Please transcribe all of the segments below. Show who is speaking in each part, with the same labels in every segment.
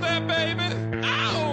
Speaker 1: That, baby? Ow!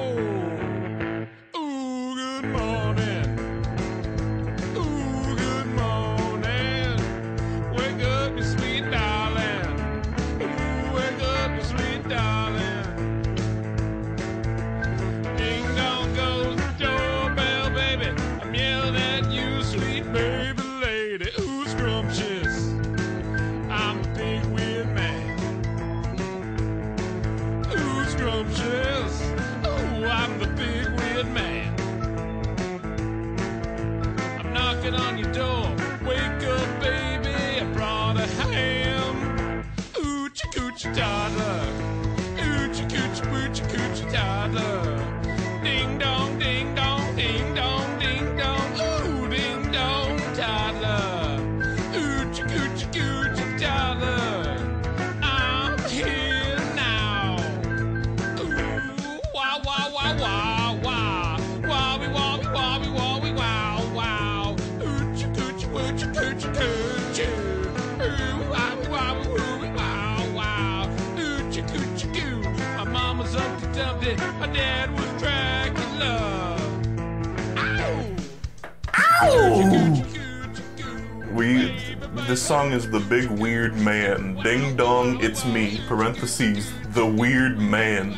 Speaker 2: Song is the big weird man. Ding dong, it's me. Parentheses, the weird man.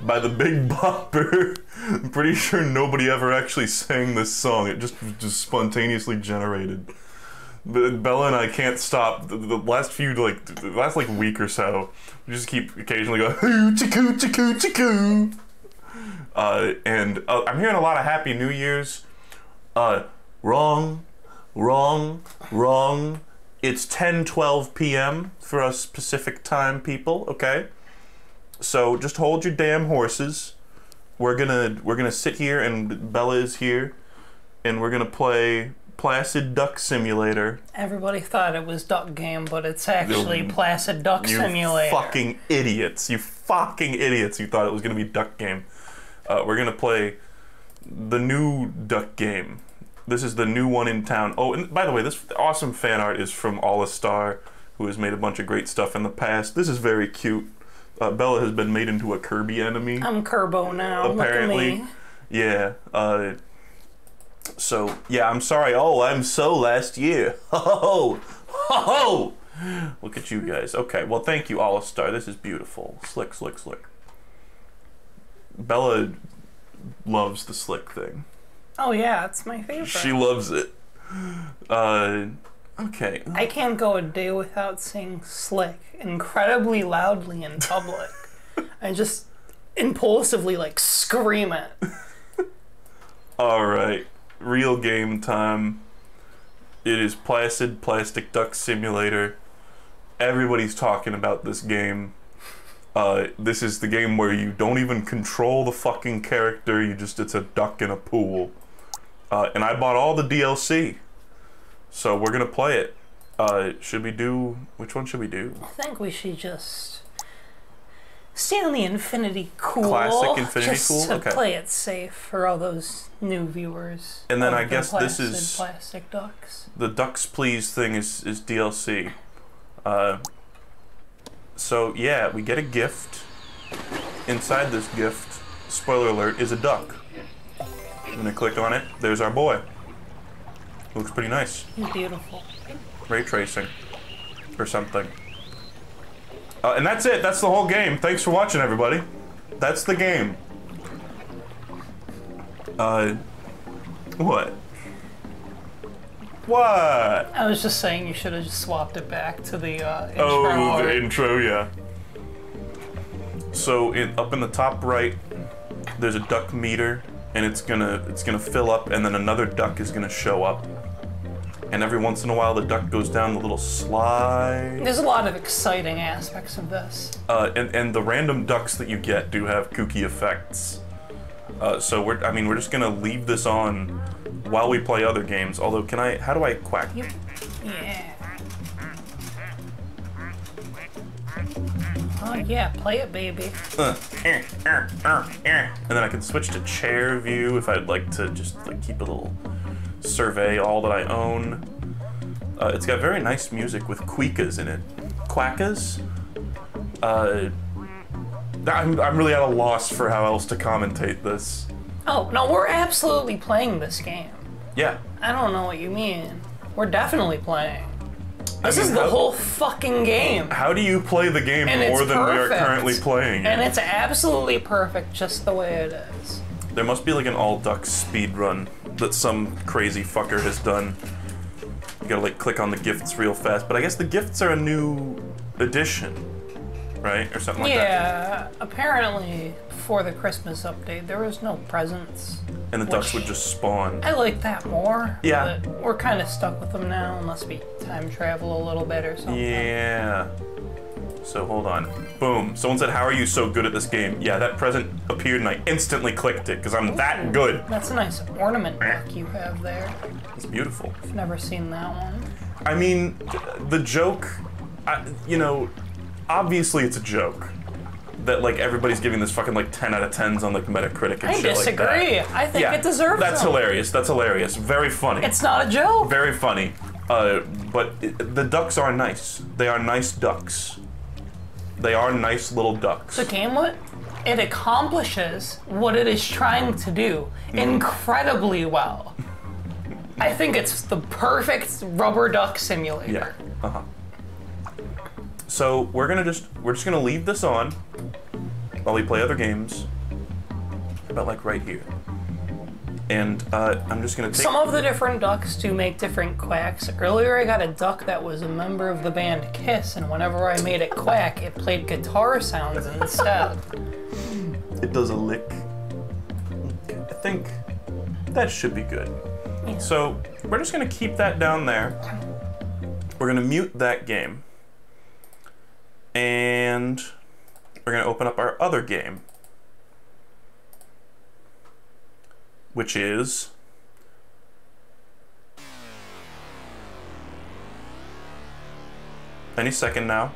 Speaker 2: By the Big Bopper. I'm pretty sure nobody ever actually sang this song. It just just spontaneously generated. But Bella and I can't stop. The, the last few like the last like week or so, we just keep occasionally go hoo chicoo chicoo chicoo. Uh, and uh, I'm hearing a lot of Happy New Year's. Uh, wrong, wrong, wrong. It's 10:12 p.m. for us Pacific time people. Okay, so just hold your damn horses. We're gonna we're gonna sit here and Bella is here, and we're gonna play Placid Duck Simulator.
Speaker 3: Everybody thought it was Duck Game, but it's actually
Speaker 2: You-
Speaker 3: Placid Duck
Speaker 2: You
Speaker 3: Simulator.
Speaker 2: fucking idiots! You fucking idiots! You thought it was gonna be Duck Game. Uh, we're gonna play the new Duck Game. This is the new one in town. Oh, and by the way, this awesome fan art is from Star, who has made a bunch of great stuff in the past. This is very cute. Uh, Bella has been made into a Kirby enemy.
Speaker 3: I'm Kerbo now.
Speaker 2: Apparently.
Speaker 3: Look at me.
Speaker 2: Yeah. Uh, so yeah, I'm sorry. Oh, I'm so last year. Ho ho ho ho. Look at you guys. Okay. Well, thank you, Star. This is beautiful. Slick, slick, slick. Bella loves the slick thing.
Speaker 3: Oh yeah, it's my favorite.
Speaker 2: She loves it. Uh, okay.
Speaker 3: I can't go a day without saying slick incredibly loudly in public. I just impulsively like scream it.
Speaker 2: All right. Real game time. It is Placid Plastic Duck Simulator. Everybody's talking about this game. Uh, this is the game where you don't even control the fucking character. You just it's a duck in a pool. Uh, and I bought all the DLC, so we're gonna play it. Uh, should we do which one should we do?
Speaker 3: I think we should just stay on the Infinity Cool.
Speaker 2: Classic Infinity
Speaker 3: just
Speaker 2: Cool?
Speaker 3: To
Speaker 2: Okay.
Speaker 3: play it safe for all those new viewers.
Speaker 2: And then I
Speaker 3: the
Speaker 2: guess this is-
Speaker 3: plastic ducks.
Speaker 2: the Ducks Please thing is, is DLC. Uh, so yeah, we get a gift. Inside this gift, spoiler alert, is a duck. I'm gonna click on it. There's our boy. Looks pretty nice.
Speaker 3: Beautiful.
Speaker 2: Ray tracing, or something. Uh, and that's it. That's the whole game. Thanks for watching, everybody. That's the game. Uh, what? What?
Speaker 3: I was just saying you should have just swapped it back to the uh, intro.
Speaker 2: Oh,
Speaker 3: art.
Speaker 2: the intro, yeah. So in, up in the top right, there's a duck meter, and it's gonna it's gonna fill up, and then another duck is gonna show up. And every once in a while, the duck goes down the little slide.
Speaker 3: There's a lot of exciting aspects of this.
Speaker 2: Uh, and and the random ducks that you get do have kooky effects. Uh, so we're I mean we're just gonna leave this on while we play other games. Although, can I? How do I quack?
Speaker 3: Yeah. Oh yeah, play it, baby.
Speaker 2: Uh, eh. And then I can switch to chair view if I'd like to just like keep a little survey all that I own. Uh, it's got very nice music with queekas in it. Quackas? Uh, I'm, I'm really at a loss for how else to commentate this.
Speaker 3: Oh, no, we're absolutely playing this game.
Speaker 2: Yeah.
Speaker 3: I don't know what you mean. We're definitely playing. This
Speaker 2: mean,
Speaker 3: is the
Speaker 2: how-
Speaker 3: whole fucking game.
Speaker 2: How do you play the game
Speaker 3: And
Speaker 2: more than we are currently playing?
Speaker 3: And it's absolutely perfect just the way it is.
Speaker 2: There must be like an all duck speed run that some crazy fucker has done. You gotta like click on the gifts real fast, but I guess the gifts are a new addition, right, or something like that.
Speaker 3: Yeah, apparently for the Christmas update, there was no presents.
Speaker 2: And the ducks would just spawn.
Speaker 3: I like that more.
Speaker 2: Yeah.
Speaker 3: But we're kind of stuck with them now, unless we time travel a little bit or something.
Speaker 2: Yeah. So hold on. Boom. Someone said, "How are you so good at this game?" Yeah, that present appeared and I instantly clicked it because I'm that good.
Speaker 3: That's a nice ornament book you have there.
Speaker 2: It's beautiful.
Speaker 3: I've never seen that one.
Speaker 2: I mean, the joke, I, you know, obviously it's a joke that like everybody's giving this fucking like 10 out of 10s on like Metacritic and
Speaker 3: I
Speaker 2: shit
Speaker 3: disagree.
Speaker 2: like that.
Speaker 3: I think
Speaker 2: Yeah,
Speaker 3: it deserves
Speaker 2: That's
Speaker 3: them.
Speaker 2: hilarious. That's hilarious. Very funny.
Speaker 3: It's not a joke.
Speaker 2: very funny. Uh, but it, the ducks are nice. They are nice ducks. They are nice little ducks.
Speaker 3: The game, what it accomplishes what it is trying to do incredibly well. I think it's the perfect rubber duck simulator.
Speaker 2: Yeah. Uh huh. So we're gonna just we're just gonna leave this on while we play other games. About like right here. And uh, I'm just gonna take.
Speaker 3: Some of the different ducks do make different quacks. Earlier, I got a duck that was a member of the band Kiss, and whenever I made it quack, it played guitar sounds instead.
Speaker 2: It does a lick. I think that should be good.
Speaker 3: Yeah.
Speaker 2: So we're just gonna keep that down there. We're gonna mute that game. And we're gonna open up our other game. Which is any second now.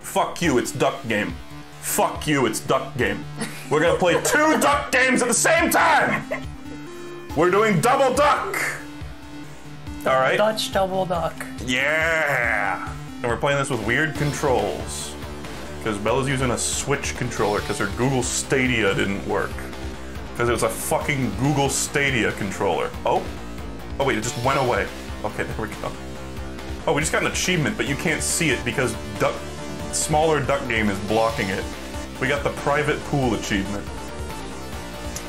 Speaker 2: Fuck you, it's Duck Game. Fuck you, it's Duck Game. We're gonna play two Duck games at the same time! We're doing Double Duck! Alright?
Speaker 3: Dutch double duck.
Speaker 2: Yeah! And we're playing this with weird controls. Because Bella's using a Switch controller because her Google Stadia didn't work. Because it was a fucking Google Stadia controller. Oh? Oh wait, it just went away. Okay, there we go. Oh, we just got an achievement, but you can't see it because duck, smaller duck game is blocking it. We got the private pool achievement.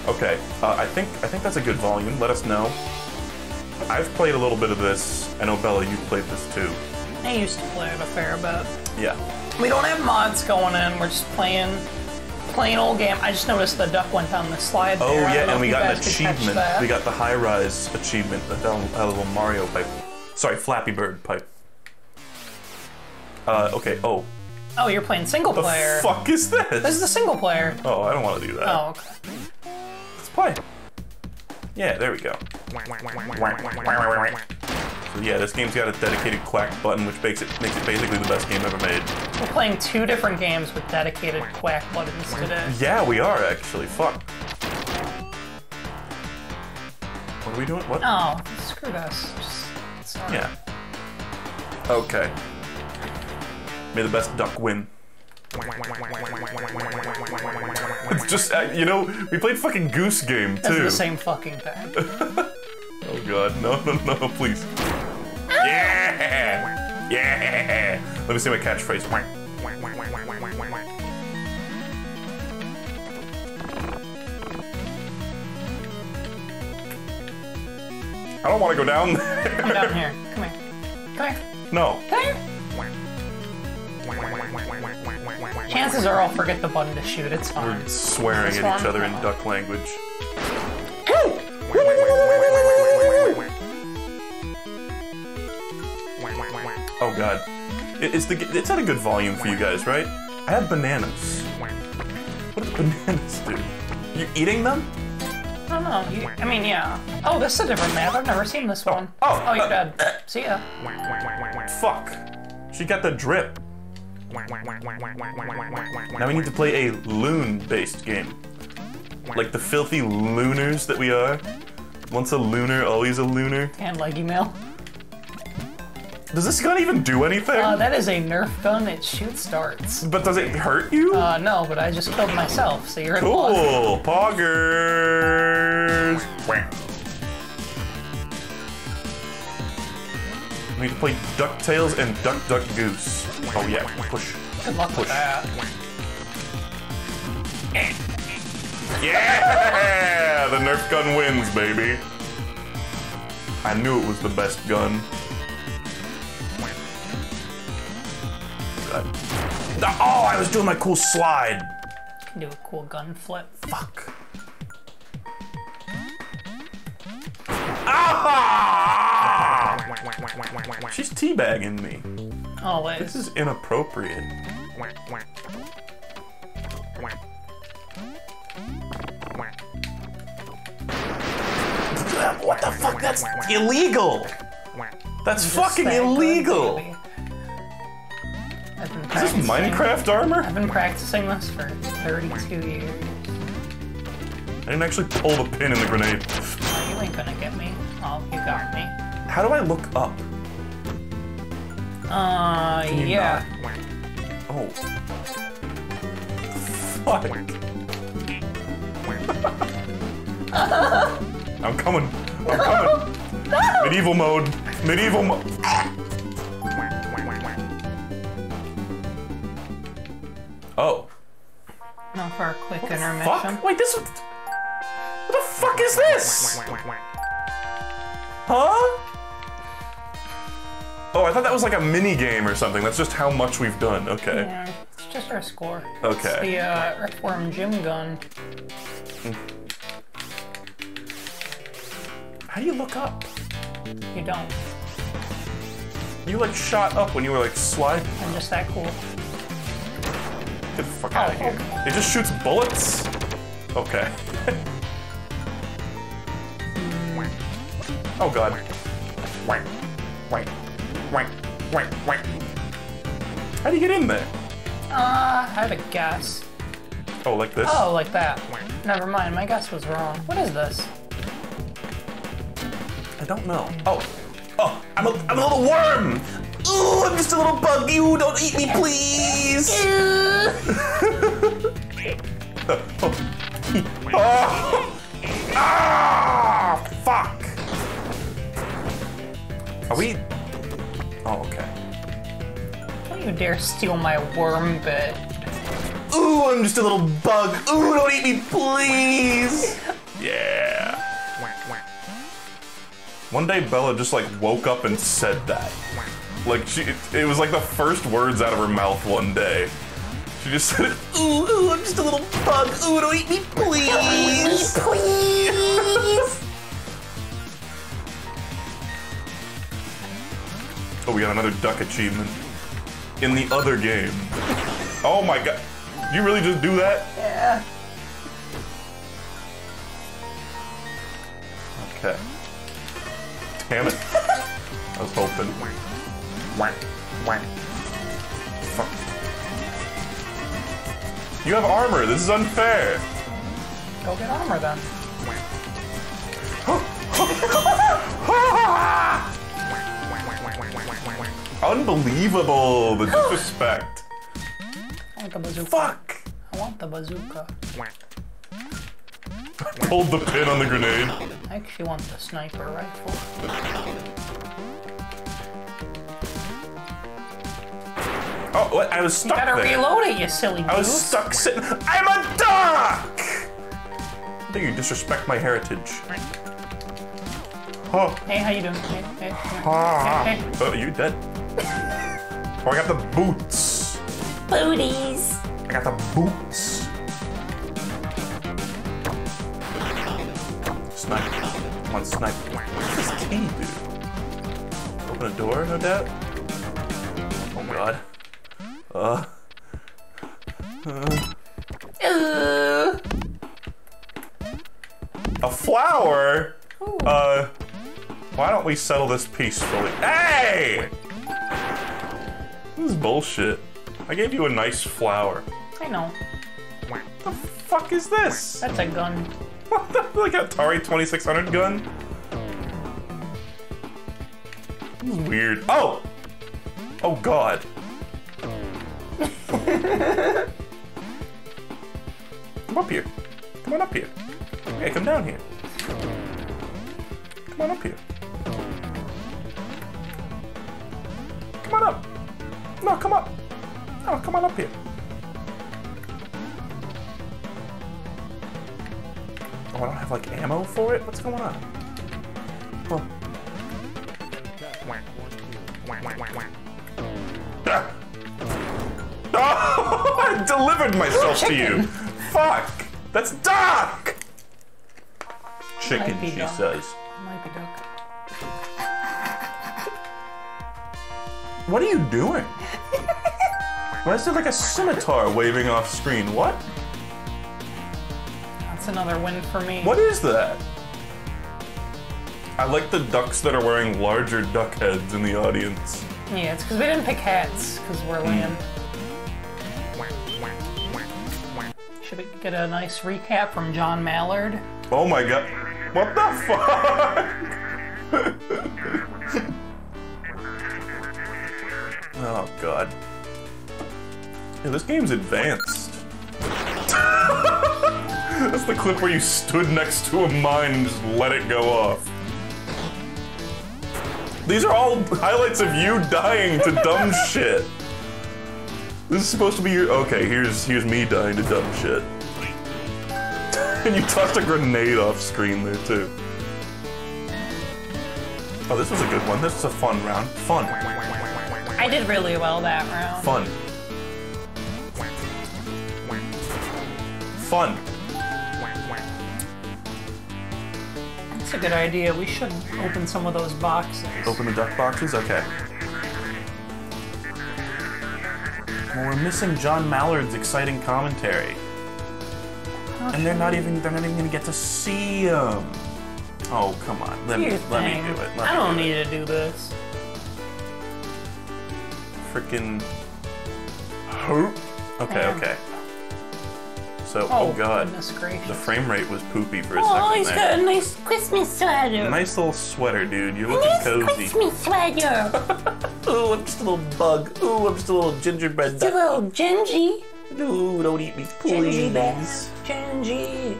Speaker 2: Okay, uh, I think I think that's a good volume. Let us know. I've played a little bit of this. I know Bella, you've played this too.
Speaker 3: I used to play it a fair bit.
Speaker 2: Yeah.
Speaker 3: We don't have mods going in. We're just playing plain old game. I just noticed the duck went down the slide.
Speaker 2: Oh
Speaker 3: there. I don't
Speaker 2: yeah, and we got an
Speaker 3: guys could catch
Speaker 2: achievement. We got the high rise achievement, the little, a little Mario pipe. Sorry, Flappy Bird pipe. Uh, okay. Oh,
Speaker 3: Oh, you're playing single player.
Speaker 2: the fuck is this?
Speaker 3: This is the single player.
Speaker 2: Oh, I don't want to do that.
Speaker 3: Oh, okay.
Speaker 2: Let's play. Yeah, there we go. So yeah, this game's got a dedicated quack button, which makes it makes it basically the best game ever made.
Speaker 3: We're playing two different games with dedicated quack buttons today.
Speaker 2: Yeah, we are actually. Fuck. What are we doing? What?
Speaker 3: Oh, screw this. Just.
Speaker 2: Yeah. Okay. May the best duck win. It's just, uh, you know, we played fucking Goose Game too.
Speaker 3: It's the same fucking thing.
Speaker 2: Oh god, no, no, no, please. Yeah! Yeah! Let me see my catchphrase. I don't want to go down there.
Speaker 3: Come down here. Come here. Come here.
Speaker 2: No.
Speaker 3: Come here. Chances are I'll forget the button to shoot. It's fine.
Speaker 2: We're
Speaker 3: Swearing
Speaker 2: at each other in duck language. Oh god. It- It's the it's at a good volume for you guys, right? I have bananas. What do bananas do? You eating them?
Speaker 3: I don't know. You, I mean, yeah. Oh, this is a different map. I've never seen this one.
Speaker 2: oh,
Speaker 3: Oh, you're
Speaker 2: uh,
Speaker 3: dead. See ya.
Speaker 2: Fuck. She got the drip. Now we need to play a loon-based game. Like the filthy looners that we are. Once a looner, always a looner.
Speaker 3: And leg email.
Speaker 2: Does this gun even do anything?
Speaker 3: Uh, that is a Nerf gun. It shoots darts.
Speaker 2: but does it hurt you?
Speaker 3: Uh, no, but I just killed myself, so you're in luck.
Speaker 2: cool. Poggers. We need to play DuckTales and Duck Duck Goose. Oh yeah, push.
Speaker 3: Good luck with that.
Speaker 2: Yeah! The Nerf gun wins, baby. I knew it was the best gun. God. Oh, I was doing my cool slide.
Speaker 3: Can do a cool gun flip.
Speaker 2: Fuck. Ah! She's teabagging me.
Speaker 3: Always.
Speaker 2: This is inappropriate. What the fuck? That's illegal. That's fucking illegal.
Speaker 3: baby.
Speaker 2: Is this Minecraft armor?
Speaker 3: I've been practicing this for 32 years.
Speaker 2: I didn't actually pull the pin in the grenade.
Speaker 3: Oh, you ain't gonna get me. Oh, you got me.
Speaker 2: How do I look up?
Speaker 3: Uh, yeah.
Speaker 2: Oh. Fuck. I'm coming. I'm coming. Medieval mode. Medieval mode. Oh.
Speaker 3: Now for a quick intermission.
Speaker 2: Fuck. Wait, this. What the fuck is this? Huh? Oh, I thought that was like a mini game or something. That's just how much we've done. Okay.
Speaker 3: Yeah, it's just our score.
Speaker 2: Okay.
Speaker 3: It's the uh, Earthworm Jim gun.
Speaker 2: How do you look up?
Speaker 3: You don't.
Speaker 2: You like shot up when you were like sliding.
Speaker 3: I'm just that cool.
Speaker 2: Get the fuck out of here. It just shoots bullets? Okay. oh god. Wank, wank, wank, wank, wank. How do you get in there?
Speaker 3: Uh, I had a guess.
Speaker 2: Oh, like this?
Speaker 3: Oh, like that. Never mind, my guess was wrong. What is this?
Speaker 2: I don't know. Oh. Oh, I'm a, I'm a little worm! Ooh, I'm just a little bug. You don't eat me, please! oh. Ah! Fuck! Are we? Oh, okay.
Speaker 3: Don't you dare steal my worm bit.
Speaker 2: Ooh, I'm just a little bug. Ooh, don't eat me, please! Yeah. One day Bella just like woke up and said that. Like she, it, it was like the first words out of her mouth one day. She just said, "Ooh, ooh, I'm just a little bug. Ooh, don't eat me, please."
Speaker 3: Please!
Speaker 2: Oh, we got another duck achievement in the other game. Oh my god, you really just do that?
Speaker 3: yeah.
Speaker 2: Okay. Damn it. I was hoping. Whack, whack. Fuck. You have armor. This is unfair.
Speaker 3: Go get armor then.
Speaker 2: Unbelievable. The disrespect.
Speaker 3: I want the bazooka.
Speaker 2: Fuck.
Speaker 3: I want the bazooka.
Speaker 2: Pulled the pin on the grenade.
Speaker 3: I actually want the sniper rifle.
Speaker 2: Oh, what? I was stuck
Speaker 3: Gotta
Speaker 2: there.
Speaker 3: reload it, you silly
Speaker 2: I was
Speaker 3: goose.
Speaker 2: stuck sitting. I'm a duck! I think you disrespect my heritage. Oh,
Speaker 3: Hey, how you doing? Hey, hey, hey, hey.
Speaker 2: oh you dead. Oh, I got the boots.
Speaker 3: Booties.
Speaker 2: I got the boots. Snipe. Come on, snipe. What's this key do? Open a door, no doubt? Oh my god. Uh.
Speaker 3: Uh,
Speaker 2: A flower? Uh. Why don't we settle this peacefully? Hey! This is bullshit. I gave you a nice flower.
Speaker 3: I know.
Speaker 2: What the fuck is this?
Speaker 3: That's a gun.
Speaker 2: What the like Atari 2600 gun? This is weird. Oh! Oh God. come up here. Come on up here. Hey, come down here. Come on up here. Come on up. No, come up. No, come on up here. Oh, I don't have like ammo for it? What's going on? Huh. Oh, I delivered myself to you. Fuck. That's Doc. Chicken, she says. What are you doing? Why is there like a scimitar waving off screen? What?
Speaker 3: That's another win for me.
Speaker 2: What is that? I like the ducks that are wearing larger duck heads in the audience.
Speaker 3: Yeah, it's because we didn't pick hats because we're hmm. lame. Should we get a nice recap from John Mallard?
Speaker 2: Oh my god. What the god. Yeah, this game's advanced. That's the clip where you stood next to a mine and just let it go off. These are all highlights of you dying to dumb shit. This is supposed to be your okay. Here's here's me dying to dumb shit. and you tossed a grenade off screen there too. Oh, this was a good one. This was a fun round. Fun,
Speaker 3: I did really well that round.
Speaker 2: fun, fun.
Speaker 3: That's a good idea. We should open some of those boxes.
Speaker 2: Open the duck boxes. Okay. Well, we're missing John Mallard's exciting commentary, and they're not even they're not even gonna get to see him. Oh come on, let me
Speaker 3: Here's
Speaker 2: let me do it. Let
Speaker 3: I don't
Speaker 2: do
Speaker 3: need
Speaker 2: it.
Speaker 3: to do this.
Speaker 2: Freaking hoop. Okay,
Speaker 3: Man.
Speaker 2: okay. So, oh, god,
Speaker 3: Goodness gracious.
Speaker 2: the frame rate was poopy for a
Speaker 4: Oh,
Speaker 2: second
Speaker 4: he's
Speaker 2: there.
Speaker 4: got a nice Christmas sweater.
Speaker 2: Nice little sweater, dude. You're looking
Speaker 4: Nice
Speaker 2: cozy.
Speaker 4: Christmas sweater.
Speaker 2: Ooh, I'm just a little bug. Ooh, I'm just a little gingerbread
Speaker 4: It's a little gingy.
Speaker 2: Ooh, don't eat me, please.
Speaker 4: bears. Gingy.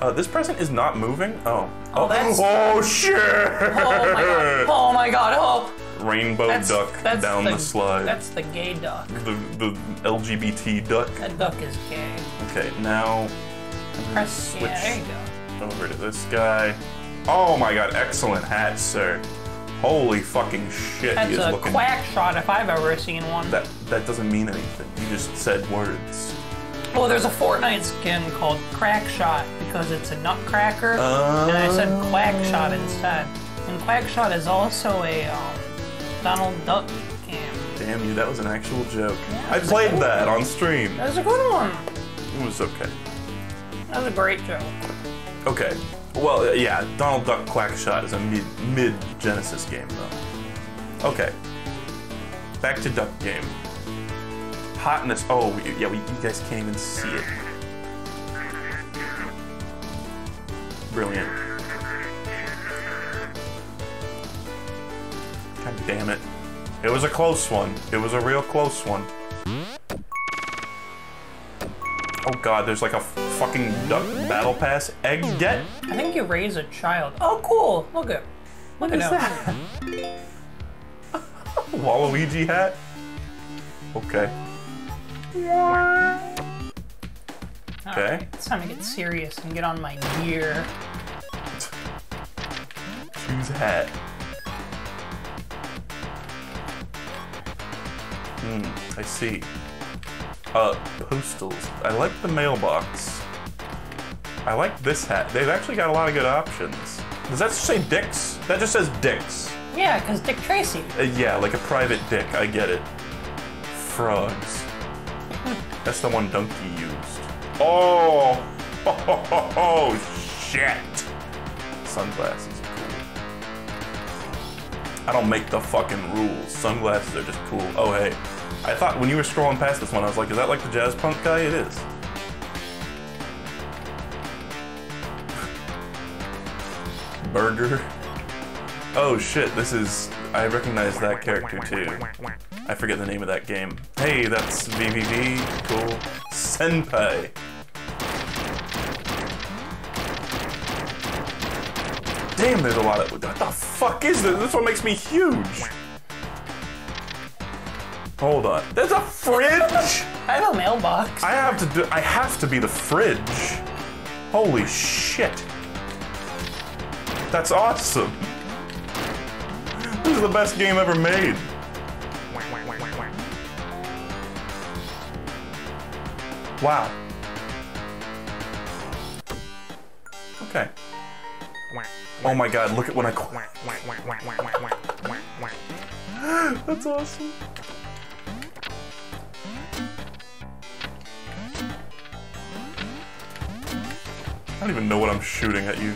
Speaker 2: Uh, this present is not moving. Oh.
Speaker 3: Oh, that's-
Speaker 2: Oh shit!
Speaker 3: Oh my god. Oh my god. Oh.
Speaker 2: Rainbow
Speaker 3: That's,
Speaker 2: duck
Speaker 3: that's
Speaker 2: down the, slide.
Speaker 3: That's the gay duck.
Speaker 2: the the LGBT duck.
Speaker 3: That duck is gay.
Speaker 2: Okay, now
Speaker 3: Press.
Speaker 2: switch
Speaker 3: Yeah, there you go.
Speaker 2: over to this guy. Oh my god, excellent hat, sir. Holy fucking shit,
Speaker 3: That's
Speaker 2: he is
Speaker 3: a
Speaker 2: looking.
Speaker 3: quack shot if I've ever seen one.
Speaker 2: That that doesn't mean anything. You just said words.
Speaker 3: Well, there's a Fortnite skin called Crack Shot because it's a nutcracker,
Speaker 2: Oh.
Speaker 3: and I said Quack Shot instead. And Quack Shot is also a um, Donald Duck game.
Speaker 2: Damn you, that was an actual joke.
Speaker 3: Yeah,
Speaker 2: I played that on stream.
Speaker 3: That was a good one.
Speaker 2: It was okay.
Speaker 3: That was a great joke.
Speaker 2: Okay. Well, uh, yeah, Donald Duck Quackshot is a mid mid Genesis game though. Okay. Back to Duck game. Hotness. Oh, we- yeah, we, you guys can't even see it. Brilliant. God damn it. It was a close one. It was a real close one. Oh god, there's like a fucking duck battle pass egg get?
Speaker 3: I think you raise a child. Oh, cool. Look at, look at him.
Speaker 2: Waluigi hat? Okay. Okay.
Speaker 3: It's time to get serious and get on my gear.
Speaker 2: Choose hat. Hmm, I see. Uh, postals. I like the mailbox. I like this hat. They've actually got a lot of good options. Does that say Dick's? That just says Dick's.
Speaker 3: Yeah, because Dick Tracy.
Speaker 2: Uh, yeah, like a private dick. I get it. Frogs. That's the one Donkey used. Oh! Oh, shit! Sunglasses are cool. I don't make the fucking rules. Sunglasses are just cool. Oh, hey. I thought when you were scrolling past this one, I was like, is that like the jazz punk guy? It is. Burger. Oh shit, this is. I recognize that character too. I forget the name of that game. Hey, that's VVV. Cool. Senpai. Damn, there's a lot of. What the fuck is this? This one makes me huge. Hold on. There's a fridge.
Speaker 3: I have a mailbox.
Speaker 2: I have to do. I have to be the fridge. Holy shit. That's awesome. This is the best game ever made. Wow. Okay. Oh my god, look at when I. That's awesome. I don't even know what I'm shooting at you.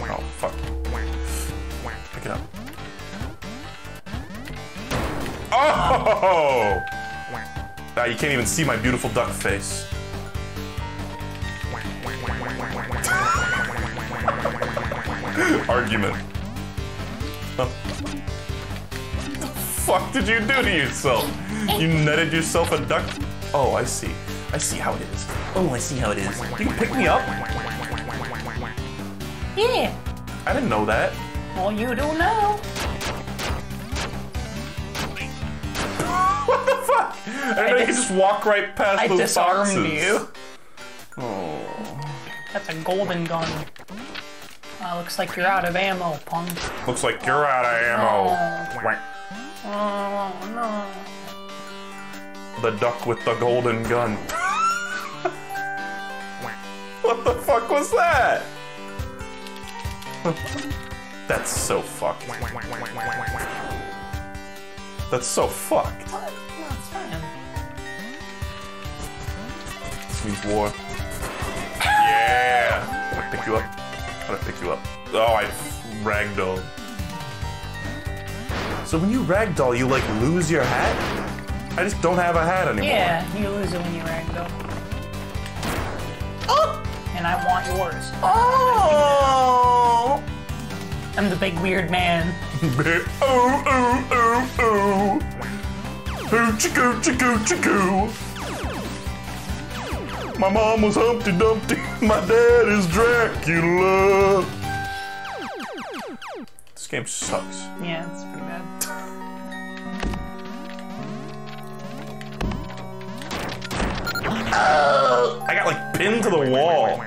Speaker 2: Oh, fuck. Pick it up. Oh! Ah, you can't even see my beautiful duck face. Argument. Huh. the fuck did you do to yourself? You netted yourself a duck? Oh, I see. I see how it is. Oh, I see how it is. You can pick me up?
Speaker 3: Yeah.
Speaker 2: I didn't know that.
Speaker 3: Well, you don't know.
Speaker 2: What the fuck? I know you could just walk right past
Speaker 3: I
Speaker 2: those
Speaker 3: disarmed
Speaker 2: boxes.
Speaker 3: you.
Speaker 2: Oh.
Speaker 3: That's a golden gun. Uh, looks like you're out of ammo, punk.
Speaker 2: Looks like you're out of ammo. Whack.
Speaker 3: Oh no.
Speaker 2: The duck with the golden gun. what the fuck was that? That's so fucked. That's so fucked.
Speaker 3: What?
Speaker 2: War. Yeah! I pick you up? I pick you up? Oh, I ragdoll. So when you ragdoll, you like lose your hat? I just don't have a hat anymore.
Speaker 3: Yeah, you lose it when you ragdoll. Oh! And I want yours.
Speaker 2: Oh!
Speaker 3: I'm the big weird man.
Speaker 2: ooh, ooh, ooh, ooh. Hoochie coochie coochie coo. My mom was Humpty Dumpty. My dad is Dracula. This game sucks.
Speaker 3: Yeah, it's pretty bad.
Speaker 2: I got like pinned to the wall.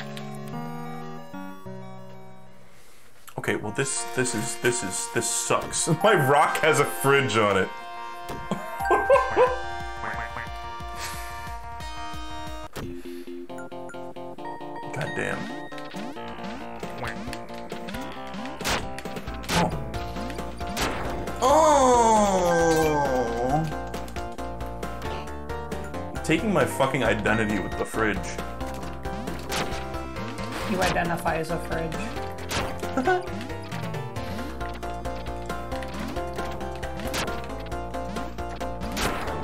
Speaker 2: Okay, well this this is this is this sucks. My rock has a fridge on it. Taking my fucking identity with the fridge.
Speaker 3: You identify as a fridge.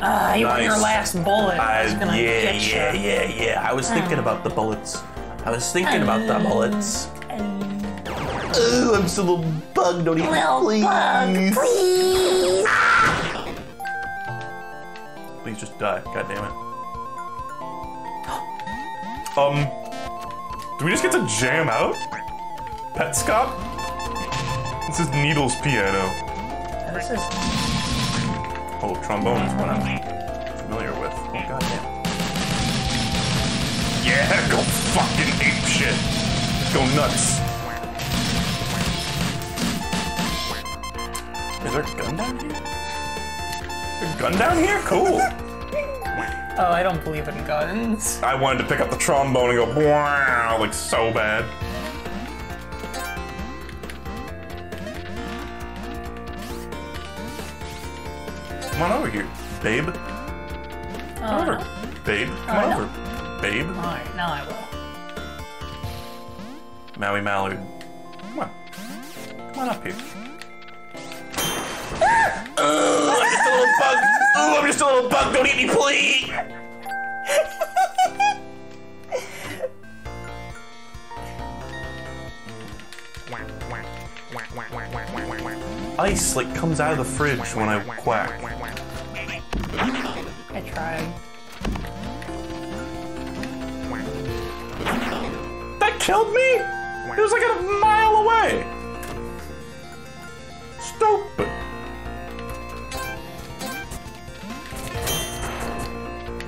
Speaker 3: Ah, you want your last bullet. I was gonna
Speaker 2: yeah,
Speaker 3: get
Speaker 2: yeah,
Speaker 3: you.
Speaker 2: yeah, yeah. I was thinking about the bullets. I was thinking about the bullets. Ooh, I'm still a little bug. Don't
Speaker 5: Little
Speaker 2: please.
Speaker 5: bug, please.
Speaker 2: Please just die. God damn it. Um, do we just get to jam out? Petscop? This is Needles piano.
Speaker 3: This is
Speaker 2: Oh, trombone is what I'm familiar with. Oh, goddamn. Yeah, go fucking ape shit. Go nuts. Is there a gun down here? A gun down here? Cool.
Speaker 3: Oh, I don't believe in guns.
Speaker 2: I wanted to pick up the trombone and go wow, like so bad. Come on over here, babe. Come over, uh-huh. babe. Oh, Come on
Speaker 3: no.
Speaker 2: over, babe.
Speaker 3: Alright, now I will.
Speaker 2: Maui Mallard. Come on. Come on up here. Oh, I'm just a little bug. Oh, I'm just a little bug. Don't eat me, please. Ice like comes out of the fridge when I quack.
Speaker 3: I tried.
Speaker 2: That killed me? It was like a mile away. Stupid.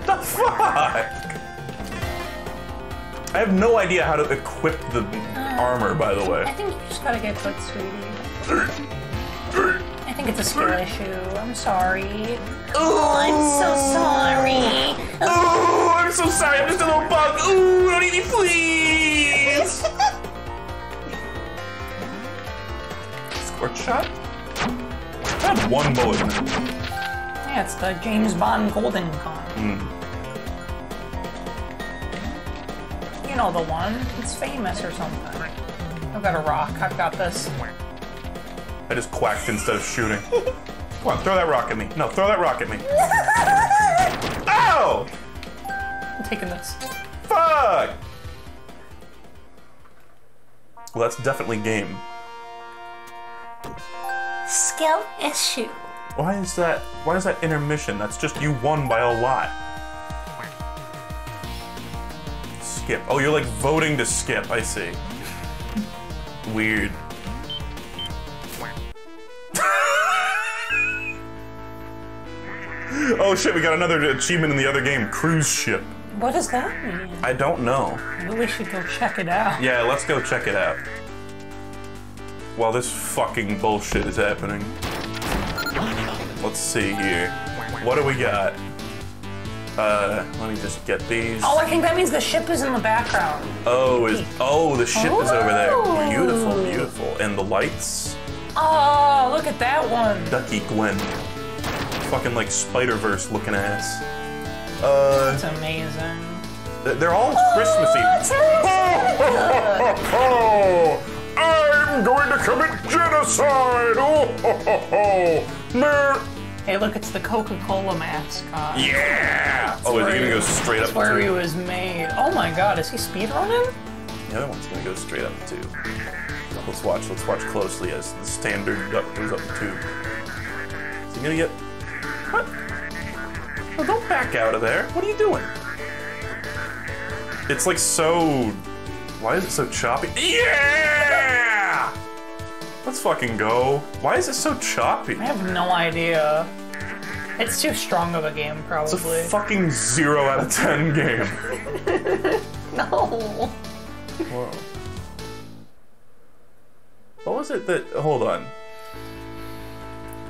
Speaker 2: The fuck? I have no idea how to equip the uh, armor, by the way.
Speaker 3: I think you just gotta get good, sweetie. I think it's a skill issue. I'm sorry.
Speaker 6: Oh, I'm so sorry.
Speaker 2: Oh, I'm so sorry. I'm just a little bug. Ooh, don't eat me, please. Squirt shot? I had one bullet.
Speaker 3: Yeah, it's the James Bond Golden Gun.
Speaker 2: Hmm.
Speaker 3: You know the one. It's famous or something. I've got a rock. I've got this.
Speaker 2: I just quacked instead of shooting. Come on, throw that rock at me. No, throw that rock at me. Ow!
Speaker 3: I'm taking this.
Speaker 2: Fuck! Well, that's definitely game.
Speaker 6: Skill issue.
Speaker 2: Why is that? Why is that intermission? That's just you won by a lot. Skip. Oh, you're like voting to skip. I see. Weird. Oh shit, we got another achievement in the other game. Cruise ship.
Speaker 3: What does that mean?
Speaker 2: I don't know.
Speaker 3: Maybe we should go check it out.
Speaker 2: Yeah, let's go check it out. While this fucking bullshit is happening. Let's see here. What do we got? Uh, let me just get these.
Speaker 3: Oh, I think that means the ship is in the background.
Speaker 2: Oh, is oh the ship is over there. Beautiful, beautiful. And the lights.
Speaker 3: Oh, look at that one.
Speaker 2: Ducky Gwen. Fucking like Spider Verse looking ass. Uh,
Speaker 3: That's amazing.
Speaker 2: they're all Christmassy. Oh, I'm going to commit genocide. Oh, ho, ho, ho. Man.
Speaker 3: Hey, look, it's the Coca-Cola mascot.
Speaker 2: Yeah. Oh, is he gonna go straight up
Speaker 3: That's where
Speaker 2: to
Speaker 3: he was made. Oh my god, is he speedrunning?
Speaker 2: The other one's gonna go straight up too. Let's watch. Let's watch closely as the standard duck goes up the tube. Is he gonna get? What? Oh, don't back out of there. What are you doing? It's like so. Why is it so choppy? Yeah! Let's fucking go. Why is it so choppy?
Speaker 3: I have no idea. It's too strong of a game, probably.
Speaker 2: It's a fucking zero out of ten game.
Speaker 3: no.
Speaker 2: Whoa. What was it that? Hold on.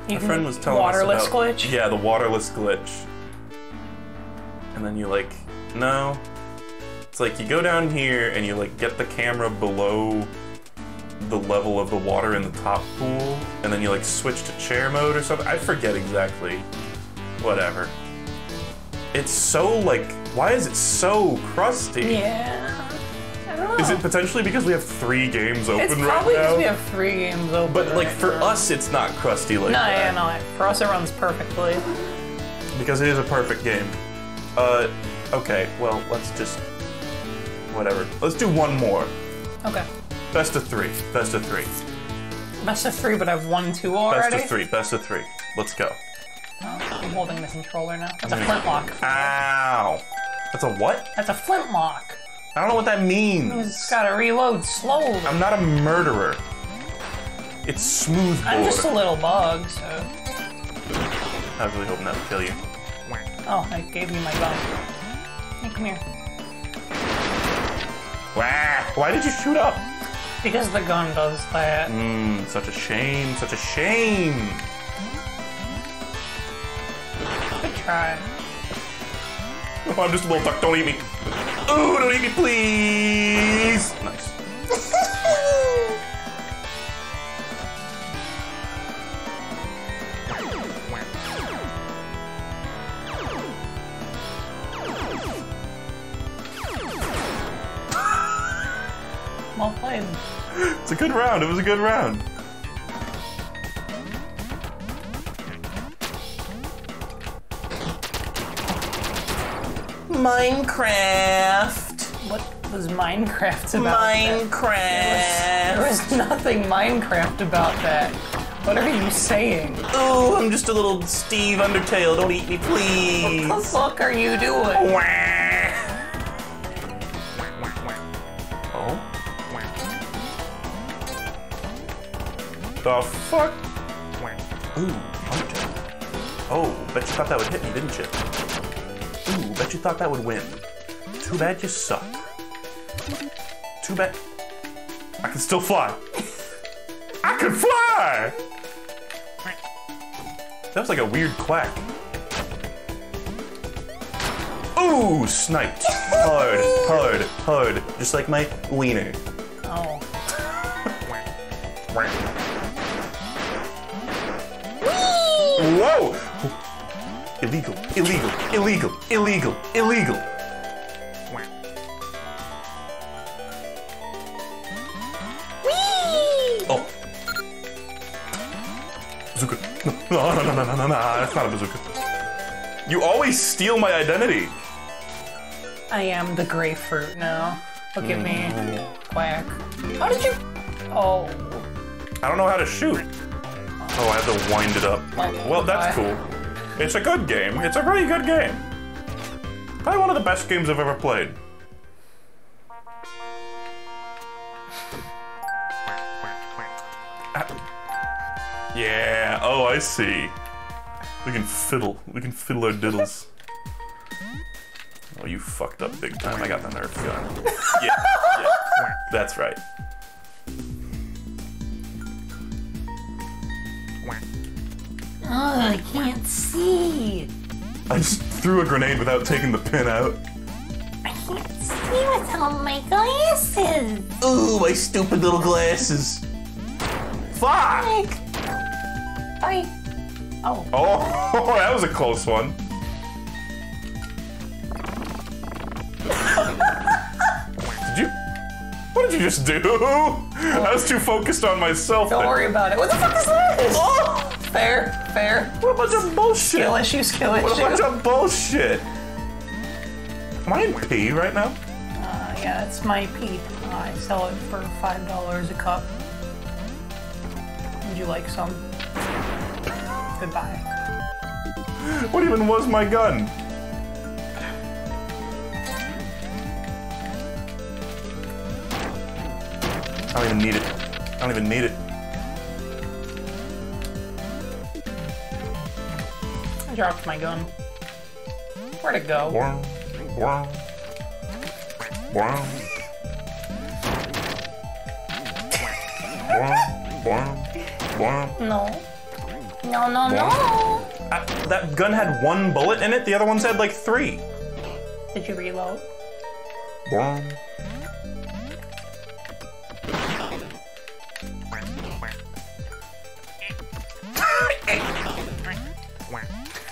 Speaker 2: My friend was telling
Speaker 3: waterless
Speaker 2: us about,
Speaker 3: glitch.
Speaker 2: Yeah, the waterless glitch. And then you like, no. It's like you go down here and you like get the camera below the level of the water in the top pool, and then you like switch to chair mode or something. I forget exactly. Whatever. It's so like, why is it so crusty?
Speaker 3: Yeah. I don't know.
Speaker 2: Is it potentially because we have three games open
Speaker 3: It's
Speaker 2: right now?
Speaker 3: probably because we have three games open.
Speaker 2: but like
Speaker 3: right
Speaker 2: for
Speaker 3: now.
Speaker 2: us, it's not crusty like
Speaker 3: No,
Speaker 2: that.
Speaker 3: yeah, no. For us, it runs perfectly.
Speaker 2: Because it is a perfect game. Uh, okay, well, let's just. Whatever. Let's do one more.
Speaker 3: Okay.
Speaker 2: Best of three. Best of three.
Speaker 3: Best of three, but I've won two already.
Speaker 2: Best of three. Best of three. Let's go.
Speaker 3: Oh, I'm holding the controller now. That's a flintlock.
Speaker 2: Ow! That's a what?
Speaker 3: That's a flintlock.
Speaker 2: I don't know what that means.
Speaker 3: It's gotta reload slowly.
Speaker 2: I'm not a murderer. It's smooth
Speaker 3: I'm just a little bug, so.
Speaker 2: I was really hoping that would kill you.
Speaker 3: Oh, I gave you my gun. Hey, come here.
Speaker 2: Wah! Why did you shoot up?
Speaker 3: Because the gun does that.
Speaker 2: Mmm, such a shame. Such a shame.
Speaker 3: Good try.
Speaker 2: Oh, I'm just a little duck. Don't eat me. Ooh, don't eat me, please. Nice.
Speaker 3: Well played.
Speaker 2: It's a good round. It was a good round.
Speaker 7: Minecraft.
Speaker 3: What was Minecraft about? that? There
Speaker 7: Minecraft.
Speaker 3: was nothing Minecraft about that. What are you saying?
Speaker 8: Oh, I'm just a little Steve Undertale. Don't eat me, please.
Speaker 3: What the fuck are you doing?
Speaker 8: Wah.
Speaker 2: Oh. The fuck?
Speaker 8: Ooh, Undertale. Oh, bet you thought that would hit me, didn't you? Ooh, bet you thought that would win. Too bad you suck. Too bad.
Speaker 2: I can still fly. I can fly! That was like a weird quack.
Speaker 8: Ooh, sniped. Hard, hard, hard. Just like my wiener.
Speaker 3: Oh.
Speaker 2: Whoa!
Speaker 8: Illegal, illegal, illegal, illegal, illegal. Oh,
Speaker 2: Bazooka. No, no, no, no, no, no, no, that's not a bazooka. You always steal my identity.
Speaker 3: I am the grapefruit now. Look at me. Quack. How did you? Oh.
Speaker 2: I don't know how to shoot. Oh, I have to wind it up. Well, that's cool. It's a good game. It's a really good game. Probably one of the best games I've ever played. Ah. Yeah. Oh, I see. We can fiddle. We can fiddle our diddles. Oh, you fucked up big time. I got the Nerf gun. Yeah, yeah. That's right.
Speaker 9: Oh, I can't see.
Speaker 2: I just threw a grenade without taking the pin out.
Speaker 9: I can't see without my glasses.
Speaker 8: ooh, my stupid little glasses. Fuck!
Speaker 9: I.
Speaker 3: Oh.
Speaker 2: Oh, that was a close one. did you? What did you just do? I was too focused on myself.
Speaker 3: Don't
Speaker 2: there.
Speaker 3: worry about it. What the fuck is this?
Speaker 2: Oh,
Speaker 3: Fair, fair.
Speaker 2: what a bunch of bullshit.
Speaker 3: Skill issue, skill
Speaker 2: What a bunch of bullshit. Am I in P right now?
Speaker 3: Uh, yeah, it's my pee. Uh, I sell it for five dollars a cup. Would you like some? Goodbye.
Speaker 2: What even was my gun? I don't even need it. I don't even need it.
Speaker 3: I dropped my gun. Where'd it go?
Speaker 9: No. No, no, no.
Speaker 2: Uh, that gun had one bullet in it. The other ones had like three.
Speaker 3: Did you reload?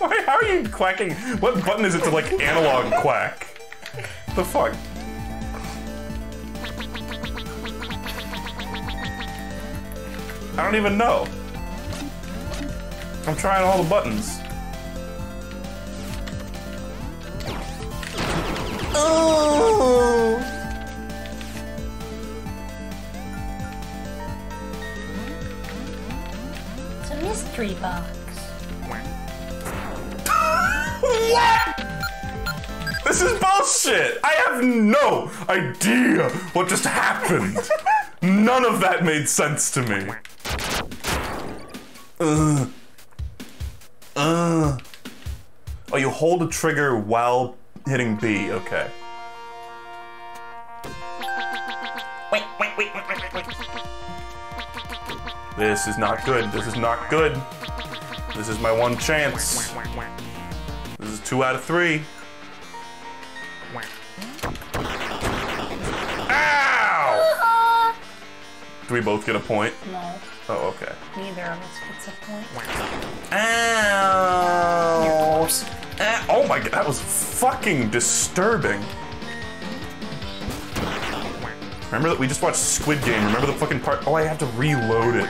Speaker 2: Why, how are you quacking? What button is it to like analog quack? The fuck? I don't even know. I'm trying all the buttons.
Speaker 8: Oh!
Speaker 9: It's a mystery box.
Speaker 2: This is bullshit! I have no idea what just happened. None of that made sense to me. Uh. Uh. Oh, you hold a trigger while hitting B. Okay. This is not good. This is not good. This is my one chance. Two out of three. Ow! Do we both get a point?
Speaker 3: No,
Speaker 2: Oh, okay.
Speaker 3: neither of us gets a point.
Speaker 8: Ow!
Speaker 2: Eh, Oh my god, that was fucking disturbing. Remember that we just watched Squid Game. Remember the fucking part? Oh, I have to reload it.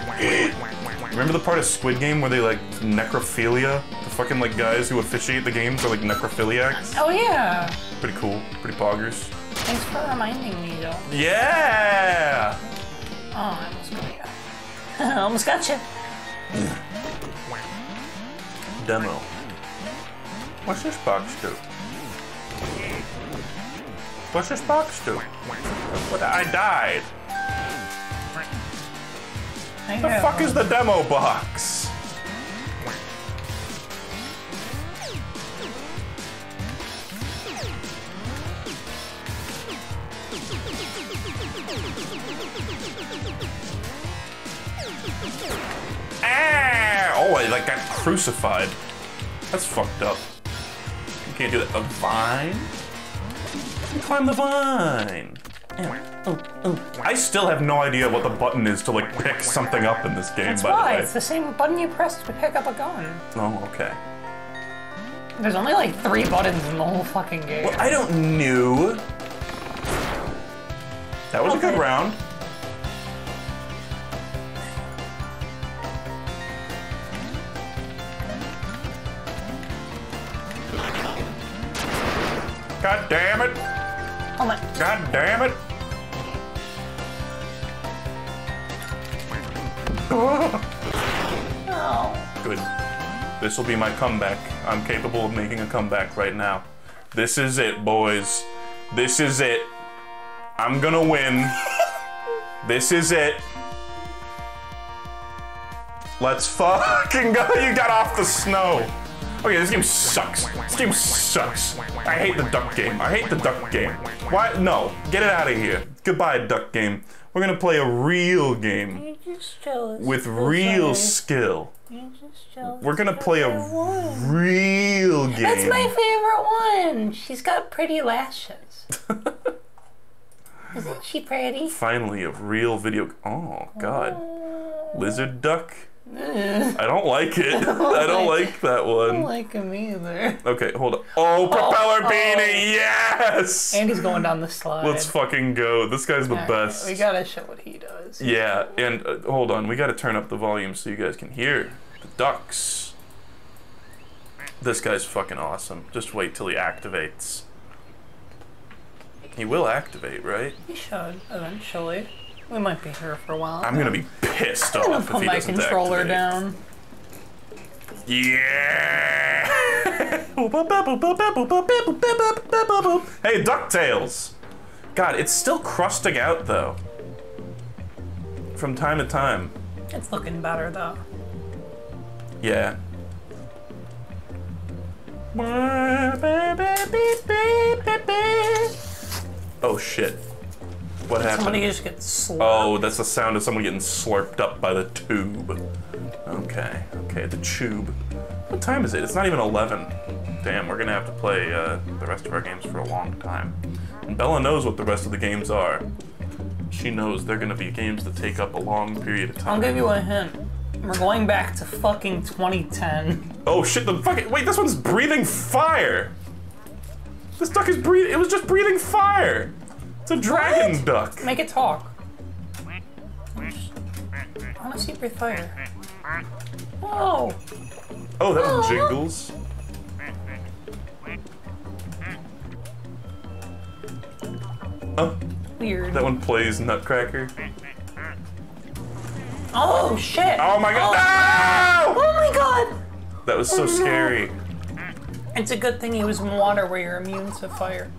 Speaker 2: Remember the part of Squid Game where they like necrophilia? Fucking like guys who officiate the games are like necrophiliacs.
Speaker 3: Oh yeah.
Speaker 2: Pretty cool. Pretty poggers.
Speaker 3: Thanks for reminding me, though.
Speaker 2: Yeah!
Speaker 3: Oh, I almost got you. almost got you.
Speaker 2: Demo. What's this box do? What's this box do? What? I died.
Speaker 3: I
Speaker 2: The fuck is the demo box? Like got crucified. That's fucked up. You can't do that. The vine? Climb the vine. Oh, oh. I still have no idea what the button is to like pick something up in this game.
Speaker 3: That's
Speaker 2: by
Speaker 3: why.
Speaker 2: the
Speaker 3: It's the same button you press to pick up a gun.
Speaker 2: Oh, okay.
Speaker 3: There's only like three buttons in the whole fucking game.
Speaker 2: Well, I don't knew. That was a good round. God damn it!
Speaker 3: Oh my.
Speaker 2: God damn it!
Speaker 3: No.
Speaker 2: Good. This will be my comeback. I'm capable of making a comeback right now. This is it, boys. This is it. I'm gonna win. this is it. Let's fucking go. You got off the snow. Okay, this game sucks. This game sucks. I hate the duck game. I hate the duck game. Why? No, get it out of here. Goodbye, duck game. We're gonna play a real game
Speaker 10: You just chose.
Speaker 2: with real skill.
Speaker 10: You just chose.
Speaker 2: We're gonna play a real game.
Speaker 3: That's my favorite one. She's got pretty lashes.
Speaker 10: Isn't she pretty?
Speaker 2: Finally, a real video. Oh God, oh. lizard duck. I don't like it. I don't like that one.
Speaker 3: I don't like him either.
Speaker 2: Okay, hold on. Oh, propeller
Speaker 3: oh.
Speaker 2: beanie, yes.
Speaker 3: And he's going down the slide.
Speaker 2: Let's fucking go. This guy's the
Speaker 3: Alright,
Speaker 2: best.
Speaker 3: We gotta show what he does.
Speaker 2: Yeah, and uh, hold on, we gotta turn up the volume so you guys can hear the ducks. This guy's fucking awesome. Just wait till he activates. He will activate, right?
Speaker 3: He should eventually. We might be here for a while.
Speaker 2: I'm gonna be pissed
Speaker 3: I'm gonna put my controller
Speaker 2: activate.
Speaker 3: down.
Speaker 2: Yeah. hey, Ducktales. God, it's still crusting out though. From time to time.
Speaker 3: It's looking better though.
Speaker 2: Yeah. Oh shit. What happened?
Speaker 3: Somebody just gets slapped.
Speaker 2: Oh, that's the sound of someone getting slurped up by the tube. Okay, okay, the tube. What time is it? It's not even 11. Damn, we're gonna have to play uh, the rest of our games for a long time. And Bella knows what the rest of the games are. She knows they're gonna be games that take up a long period of time.
Speaker 3: I'll give you a hint. We're going back to fucking 2010.
Speaker 2: Oh shit, the fucking- wait, this one's breathing fire! This duck is breathing- it was just breathing fire! It's a dragon
Speaker 3: What?
Speaker 2: duck!
Speaker 3: Make it talk. I wanna see breathe fire. Oh,
Speaker 2: Oh, that one jingles. Oh,
Speaker 3: weird.
Speaker 2: that one plays Nutcracker.
Speaker 3: Oh shit!
Speaker 2: Oh my god,
Speaker 3: Oh,
Speaker 2: no!
Speaker 3: oh my god!
Speaker 2: That was so
Speaker 3: Oh, no.
Speaker 2: scary.
Speaker 3: It's a good thing he was in water where you're immune to fire.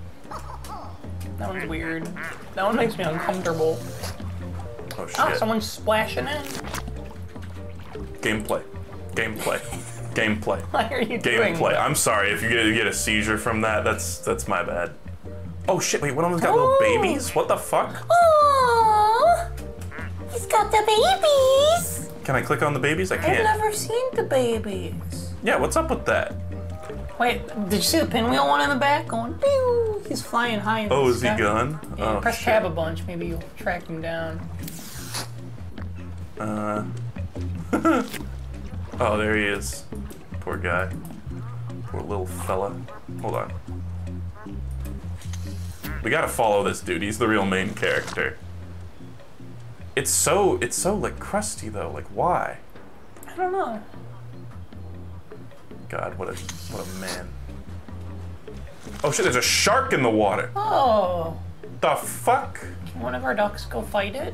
Speaker 3: That one's weird. That one makes me uncomfortable.
Speaker 2: Oh ah, shit.
Speaker 3: Oh, someone's splashing in.
Speaker 2: Gameplay. Gameplay. Gameplay.
Speaker 3: Why are you doing
Speaker 2: Gameplay. I'm sorry if you get, you get a seizure from that. That's that's my bad. Oh shit! Wait, one of them's got little
Speaker 3: Oh.
Speaker 2: babies. What the fuck?
Speaker 10: Aww. He's got the babies.
Speaker 2: Can I click on the babies? I can't.
Speaker 3: I've never seen the babies.
Speaker 2: Yeah, what's up with that?
Speaker 3: Wait, did you see the pinwheel one in the back going? Pew! He's flying high. In
Speaker 2: Oh,
Speaker 3: the
Speaker 2: is he gone?
Speaker 3: Yeah,
Speaker 2: oh,
Speaker 3: press
Speaker 2: shit.
Speaker 3: tab a bunch. Maybe you'll track him down.
Speaker 2: Uh. oh, there he is. Poor guy. Poor little fella. Hold on. We gotta follow this dude. He's the real main character. It's so it's so like crusty though. Like why?
Speaker 3: I don't know.
Speaker 2: God, what a what a man. Oh shit! There's a shark in the water.
Speaker 3: Oh,
Speaker 2: The fuck?
Speaker 3: can one of our ducks go fight it?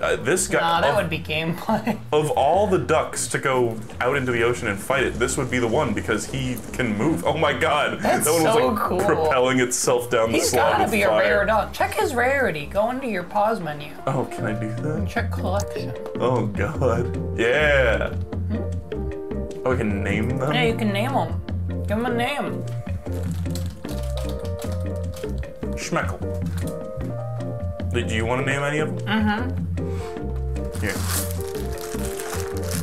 Speaker 2: Uh, this guy.
Speaker 3: Nah, that
Speaker 2: of,
Speaker 3: would be gameplay.
Speaker 2: of all the ducks to go out into the ocean and fight it, this would be the one because he can move. Oh my god!
Speaker 3: That's
Speaker 2: that one was
Speaker 3: so
Speaker 2: like
Speaker 3: cool.
Speaker 2: propelling itself down the
Speaker 3: He's
Speaker 2: slide
Speaker 3: gotta be
Speaker 2: fire.
Speaker 3: a rare duck. Check his rarity. Go into your pause menu.
Speaker 2: Oh, can I do that?
Speaker 3: Check collection.
Speaker 2: Oh god. Yeah. Oh, I can name them.
Speaker 3: Yeah, you can name them. Give them a name.
Speaker 2: Schmeckle. Do you want to name any of them? Mm-hmm. Here.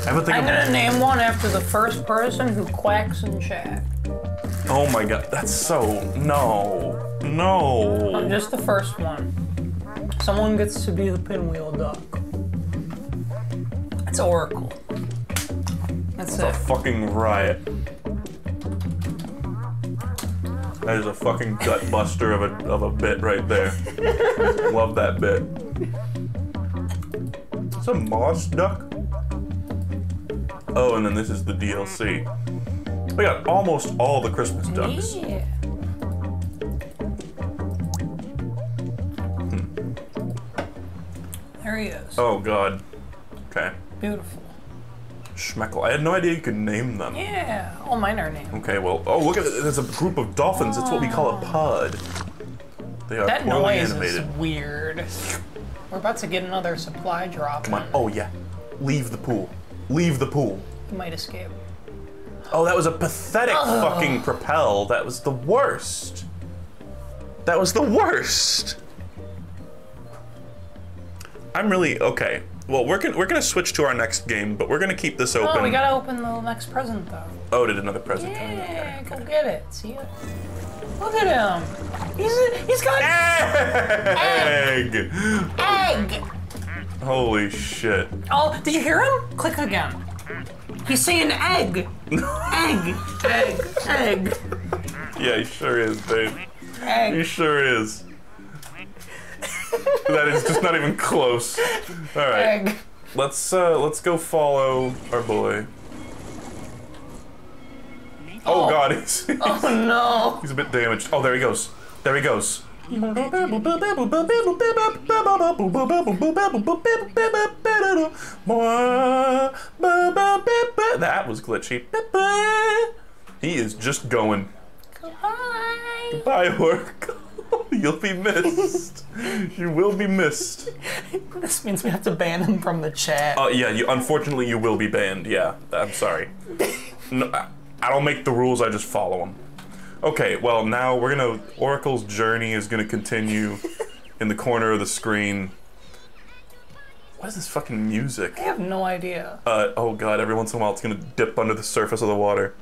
Speaker 2: I would think
Speaker 3: I'm gonna name one after the first person who quacks in chat.
Speaker 2: Oh my god, that's so no, no.
Speaker 3: I'm just the first one. Someone gets to be the pinwheel duck. It's Oracle. That's
Speaker 2: A fucking riot. That is a fucking gut buster of a of a bit right there. Love that bit. It's a moss duck. Oh, and then this is the DLC. We got almost all the Christmas ducks.
Speaker 3: Yeah. Hmm. There he is.
Speaker 2: Oh god. Okay.
Speaker 3: Beautiful.
Speaker 2: Schmeckle. I had no idea you could name them.
Speaker 3: Yeah. All mine are named.
Speaker 2: Okay, well, oh look at it. There's a group of dolphins. It's what we call a ah. pod. They are
Speaker 3: That
Speaker 2: poorly
Speaker 3: noise
Speaker 2: animated.
Speaker 3: is weird. We're about to get another supply drop.
Speaker 2: Come on. Oh yeah. Leave the pool. Leave the pool.
Speaker 3: You might escape.
Speaker 2: Oh, that was a pathetic fucking propel. That was the worst. That was the worst. I'm really okay. Well, we're gonna we're gonna switch to our next game, but we're gonna keep this open.
Speaker 3: Oh, we gotta open the next present though.
Speaker 2: Oh, did another present come in?
Speaker 3: Yeah, go get it. See ya. Look at him. He's he's got
Speaker 2: Egg!
Speaker 3: egg. Egg.
Speaker 2: Holy shit.
Speaker 3: Oh, did you hear him? Click again. He's saying egg. egg. Egg. Egg.
Speaker 2: Yeah, he sure is, dude. He sure is. that is just not even close. All right,
Speaker 3: Egg.
Speaker 2: let's uh, let's go follow our boy. Oh,
Speaker 3: Oh.
Speaker 2: God, he's
Speaker 3: Oh no.
Speaker 2: he's a bit damaged. Oh, there he goes. There he goes. That was glitchy. He is just going.
Speaker 3: Goodbye.
Speaker 2: Bye, work. You'll be missed. You will be missed.
Speaker 3: This means we have to ban him from the chat.
Speaker 2: Uh, yeah, you, unfortunately, you will be banned. Yeah, I'm sorry. No, I, I don't make the rules, I just follow them. Okay, well, now we're gonna. Oracle's journey is gonna continue in the corner of the screen. What is this fucking music?
Speaker 3: I have no idea.
Speaker 2: Uh, oh god, every once in a while it's gonna dip under the surface of the water.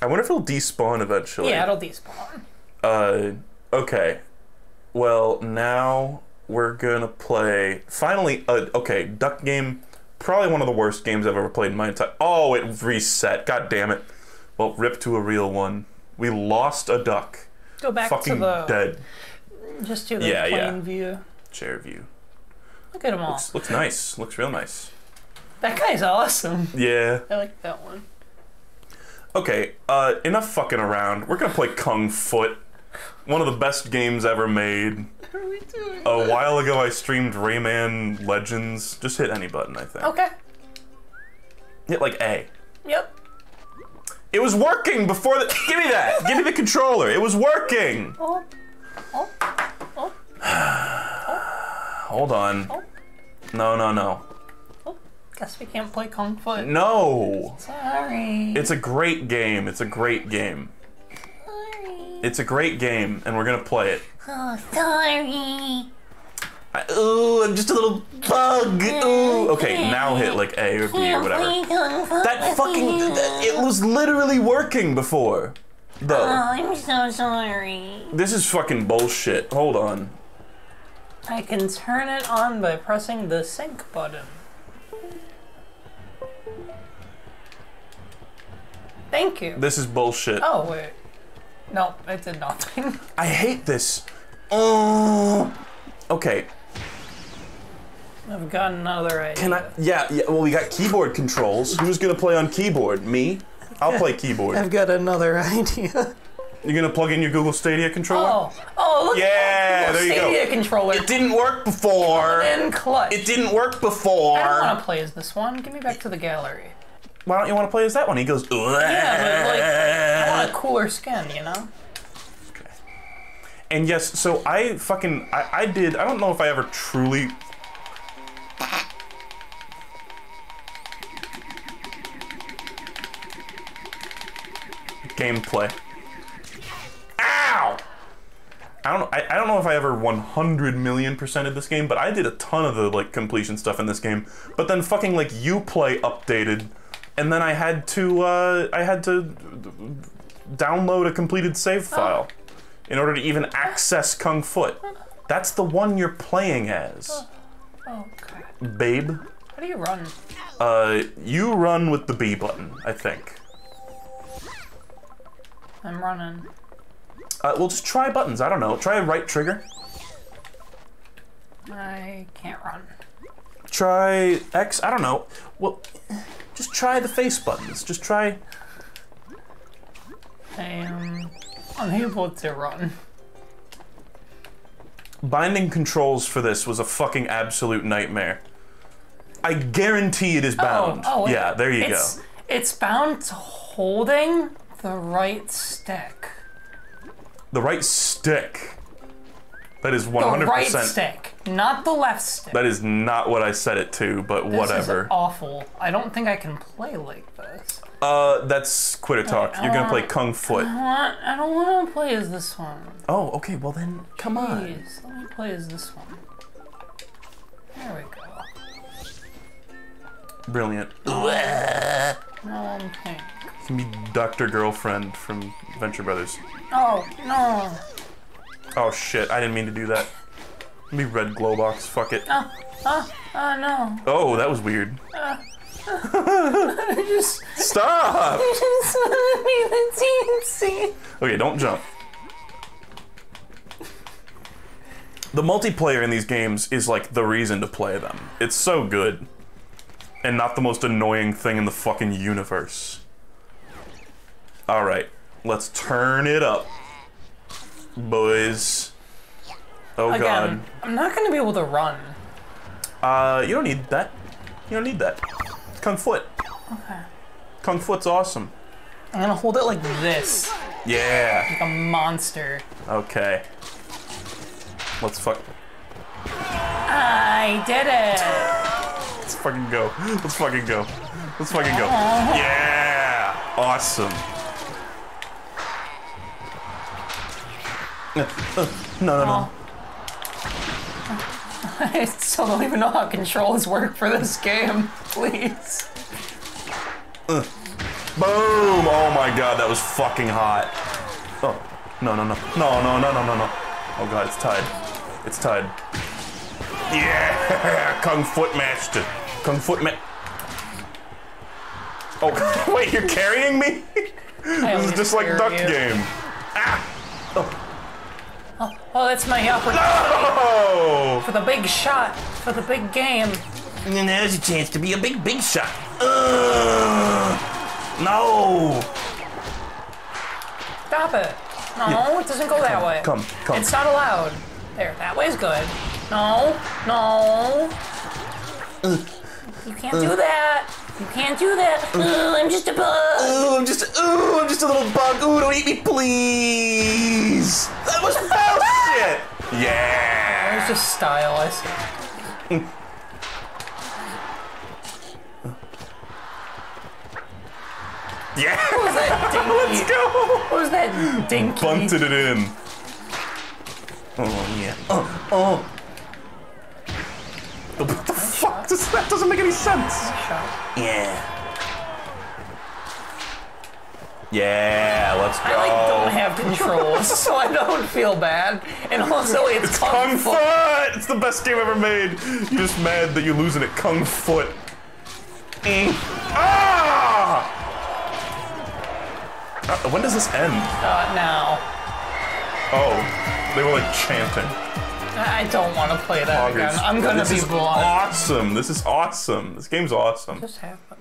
Speaker 2: I wonder if it'll despawn eventually.
Speaker 3: Yeah, it'll despawn.
Speaker 2: Uh, okay. Well, now we're gonna play. Finally, uh, okay, Duck Game. Probably one of the worst games I've ever played in my entire. Oh, it reset. God damn it. Well, rip to a real one. We lost a duck.
Speaker 3: Go back to
Speaker 2: Fucking
Speaker 3: the
Speaker 2: dead.
Speaker 3: just to the
Speaker 2: Yeah,
Speaker 3: plain
Speaker 2: yeah.
Speaker 3: view.
Speaker 2: Chair view.
Speaker 3: Look at them all.
Speaker 2: Looks, looks nice. Looks real nice.
Speaker 3: That guy's awesome.
Speaker 2: Yeah.
Speaker 3: I like that one.
Speaker 2: Okay, uh, enough fucking around. We're gonna play Kung Foot. One of the best games ever made.
Speaker 3: What are we doing?
Speaker 2: A while ago, I streamed Rayman Legends. Just hit any button, I think.
Speaker 3: Okay.
Speaker 2: Hit like A.
Speaker 3: Yep.
Speaker 2: It was working before the. Give me that! Give me the controller! It was working!
Speaker 3: Oh. Oh. Oh.
Speaker 2: Hold on. Oh. No, no, no. Oh.
Speaker 3: Guess we can't play Kung Fu.
Speaker 2: No!
Speaker 3: Sorry.
Speaker 2: It's a great game. It's a great game.
Speaker 10: Sorry.
Speaker 2: It's a great game, and we're gonna play it.
Speaker 10: Oh, sorry.
Speaker 2: I, ooh, I'm just a little bug. Ooh. Okay, now hit like A or B or whatever.
Speaker 10: play Kung Fu
Speaker 2: That fucking. That, it was literally working before. Though.
Speaker 10: Oh, I'm so sorry.
Speaker 2: This is fucking bullshit. Hold on.
Speaker 3: I can turn it on by pressing the sync button. Thank you.
Speaker 2: This is bullshit.
Speaker 3: Oh wait. No, it did nothing.
Speaker 2: I hate this. Oh. Okay.
Speaker 3: I've got another idea.
Speaker 2: Can I? Yeah, yeah. Well, we got keyboard controls. Who's gonna play on keyboard? Me. I'll play keyboard.
Speaker 3: I've got another idea.
Speaker 2: You're gonna plug in your Google Stadia controller?
Speaker 3: Oh, Oh, look
Speaker 2: Yeah,
Speaker 3: at that
Speaker 2: there you go.
Speaker 3: Stadia controller.
Speaker 2: It didn't work before.
Speaker 3: in clutch.
Speaker 2: It didn't work before.
Speaker 3: I don't want to play as this one. Give me back to the gallery.
Speaker 2: Why don't you want to play as that one? He goes,
Speaker 3: Yeah, but like, I want a cooler skin, you know? Okay.
Speaker 2: And yes, so I fucking I, I did I don't know if I ever truly gameplay. Ow! I don't know I, I don't know if I ever 100 million percented this game, but I did a ton of the like completion stuff in this game. But then fucking like Uplay updated and then I had to uh I had to download a completed save file in order to even access Kung Foot. That's the one you're playing as,
Speaker 3: Oh, God.
Speaker 2: babe.
Speaker 3: How do you run?
Speaker 2: Uh, you run with the B button, I think.
Speaker 3: I'm running.
Speaker 2: Uh, well, just try buttons. I don't know. Try a right trigger.
Speaker 3: I can't run.
Speaker 2: Try X. I don't know. Well, just try the face buttons. Just try.
Speaker 3: I am unable to run.
Speaker 2: Binding controls for this was a fucking absolute nightmare. I guarantee it is oh, bound.
Speaker 3: Oh, wait.
Speaker 2: yeah, there you
Speaker 3: it's,
Speaker 2: go.
Speaker 3: It's bound to holding the right stick.
Speaker 2: The right stick. That is 100%.
Speaker 3: right stick, not the left stick.
Speaker 2: That is not what I set it to, but
Speaker 3: This is
Speaker 2: whatever.
Speaker 3: awful. I don't think I can play like this.
Speaker 2: Uh, that's quitter talk. You're gonna play Kung Foot.
Speaker 3: I, don't want to play as this one.
Speaker 2: Oh, okay. Well then, come on.
Speaker 3: Please, let me play as this one. There we go.
Speaker 2: Brilliant.
Speaker 3: No, I'm pink.
Speaker 2: Can be Doctor Girlfriend from Venture Brothers.
Speaker 3: Oh, no.
Speaker 2: Oh shit! I didn't mean to do that. Let me red glow box. Fuck it.
Speaker 3: Oh, oh, oh no.
Speaker 2: Oh, that was weird.
Speaker 3: I just,
Speaker 2: Stop.
Speaker 3: I just want the teensy.
Speaker 2: Okay, don't jump. The multiplayer in these games is like the reason to play them. It's so good. And not the most annoying thing in the fucking universe. Alright, let's turn it up. Boys. Oh
Speaker 3: Again, I'm not going to be able to run.
Speaker 2: Uh, you don't need that. You don't need that. Kung Foot.
Speaker 3: Okay.
Speaker 2: Kung Foot's awesome.
Speaker 3: I'm to hold it like this,
Speaker 2: Yeah.
Speaker 3: like a monster.
Speaker 2: Okay. Let's fuck.
Speaker 3: I did it.
Speaker 2: Let's fucking go. Let's fucking go. Let's fucking go. Yeah! Awesome. No, no, no.
Speaker 3: I still don't even know how controls work for this game. Please.
Speaker 2: Boom! Oh my god, that was fucking hot. Oh, no, no, no. No, no, no, no, no, no. Oh god, it's tied. It's tied. Yeah! Kung Foot master. Kung Foot ma- Oh, wait, you're carrying me? This is just like Duck Game. Ah.
Speaker 3: Oh, Oh, that's my opportunity
Speaker 2: Oh!
Speaker 3: for the big shot, for the big game.
Speaker 2: And then there's a chance to be a big, big shot. Ugh. No!
Speaker 3: Stop it. No, it doesn't go that way.
Speaker 2: Come, come.
Speaker 3: It's not allowed. There, that way's good. No, no. You can't do that. You can't do that. Ooh, I'm just a bug.
Speaker 2: Ooh, I'm just, ooh, I'm just a little bug. Ooh, don't eat me, please. That was foul shit. Yeah.
Speaker 3: It was just style, I see.
Speaker 2: Yeah.
Speaker 3: What was that dinky?
Speaker 2: Let's go.
Speaker 3: What was that dinky?
Speaker 2: Bunted it in. Oh yeah. Oh, oh. What the fuck? Does, that doesn't make any sense.
Speaker 3: shot?
Speaker 2: Yeah. Yeah, let's go.
Speaker 3: I like don't have controls, so I don't feel bad. And also, it's,
Speaker 2: Kung
Speaker 3: Fu.
Speaker 2: Foot! It's the best game ever made. You're just mad that you're losing at Kung Foot. Mm. Ah! Uh, when does this end?
Speaker 3: Uh, now.
Speaker 2: Oh, they were like chanting.
Speaker 3: I don't want to play that again. I'm gonna
Speaker 2: this
Speaker 3: be
Speaker 2: is
Speaker 3: blunt.
Speaker 2: awesome. This is awesome. This game's awesome.
Speaker 3: What just happened?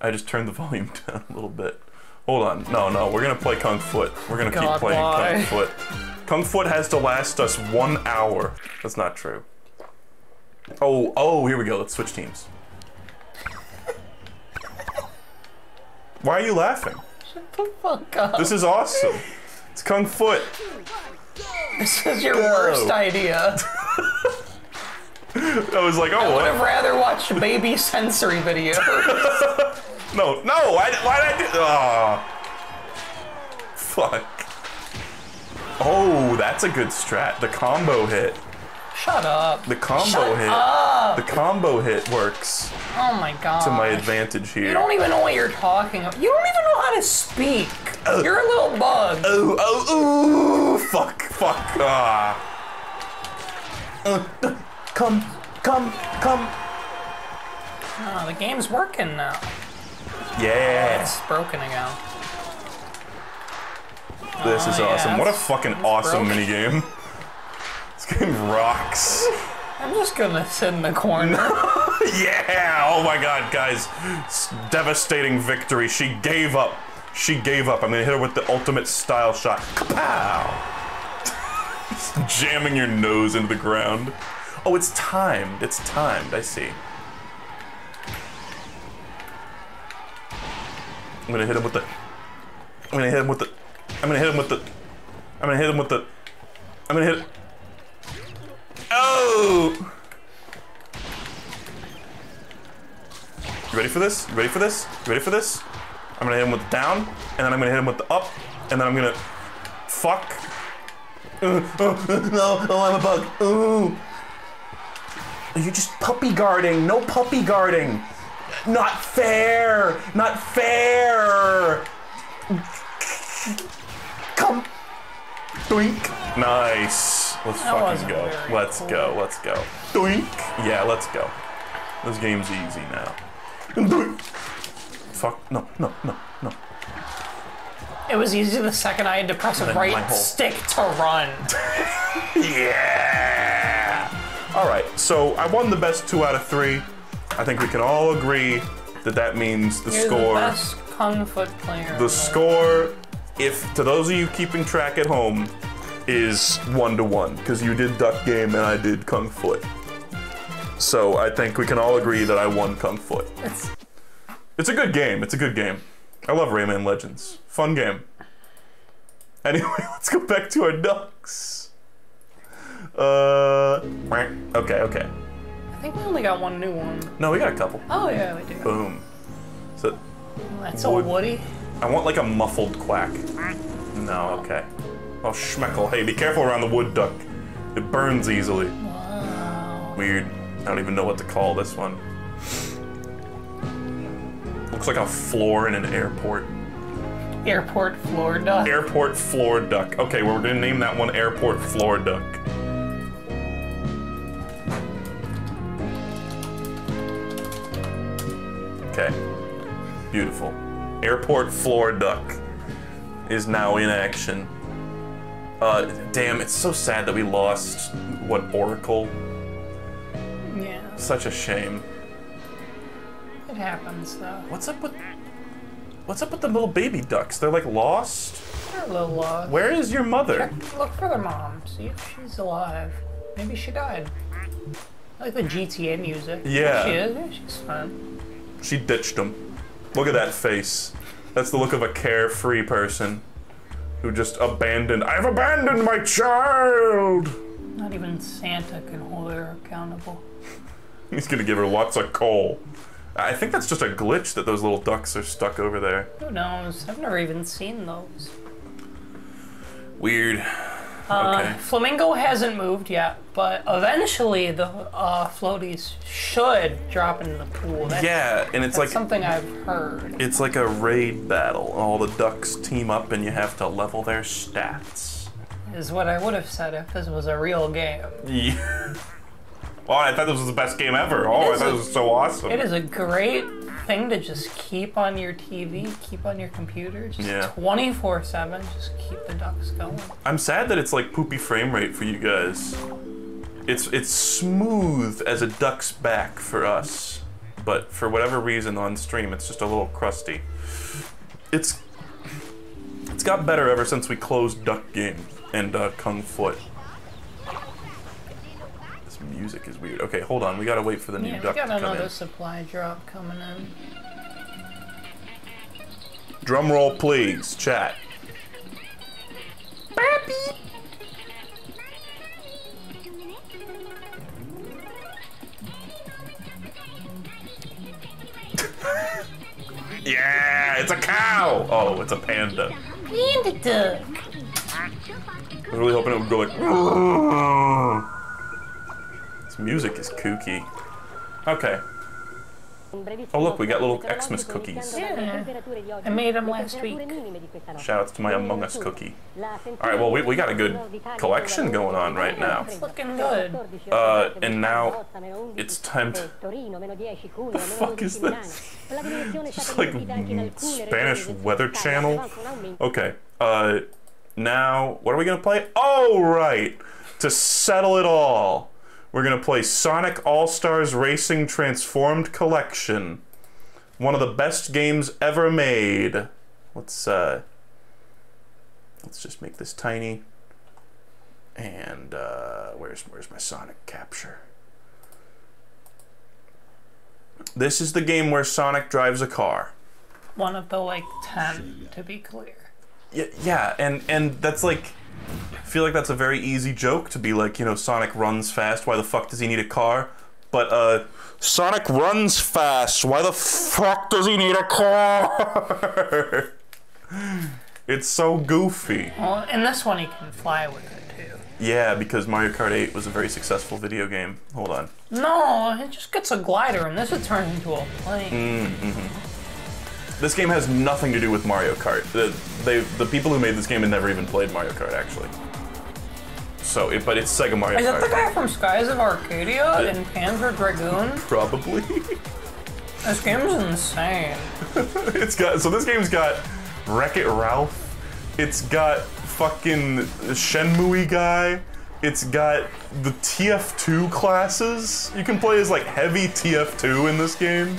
Speaker 2: I just turned the volume down a little bit. Hold on. No, no, we're gonna play Kung Foot. We're gonna keep playing
Speaker 3: why?
Speaker 2: Kung Foot. Kung Foot has to last us one hour. That's not true. Oh, oh, here we go. Let's switch teams. Why are you laughing?
Speaker 3: Shut The fuck up.
Speaker 2: This is awesome. It's Kung Foot.
Speaker 3: This is your
Speaker 2: Go.
Speaker 3: worst idea.
Speaker 2: I was like, oh,
Speaker 3: I would have rather watched baby sensory videos.
Speaker 2: No, no, why, why did I do Ah. Fuck. Oh, that's a good strat. The combo hit.
Speaker 3: Shut up.
Speaker 2: The combo
Speaker 3: Shut
Speaker 2: hit.
Speaker 3: up.
Speaker 2: The combo hit works
Speaker 3: Oh my god.
Speaker 2: to my advantage here.
Speaker 3: You don't even know what you're talking about. You don't even know how to speak. You're a little bug.
Speaker 2: Oh, oh, ooh, fuck, fuck, ah. Uh, uh, come, come, come.
Speaker 3: Oh, the game's working now.
Speaker 2: Yeah,
Speaker 3: It's broken again.
Speaker 2: this is
Speaker 3: Oh, yeah,
Speaker 2: awesome. What a fucking awesome
Speaker 3: broken.
Speaker 2: minigame. This rocks.
Speaker 3: I'm just gonna sit in the corner.
Speaker 2: Yeah! Oh my god, guys. Devastating victory. She gave up. She gave up. I'm gonna hit her with the ultimate style shot. Kapow! Jamming your nose into the ground. Oh, it's timed. It's timed. I see. I'm gonna hit him with the. I'm gonna hit him with the. I'm gonna hit him with the. I'm gonna hit him with the. I'm gonna hit. Oh! You ready for this? You ready for this? You ready for this? I'm gonna hit him with the down, and then I'm gonna hit him with the up, and then I'm gonna fuck. Uh, oh, uh, no, oh, I'm a bug. Ooh. You're just puppy guarding. No puppy guarding. Not fair. Not fair. Come. Doink. Nice. Let's fucking go. Let's
Speaker 3: cool.
Speaker 2: go. Let's go. Doink. Yeah, let's go. This game's easy now. Doink. Fuck. No, no, no, no.
Speaker 3: It was easy the second I had to press a right stick to run.
Speaker 2: Yeah! Alright, so I won the best two out of three. I think we can all agree that that means the
Speaker 3: You're
Speaker 2: score.
Speaker 3: the best kung fu player.
Speaker 2: The score, if to those of you keeping track at home, is one to one because you did Duck Game and I did Kung Foot. So I think we can all agree that I won Kung Foot.
Speaker 3: It's,
Speaker 2: It's a good game. It's a good game. I love Rayman Legends. Fun game. Anyway, let's go back to our ducks. Uh, okay, okay.
Speaker 3: I think we only got one new one.
Speaker 2: No, we got a couple.
Speaker 3: Oh yeah, we do.
Speaker 2: Boom. So
Speaker 3: That's all
Speaker 2: Wood.
Speaker 3: Woody.
Speaker 2: I want like a muffled quack. No, okay. Oh, schmeckle. Hey, be careful around the wood duck. It burns easily. Wow. Weird. I don't even know what to call this one. Looks like a floor in an airport.
Speaker 3: Airport, floor duck.
Speaker 2: Airport floor duck. Okay, well, we're gonna name that one Airport floor duck. Okay. Beautiful. Airport floor duck is now in action. Uh, damn, it's so sad that we lost what Oracle.
Speaker 3: Yeah,
Speaker 2: Such a shame.
Speaker 3: it happens though.
Speaker 2: What's up with What's up with the little baby ducks? They're like lost.
Speaker 3: They're a little lost.
Speaker 2: Where is your mother?
Speaker 3: Check, look for their mom. See if she's alive. Maybe she died. I like the GTA music.
Speaker 2: Yeah.
Speaker 3: She is. Yeah, she's fun.
Speaker 2: She ditched him. Look at that face. That's the look of a carefree person who just abandoned. I've abandoned my child.
Speaker 3: Not even Santa can hold her accountable.
Speaker 2: He's gonna give her lots of coal. I think that's just a glitch that those little ducks are stuck over there.
Speaker 3: Who knows? I've never even seen those.
Speaker 2: Weird.
Speaker 3: Uh,
Speaker 2: Okay.
Speaker 3: Flamingo hasn't moved yet, but eventually the uh, floaties should drop into the pool. That's,
Speaker 2: Yeah, and it's like
Speaker 3: something I've heard.
Speaker 2: it's like a raid battle. All the ducks team up, and you have to level their stats.
Speaker 3: Is what I would have said if this was a real game.
Speaker 2: Yeah. Oh, I thought this was the best game ever. Oh, I thought
Speaker 3: a-
Speaker 2: this was so awesome.
Speaker 3: It is a great thing to just keep on your TV, keep on your computer, just
Speaker 2: Yeah.
Speaker 3: 24 7. Just keep the ducks going.
Speaker 2: I'm sad that it's like poopy frame rate for you guys. It's it's smooth as a duck's back for us, but for whatever reason on stream, it's just a little crusty. It's It's got better ever since we closed Duck Game and uh, Kung Foot. This music is weird. Okay, hold on. We gotta wait for the new
Speaker 3: Yeah,
Speaker 2: duck to come
Speaker 3: another
Speaker 2: in.
Speaker 3: supply drop coming in.
Speaker 2: Drum roll, please, chat. Yeah, it's a cow. Oh, it's a panda.
Speaker 10: Panda duck.
Speaker 2: I was really hoping it would go like. This music is kooky. Okay.
Speaker 11: Oh
Speaker 2: look, we got little Xmas cookies.
Speaker 3: Yeah. I them last week.
Speaker 2: Shoutouts to my Among Us cookie. Alright, well, we, we got a good collection going on right now.
Speaker 3: It's looking good.
Speaker 2: Uh, and now it's time to. The fuck is this? It's like Spanish Weather Channel. Okay. Uh, now what are we gonna play? Oh right, to settle it all, we're gonna play Sonic All Stars Racing Transformed Collection, one of the best games ever made. Let's uh, let's just make this tiny. And uh, where's where's my Sonic capture? This is the game where Sonic drives a car.
Speaker 3: One of the like 10, to be clear.
Speaker 2: Yeah, yeah, and and that's like, I feel like that's a very easy joke to be like, you know, Sonic runs fast. Why the fuck does he need a car? But uh, Sonic runs fast. Why the fuck does he need a car? it's so goofy.
Speaker 3: Well, in this one, he can fly with it too.
Speaker 2: Yeah, because Mario Kart 8 was a very successful video game. Hold on.
Speaker 3: No, it just gets a glider, and this it turns into a plane.
Speaker 2: This game has nothing to do with Mario Kart. The, they, the people who made this game had never even played Mario Kart, actually. So, it, but it's Sega Mario Kart.
Speaker 3: Is that the guy from Skies of Arcadia and Panzer Dragoon?
Speaker 2: Probably.
Speaker 3: This game's insane.
Speaker 2: it's got so this game's got Wreck It Ralph. It's got fucking Shenmue guy. It's got the TF2 classes. You can play as like heavy TF2 in this game.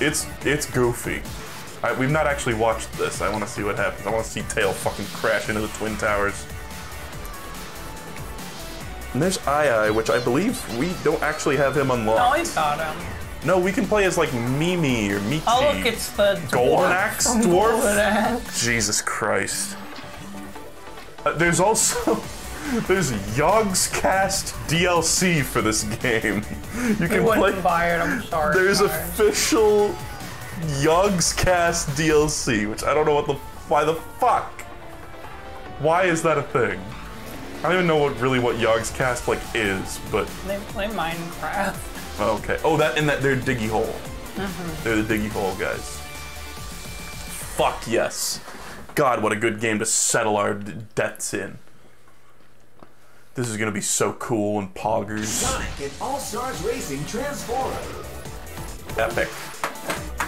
Speaker 2: It's it's goofy. I, we've not actually watched this. I want to see what happens. I want to see Tail fucking crash into the Twin Towers. And there's Ai, which I believe we don't actually have him unlocked.
Speaker 3: he's got him.
Speaker 2: No, we can play as like Mimi or Michi.
Speaker 3: Oh, look, it's the
Speaker 2: Golden Axe dwarf?
Speaker 3: Golden Axe.
Speaker 2: Jesus Christ. Uh, there's also there's Yogscast DLC for this game. You can play.
Speaker 3: buy it, I'm sorry.
Speaker 2: There's
Speaker 3: guys.
Speaker 2: official Yogscast DLC, which I don't know what the why the fuck. Why is that a thing? I don't even know what really what Yogscast like is, but
Speaker 3: They play Minecraft.
Speaker 2: Okay. Oh, that and that they're Diggy Hole. Mm-hmm. They're the Diggy Hole guys. Fuck yes. God, what a good game to settle our d- debts in. This is gonna be so cool and poggers.
Speaker 12: Sonic and All Stars Racing Transform.
Speaker 2: Epic.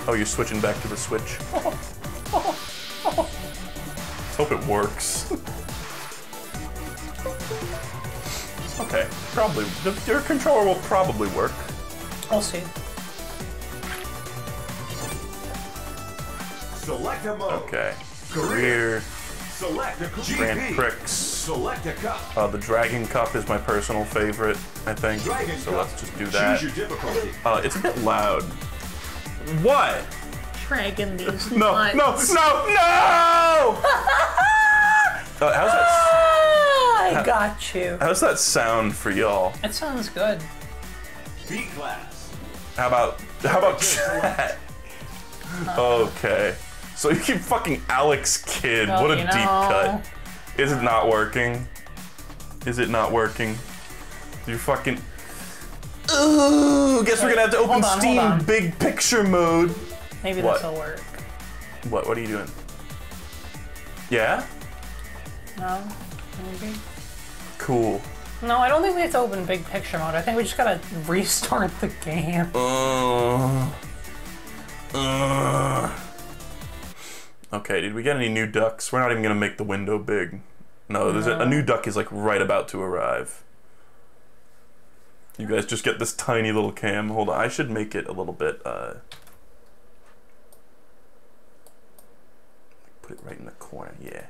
Speaker 2: Oh, you're switching back to the Switch. Let's hope it works. okay, probably. The, your controller will probably work.
Speaker 3: We'll see.
Speaker 12: Select a mode.
Speaker 2: Okay. Career,
Speaker 12: Select a
Speaker 2: Grand. Prix.
Speaker 12: Select a cup.
Speaker 2: Uh, the Dragon Cup is my personal favorite, I think.
Speaker 12: Dragon
Speaker 2: so
Speaker 12: Cup.
Speaker 2: let's just do that.
Speaker 12: Choose your difficulty.
Speaker 2: Uh, it's a bit loud. What?
Speaker 3: Dragon these
Speaker 2: No,
Speaker 3: nuts.
Speaker 2: no, no, no! uh, how's that?
Speaker 3: Ah, I got you.
Speaker 2: How's that sound for y'all?
Speaker 3: It sounds good.
Speaker 12: B class.
Speaker 2: How about how about chat? Okay. So you keep fucking Alex Kidd.
Speaker 3: Well,
Speaker 2: what a deep
Speaker 3: know.
Speaker 2: cut. Is it not working? Is it not working? You fucking. Ooh, guess we're gonna have to open
Speaker 3: on,
Speaker 2: Steam. Big Picture mode.
Speaker 3: Maybe
Speaker 2: What?
Speaker 3: this will work.
Speaker 2: What? What are you doing? Yeah.
Speaker 3: No? Maybe?
Speaker 2: Cool.
Speaker 3: No, I don't think we have to open big picture mode. I think we just gotta restart the game.
Speaker 2: Uh, uh. Okay, did we get any new ducks? We're not even gonna make the window big. No, there's a, a new duck is like right about to arrive. You guys just get this tiny little cam. Hold on, I should make it a little bit. uh... Put it right in the corner. Yeah.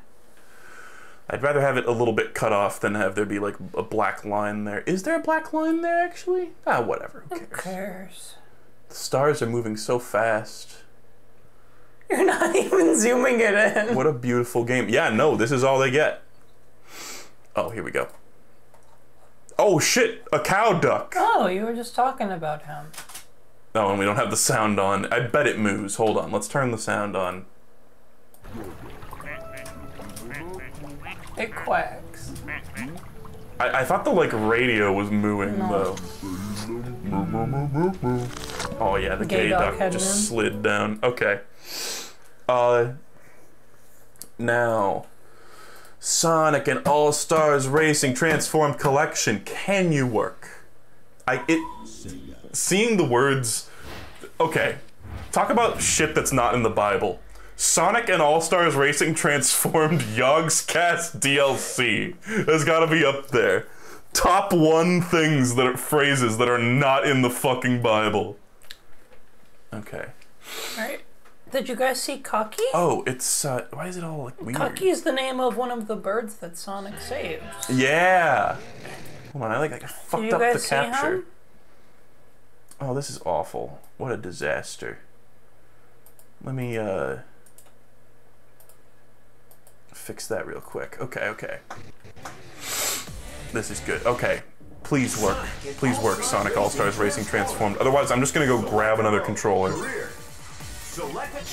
Speaker 2: I'd rather have it a little bit cut off than have there be like a black line there. Is there a black line there actually? Ah, whatever. Who
Speaker 3: Who
Speaker 2: cares?
Speaker 3: cares?
Speaker 2: The stars are moving so fast.
Speaker 3: You're not even zooming it in.
Speaker 2: What a beautiful game. Yeah, no, this is all they get. Oh, here we go. Oh shit, a cow duck.
Speaker 3: Oh, you were just talking about him.
Speaker 2: Oh, and we don't have the sound on. I bet it moves. Hold on, let's turn the sound on.
Speaker 3: It quacks.
Speaker 2: I, I thought the like radio was mooing
Speaker 3: No.
Speaker 2: though. Oh yeah, the
Speaker 3: Gay
Speaker 2: gay,
Speaker 3: duck
Speaker 2: duck just
Speaker 3: in.
Speaker 2: slid down. Okay. Uh now Sonic and All Stars Racing Transformed Collection. Can you work? I it seeing the words Okay. Talk about shit that's not in the Bible. Sonic and All Stars Racing Transformed Yogscast DLC has got to be up there. Top one things that are phrases that are not in the fucking Bible. Okay.
Speaker 3: Right? Did you guys see Cucky?
Speaker 2: Oh, it's uh, why is it all like weird?
Speaker 3: Cucky is the name of one of the birds that Sonic saves.
Speaker 2: Yeah. Hold on, I like I fucked
Speaker 3: you
Speaker 2: up the
Speaker 3: guys
Speaker 2: capture.
Speaker 3: him?
Speaker 2: Oh, this is awful. What a disaster. Let me uh fix that real quick. Okay, okay. This is good. Okay. Please work. Please work, Sonic All-Stars Racing Transformed. Otherwise, I'm just gonna go grab another controller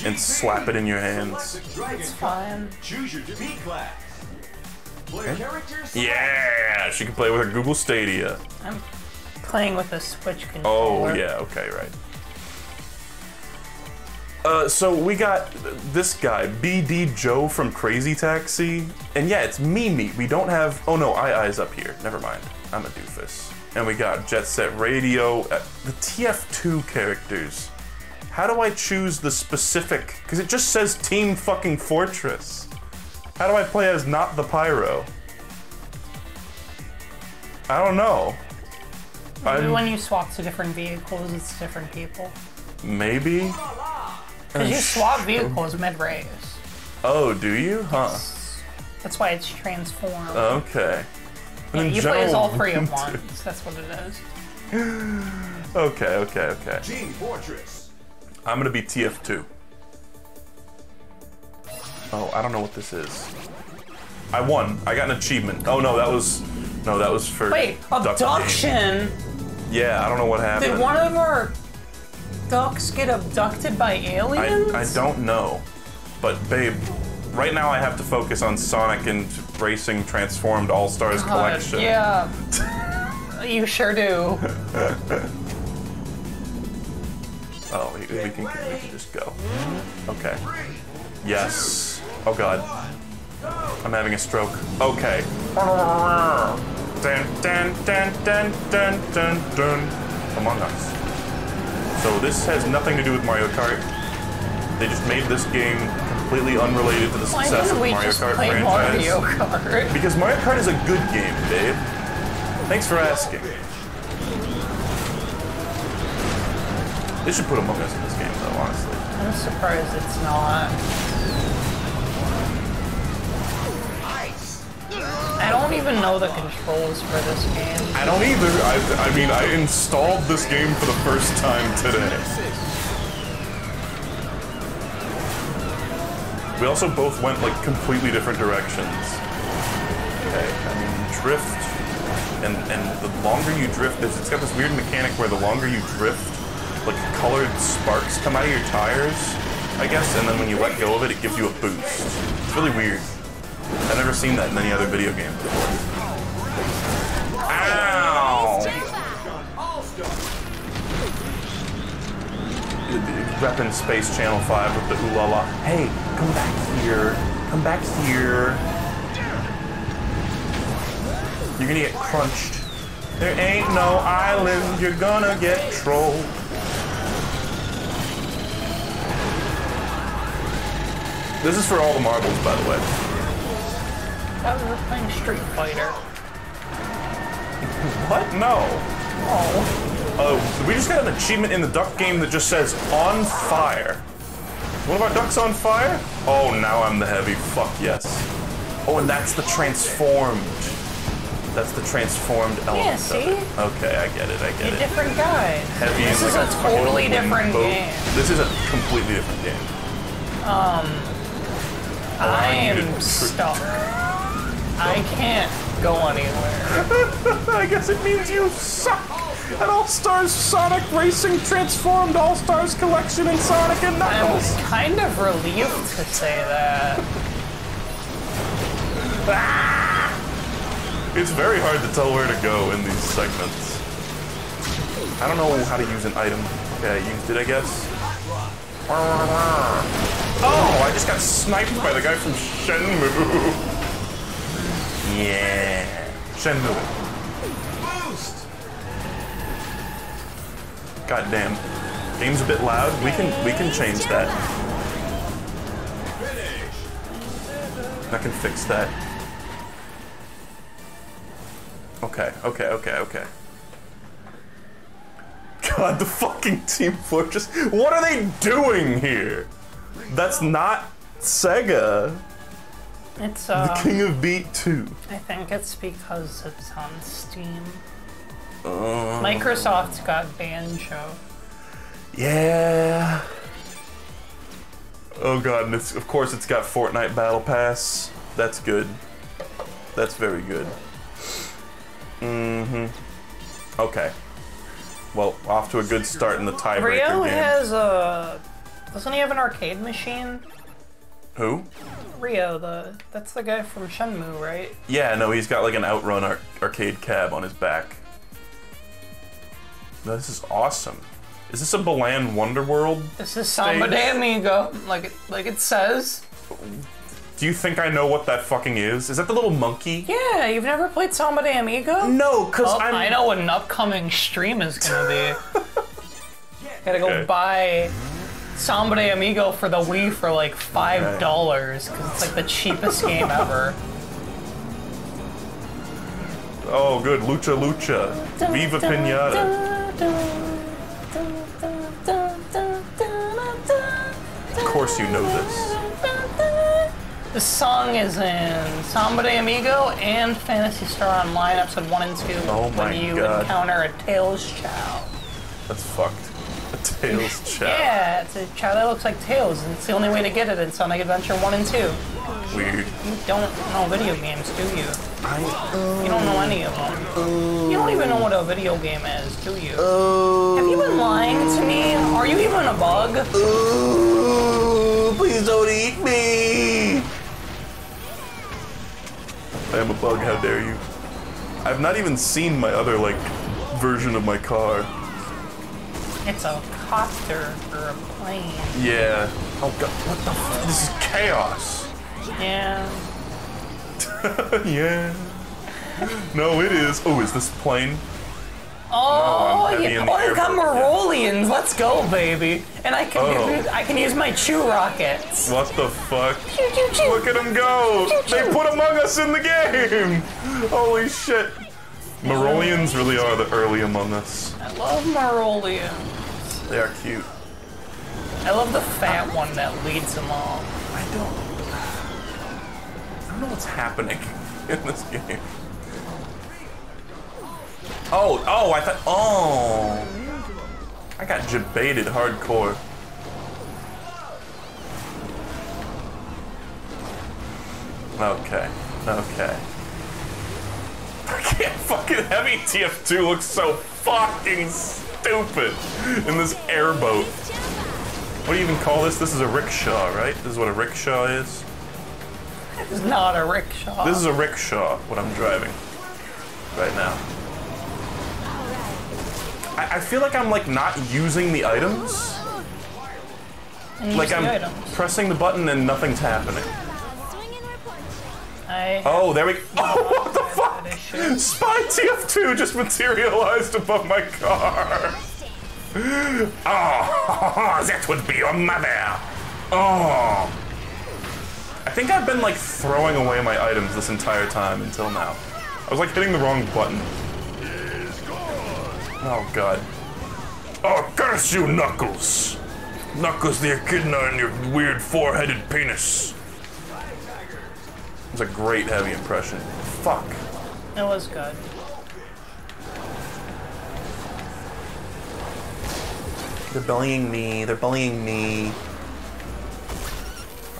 Speaker 2: and slap it in your hands.
Speaker 12: Select a Dragon
Speaker 3: It's
Speaker 12: Class.
Speaker 3: fine.
Speaker 12: Choose your B class. Player characters.
Speaker 2: Yeah, she can play with her Google Stadia.
Speaker 3: I'm playing with a Switch controller.
Speaker 2: Oh yeah, okay, right. Uh, so we got this guy, BD Joe from Crazy Taxi, and yeah, it's Mimi. We don't have. Oh no, I I's up here. Never mind. I'm a doofus. And we got Jet Set Radio. Uh, the TF2 characters. How do I choose the specific? Because it just says Team Fucking Fortress. How do I play as not the Pyro? I don't know.
Speaker 3: Maybe
Speaker 2: I'm-
Speaker 3: when you swap to different vehicles, it's different people.
Speaker 2: Maybe.
Speaker 3: Because you oh, swap vehicles mid race.
Speaker 2: Oh, do you? Huh.
Speaker 3: That's why it's transformed.
Speaker 2: Okay.
Speaker 3: Yeah,
Speaker 2: And
Speaker 3: you play as all three at once. That's what it is.
Speaker 2: Okay, okay, okay.
Speaker 12: Team Fortress.
Speaker 2: I'm gonna be TF2. Oh, I don't know what this is. I won. I got an achievement. Oh no, that was no, that was for
Speaker 3: Wait, abduction?
Speaker 2: Yeah, I don't know what happened.
Speaker 3: Did one of our ducks get abducted by aliens?
Speaker 2: I, I don't know. But babe, right now I have to focus on Sonic and Racing Transformed All Stars
Speaker 3: God,
Speaker 2: Collection.
Speaker 3: Yeah. you sure do.
Speaker 2: Oh, we, we can we can just go. Okay. Yes. Oh god. I'm having a stroke. Okay. Dun, dun, dun, dun, dun, dun, dun. Among Us. So this has nothing to do with Mario Kart. They just made this game completely unrelated to the success of
Speaker 3: we
Speaker 2: Mario
Speaker 3: just
Speaker 2: Kart
Speaker 3: play
Speaker 2: franchise.
Speaker 3: Mario Kart?
Speaker 2: Because Mario Kart is a good game, babe. Thanks for asking. They should put Among Us in this game, though, honestly.
Speaker 3: I'm surprised it's not. I don't even know the controls for this game.
Speaker 2: I don't either. I, I mean, I installed this game for the first time today. We also both went like completely different directions. Okay, I mean, drift, and and the longer you drift, it's it's got this weird mechanic where the longer you drift, like colored sparks come out of your tires, I guess, and then when you let go of it, it gives you a boost. It's really weird. I've never seen that in any other video game before. Ow! Reppin' Space Channel 5 with the ooh la la. Hey, come back here. Come back here. You're gonna get crunched. There ain't no island, you're gonna get trolled. This is for all the marbles, by the way.
Speaker 3: I was playing Street Fighter.
Speaker 2: What? No.
Speaker 3: Oh,
Speaker 2: Oh, we just got an achievement in the duck game that just says on fire. One of our ducks on fire? Oh, now I'm the heavy. Fuck yes. Oh, and that's the transformed. That's the transformed element. of
Speaker 3: see?
Speaker 2: it. Okay, I get it. I get
Speaker 3: A
Speaker 2: it.
Speaker 3: different guy.
Speaker 2: Heavy
Speaker 3: This
Speaker 2: is
Speaker 3: is
Speaker 2: like
Speaker 3: a totally different
Speaker 2: boat.
Speaker 3: game.
Speaker 2: This is a completely different game.
Speaker 3: Um,
Speaker 2: I
Speaker 3: am stuck. I can't go anywhere.
Speaker 2: I guess it means you suck at All Stars Sonic Racing Transformed All Stars Collection and Sonic and Knuckles.
Speaker 3: I'm kind of relieved to say that. Ah!
Speaker 2: It's very hard to tell where to go in these segments. I don't know how to use an item. Okay, I used it, I guess. Oh, I just got sniped by the guy from Shenmue. Yeah. Shenmue.
Speaker 12: Boost.
Speaker 2: God damn. Game's a bit loud. We can we can change that. I can fix that. Okay, okay, okay, okay. God, the fucking Team Fortress. What are they doing here? That's not Sega.
Speaker 3: It's uh, The
Speaker 2: King of Beat 2.
Speaker 3: I think it's because it's on Steam.
Speaker 2: Uh,
Speaker 3: Microsoft's got Banjo.
Speaker 2: Yeah. Oh god, and it's, of course it's got Fortnite Battle Pass. That's good. That's very good. Mm-hmm. Okay. Well, off to a good start in the tiebreaker
Speaker 3: Rio
Speaker 2: game.
Speaker 3: has a. Doesn't he have an arcade machine?
Speaker 2: Who?
Speaker 3: Ryo, the that's the guy from Shenmue, right?
Speaker 2: Yeah, no, he's got like an Outrun ar- arcade cab on his back. No, this is awesome. Is this a Balan Wonderworld?
Speaker 3: This is Samba de Amigo, like it, like it says.
Speaker 2: Do you think I know what that fucking is? Is that the little monkey?
Speaker 3: Yeah, you've never played Samba de Amigo?
Speaker 2: No, because I'm.
Speaker 3: I know what an upcoming stream is gonna be. Gotta go
Speaker 2: Okay.
Speaker 3: buy Samba de Amigo for the Wii for like five dollars because it's like the cheapest game ever.
Speaker 2: Oh, good. Lucha Lucha. Viva Pinata. Of course you know this.
Speaker 3: The song is in Samba de Amigo and Phantasy Star Online episode 1 and 2
Speaker 2: Oh my
Speaker 3: when you
Speaker 2: God.
Speaker 3: encounter a Tails Chao.
Speaker 2: That's fucked. A Tails chat.
Speaker 3: Yeah, it's a chow that looks like Tails, and it's the only way to get it in Sonic Adventure 1 and 2.
Speaker 2: Weird.
Speaker 3: You don't know video games, do you? I. You don't know any of them. You don't even know what a video game is, do you? Have you been lying to me? Are you even a bug?
Speaker 2: Ooh, please don't eat me. I am a bug, how dare you. I've not even seen my other, like, version of my car.
Speaker 3: It's a copter or a plane.
Speaker 2: Yeah. Oh god, what the f- This is chaos.
Speaker 3: Yeah.
Speaker 2: yeah. No, it is. Oh, is this plane?
Speaker 3: Oh,
Speaker 2: I'm
Speaker 3: yeah. Oh, I've got
Speaker 2: airport, yeah.
Speaker 3: Let's go, baby. And I can
Speaker 2: Oh.
Speaker 3: use, I can use my chew rockets.
Speaker 2: What the fuck?
Speaker 3: Choo, choo, choo.
Speaker 2: Look at them go! They put Among Us in the game! Holy shit. Morolians really are the early Among Us.
Speaker 3: I love Morolians.
Speaker 2: They are cute.
Speaker 3: I love the fat one that leads them all.
Speaker 2: I don't. I don't know what's happening in this game. Oh, oh, I thought. Oh. I got jebaited hardcore. Okay, okay. I can't fucking heavy TF2 looks so fucking stupid in this airboat. What do you even call this? This is a rickshaw, right? This is what a rickshaw is?
Speaker 3: It's not a rickshaw.
Speaker 2: This is a rickshaw, what I'm driving right now. I, I feel like I'm like not using the items. Like I'm
Speaker 3: items.
Speaker 2: pressing the button and nothing's happening.
Speaker 3: I
Speaker 2: Oh, there we Oh, Spy TF2 just materialized above my car. Oh, that would be your mother. Oh. I think I've been like throwing away my items this entire time until now. I was like hitting the wrong button. Oh god. Oh, curse you, Knuckles. Knuckles the echidna and your weird four-headed penis. It's a great heavy impression. Fuck.
Speaker 3: It was good.
Speaker 2: They're bullying me. They're bullying me.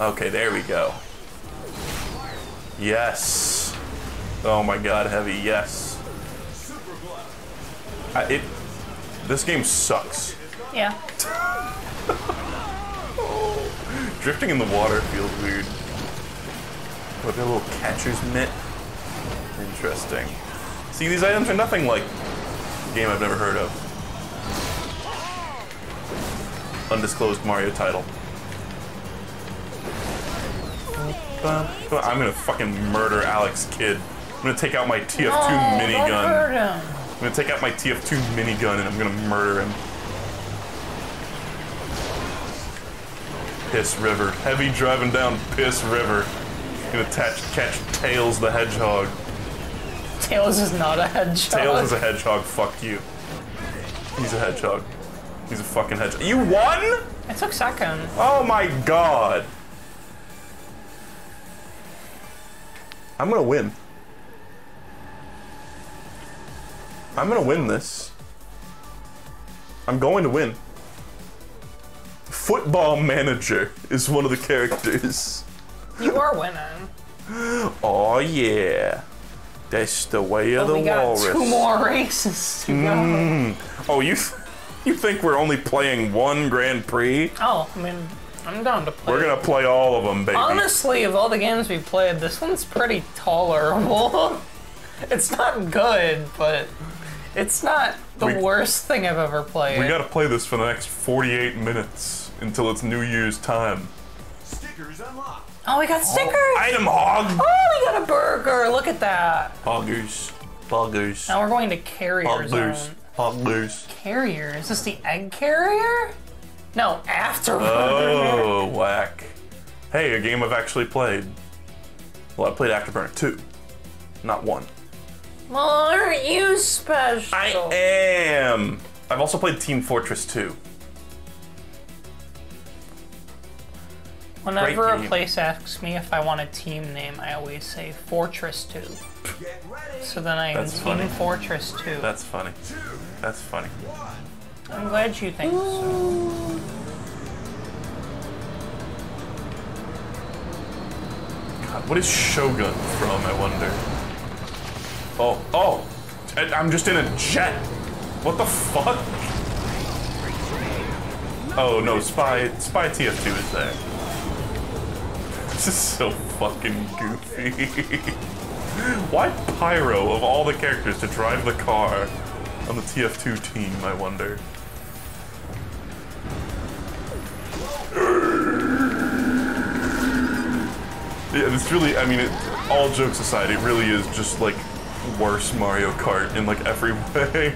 Speaker 2: Okay, there we go. Yes. Oh my god, heavy, yes. I, it. This game sucks.
Speaker 3: Yeah.
Speaker 2: Drifting in the water feels weird. With a little catcher's mitt. Interesting. See, these items are nothing like a game I've never heard of. Undisclosed Mario title. I'm gonna fucking murder Alex Kidd. I'm gonna take out my TF2
Speaker 3: Oh, don't
Speaker 2: minigun. I'm gonna take out my TF2 minigun and I'm gonna murder him. Piss River. Heavy driving down Piss River. Gonna attach, catch Tails the Hedgehog.
Speaker 3: Tails is not a hedgehog.
Speaker 2: Tails is a hedgehog, fuck you. He's a hedgehog. He's a fucking hedgehog. You won?
Speaker 3: I took second.
Speaker 2: Oh my god. I'm gonna win. I'm gonna win this. I'm going to win. Football manager is one of the characters.
Speaker 3: You are winning.
Speaker 2: Oh yeah. That's the way of
Speaker 3: But
Speaker 2: the
Speaker 3: we got two more races to go. Mm.
Speaker 2: Oh, you you think we're only playing one Grand Prix?
Speaker 3: Oh, I mean, I'm down to play.
Speaker 2: We're gonna play all of them, baby.
Speaker 3: Honestly, of all the games we played, this one's pretty tolerable. it's not good, but it's not the
Speaker 2: We-
Speaker 3: worst thing I've ever played.
Speaker 2: We gotta play this for the next 48 minutes until it's New Year's time.
Speaker 12: Stickers unlocked.
Speaker 3: Oh, we got oh, stickers!
Speaker 2: Item hog!
Speaker 3: Oh, we got a burger! Look at that!
Speaker 2: Hoggers. Poggers.
Speaker 3: Now we're going to carrier
Speaker 2: Poggers.
Speaker 3: zone.
Speaker 2: Poggers.
Speaker 3: Carrier? Is this the egg carrier? No, afterburner.
Speaker 2: Oh, whack. Hey, a game I've actually played. Well, I played Afterburner 2, not 1.
Speaker 3: Well, aren't you special?
Speaker 2: I am! I've also played Team Fortress 2.
Speaker 3: Whenever
Speaker 2: great
Speaker 3: a
Speaker 2: game.
Speaker 3: place asks me if I want a team name, I always say Fortress 2. So then I am
Speaker 2: That's
Speaker 3: Team. Fortress 2.
Speaker 2: That's funny. That's funny.
Speaker 3: I'm glad you think so.
Speaker 2: God, what is Shogun from, I wonder? Oh, oh! I'm just in a jet! What the fuck? Oh no, Spy Spy TF2 is there. This is so fucking goofy. Why Pyro of all the characters to drive the car on the TF2 team, I wonder? Yeah, it's really, I mean, it, all jokes aside, it really is just like worse Mario Kart in like every way.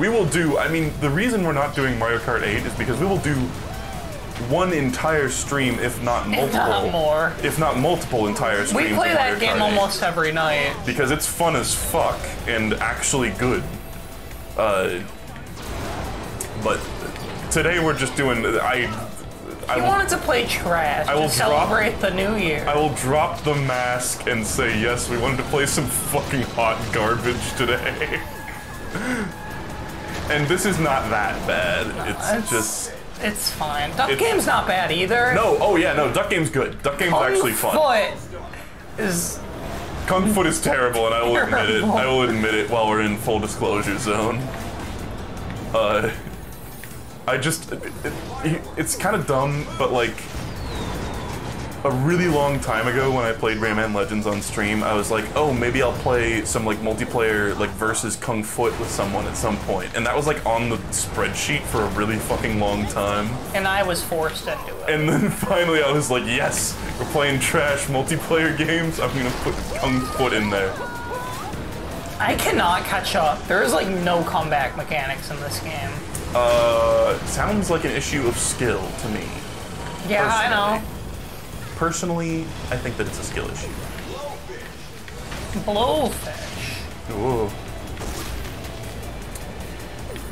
Speaker 2: we will do, I mean, the reason we're not doing Mario Kart 8 is because we will do one entire stream, if not multiple.
Speaker 3: If not more.
Speaker 2: If not multiple entire streams.
Speaker 3: We play that game
Speaker 2: Kart 8
Speaker 3: almost every night.
Speaker 2: because it's fun as fuck and actually good. Uh, but today we're just doing. I. I
Speaker 3: You
Speaker 2: will,
Speaker 3: wanted to play trash
Speaker 2: I will
Speaker 3: to
Speaker 2: drop-
Speaker 3: celebrate the new year.
Speaker 2: I will drop the mask and say yes. We wanted to play some fucking hot garbage today. and this is not that bad. It's
Speaker 3: It's-
Speaker 2: just
Speaker 3: It's fine. Duck
Speaker 2: It's-
Speaker 3: Game's not bad either.
Speaker 2: no. Oh yeah, no. Duck Game's good. Duck Game's actually fun.
Speaker 3: Foot is
Speaker 2: Kung Foot is terrible, and I will admit it. I will admit it while we're in full disclosure zone. Uh, I just, it, it- it's kind of dumb, but like, a really long time ago when I played Rayman Legends on stream, I was like, oh, maybe I'll play some like multiplayer, like versus Kung Foot with someone at some point, and that was like on the spreadsheet for a really fucking long time.
Speaker 3: and I was forced into it.
Speaker 2: And then finally I was like, yes, we're playing trash multiplayer games. I'm gonna put Kung Foot in there.
Speaker 3: I cannot catch up. There is like no comeback mechanics in this game.
Speaker 2: Uh, sounds like an issue of skill to me.
Speaker 3: Yeah, I know.
Speaker 2: Personally, I think that it's a skill issue.
Speaker 3: Blowfish.
Speaker 2: Ooh.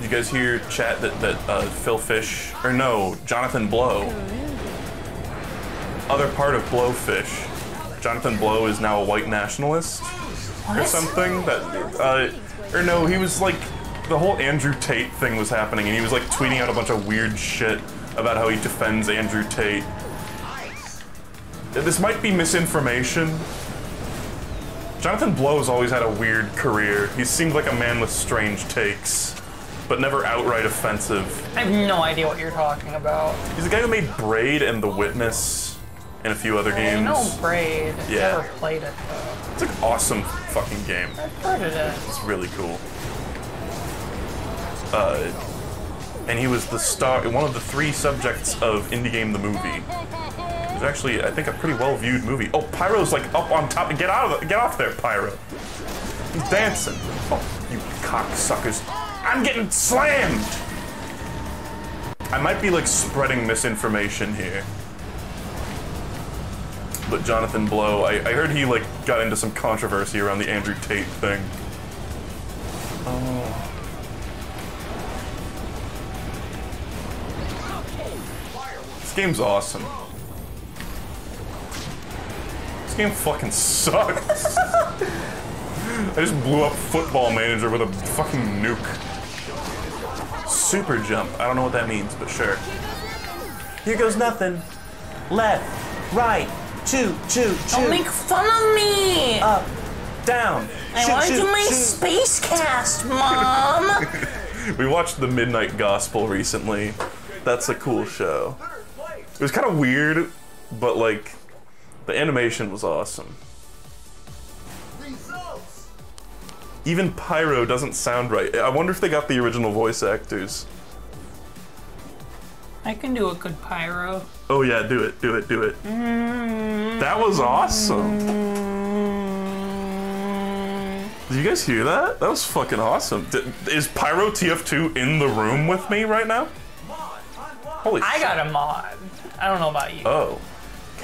Speaker 2: you guys hear chat that that uh, Phil Fish or no Jonathan Blow, other part of Blowfish, Jonathan Blow is now a white nationalist or something. That uh, or no, he was like the whole Andrew Tate thing was happening, and he was like tweeting out a bunch of weird shit about how he defends Andrew Tate. This might be misinformation. Jonathan Blow has always had a weird career. He seemed like a man with strange takes, but never outright offensive.
Speaker 3: I have no idea what you're talking about.
Speaker 2: He's the guy who made Braid and The Witness and a few other
Speaker 3: I
Speaker 2: games.
Speaker 3: know Braid.
Speaker 2: Yeah.
Speaker 3: Never played it though.
Speaker 2: It's an awesome fucking game.
Speaker 3: I've heard of it.
Speaker 2: It's really cool. Uh, and he was the star, one of the three subjects of Indie Game the movie. Actually, I think, a pretty well-viewed movie. Oh, Pyro's like up on top. Get out of the, get off there, Pyro. He's dancing. Oh, you cocksuckers! I'm getting slammed. I might be like spreading misinformation here. But Jonathan Blow, I, I heard he like got into some controversy around the Andrew Tate thing. Oh. This game's awesome. This game fucking sucks. I just blew up Football Manager with a fucking nuke. Super jump. I don't know what that means, but sure. Here goes nothing. Left, right, two, two,
Speaker 3: Don't make fun of me!
Speaker 2: up, down.
Speaker 3: I
Speaker 2: shoot,
Speaker 3: want to do my
Speaker 2: shoot.
Speaker 3: space cast, Mom!
Speaker 2: We watched the Midnight Gospel recently. That's a cool show. It was kind of weird, but like the animation was awesome.
Speaker 12: Results.
Speaker 2: Even Pyro doesn't sound right. I wonder if they got the original voice actors.
Speaker 3: I can do a good pyro.
Speaker 2: Oh yeah, do it, do it, do it. That was awesome. Did you guys hear that? That was fucking awesome. Did, is Pyro TF2 in the room with me right now? Holy
Speaker 3: I
Speaker 2: shit.
Speaker 3: got a mod. I don't know about you.
Speaker 2: Oh.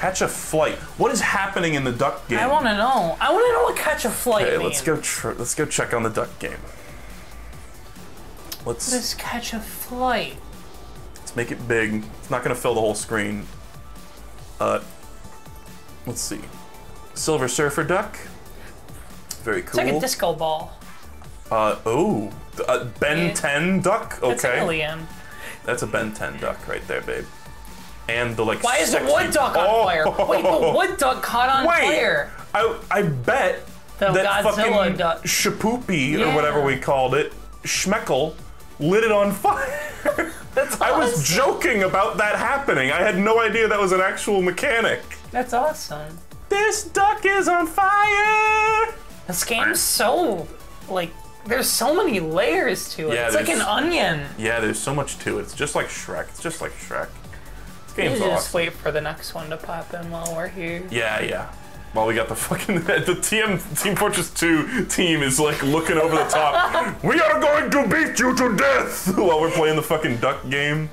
Speaker 2: Catch a flight. What is happening in the duck game?
Speaker 3: I want to know. I want to know what catch a flight
Speaker 2: Okay, let's go. Tr- let's go check on the duck game. Let's
Speaker 3: What is catch a flight?
Speaker 2: let's make it big. It's not gonna fill the whole screen. Uh, let's see. Silver Surfer duck. Very
Speaker 3: It's
Speaker 2: cool.
Speaker 3: like a disco ball.
Speaker 2: uh oh, uh, Ben
Speaker 3: Yeah.
Speaker 2: 10 duck.
Speaker 3: It's
Speaker 2: Okay,
Speaker 3: alien.
Speaker 2: that's a Ben 10 duck right there, babe. And the like.
Speaker 3: Why is the wood duck on
Speaker 2: Oh!
Speaker 3: fire? Wait, the wood duck caught on
Speaker 2: Wait,
Speaker 3: fire.
Speaker 2: I I bet
Speaker 3: The
Speaker 2: that
Speaker 3: Godzilla
Speaker 2: fucking
Speaker 3: duck.
Speaker 2: Shapoopy or whatever we called it, Schmeckle, lit it on fire.
Speaker 3: That's
Speaker 2: I was joking about that happening. I had no idea that was an actual mechanic.
Speaker 3: That's awesome.
Speaker 2: This duck is on fire.
Speaker 3: This game's so like there's so many layers to it.
Speaker 2: Yeah,
Speaker 3: it's like an onion.
Speaker 2: Yeah, there's so much to it. It's just like Shrek. It's just like Shrek. This
Speaker 3: You
Speaker 2: game's
Speaker 3: just
Speaker 2: awesome.
Speaker 3: wait for the next one to pop in while we're here.
Speaker 2: Yeah, yeah. While we got the fucking the TM Team Fortress 2 team is like looking over the top. we are going to beat you to death while we're playing the fucking duck game.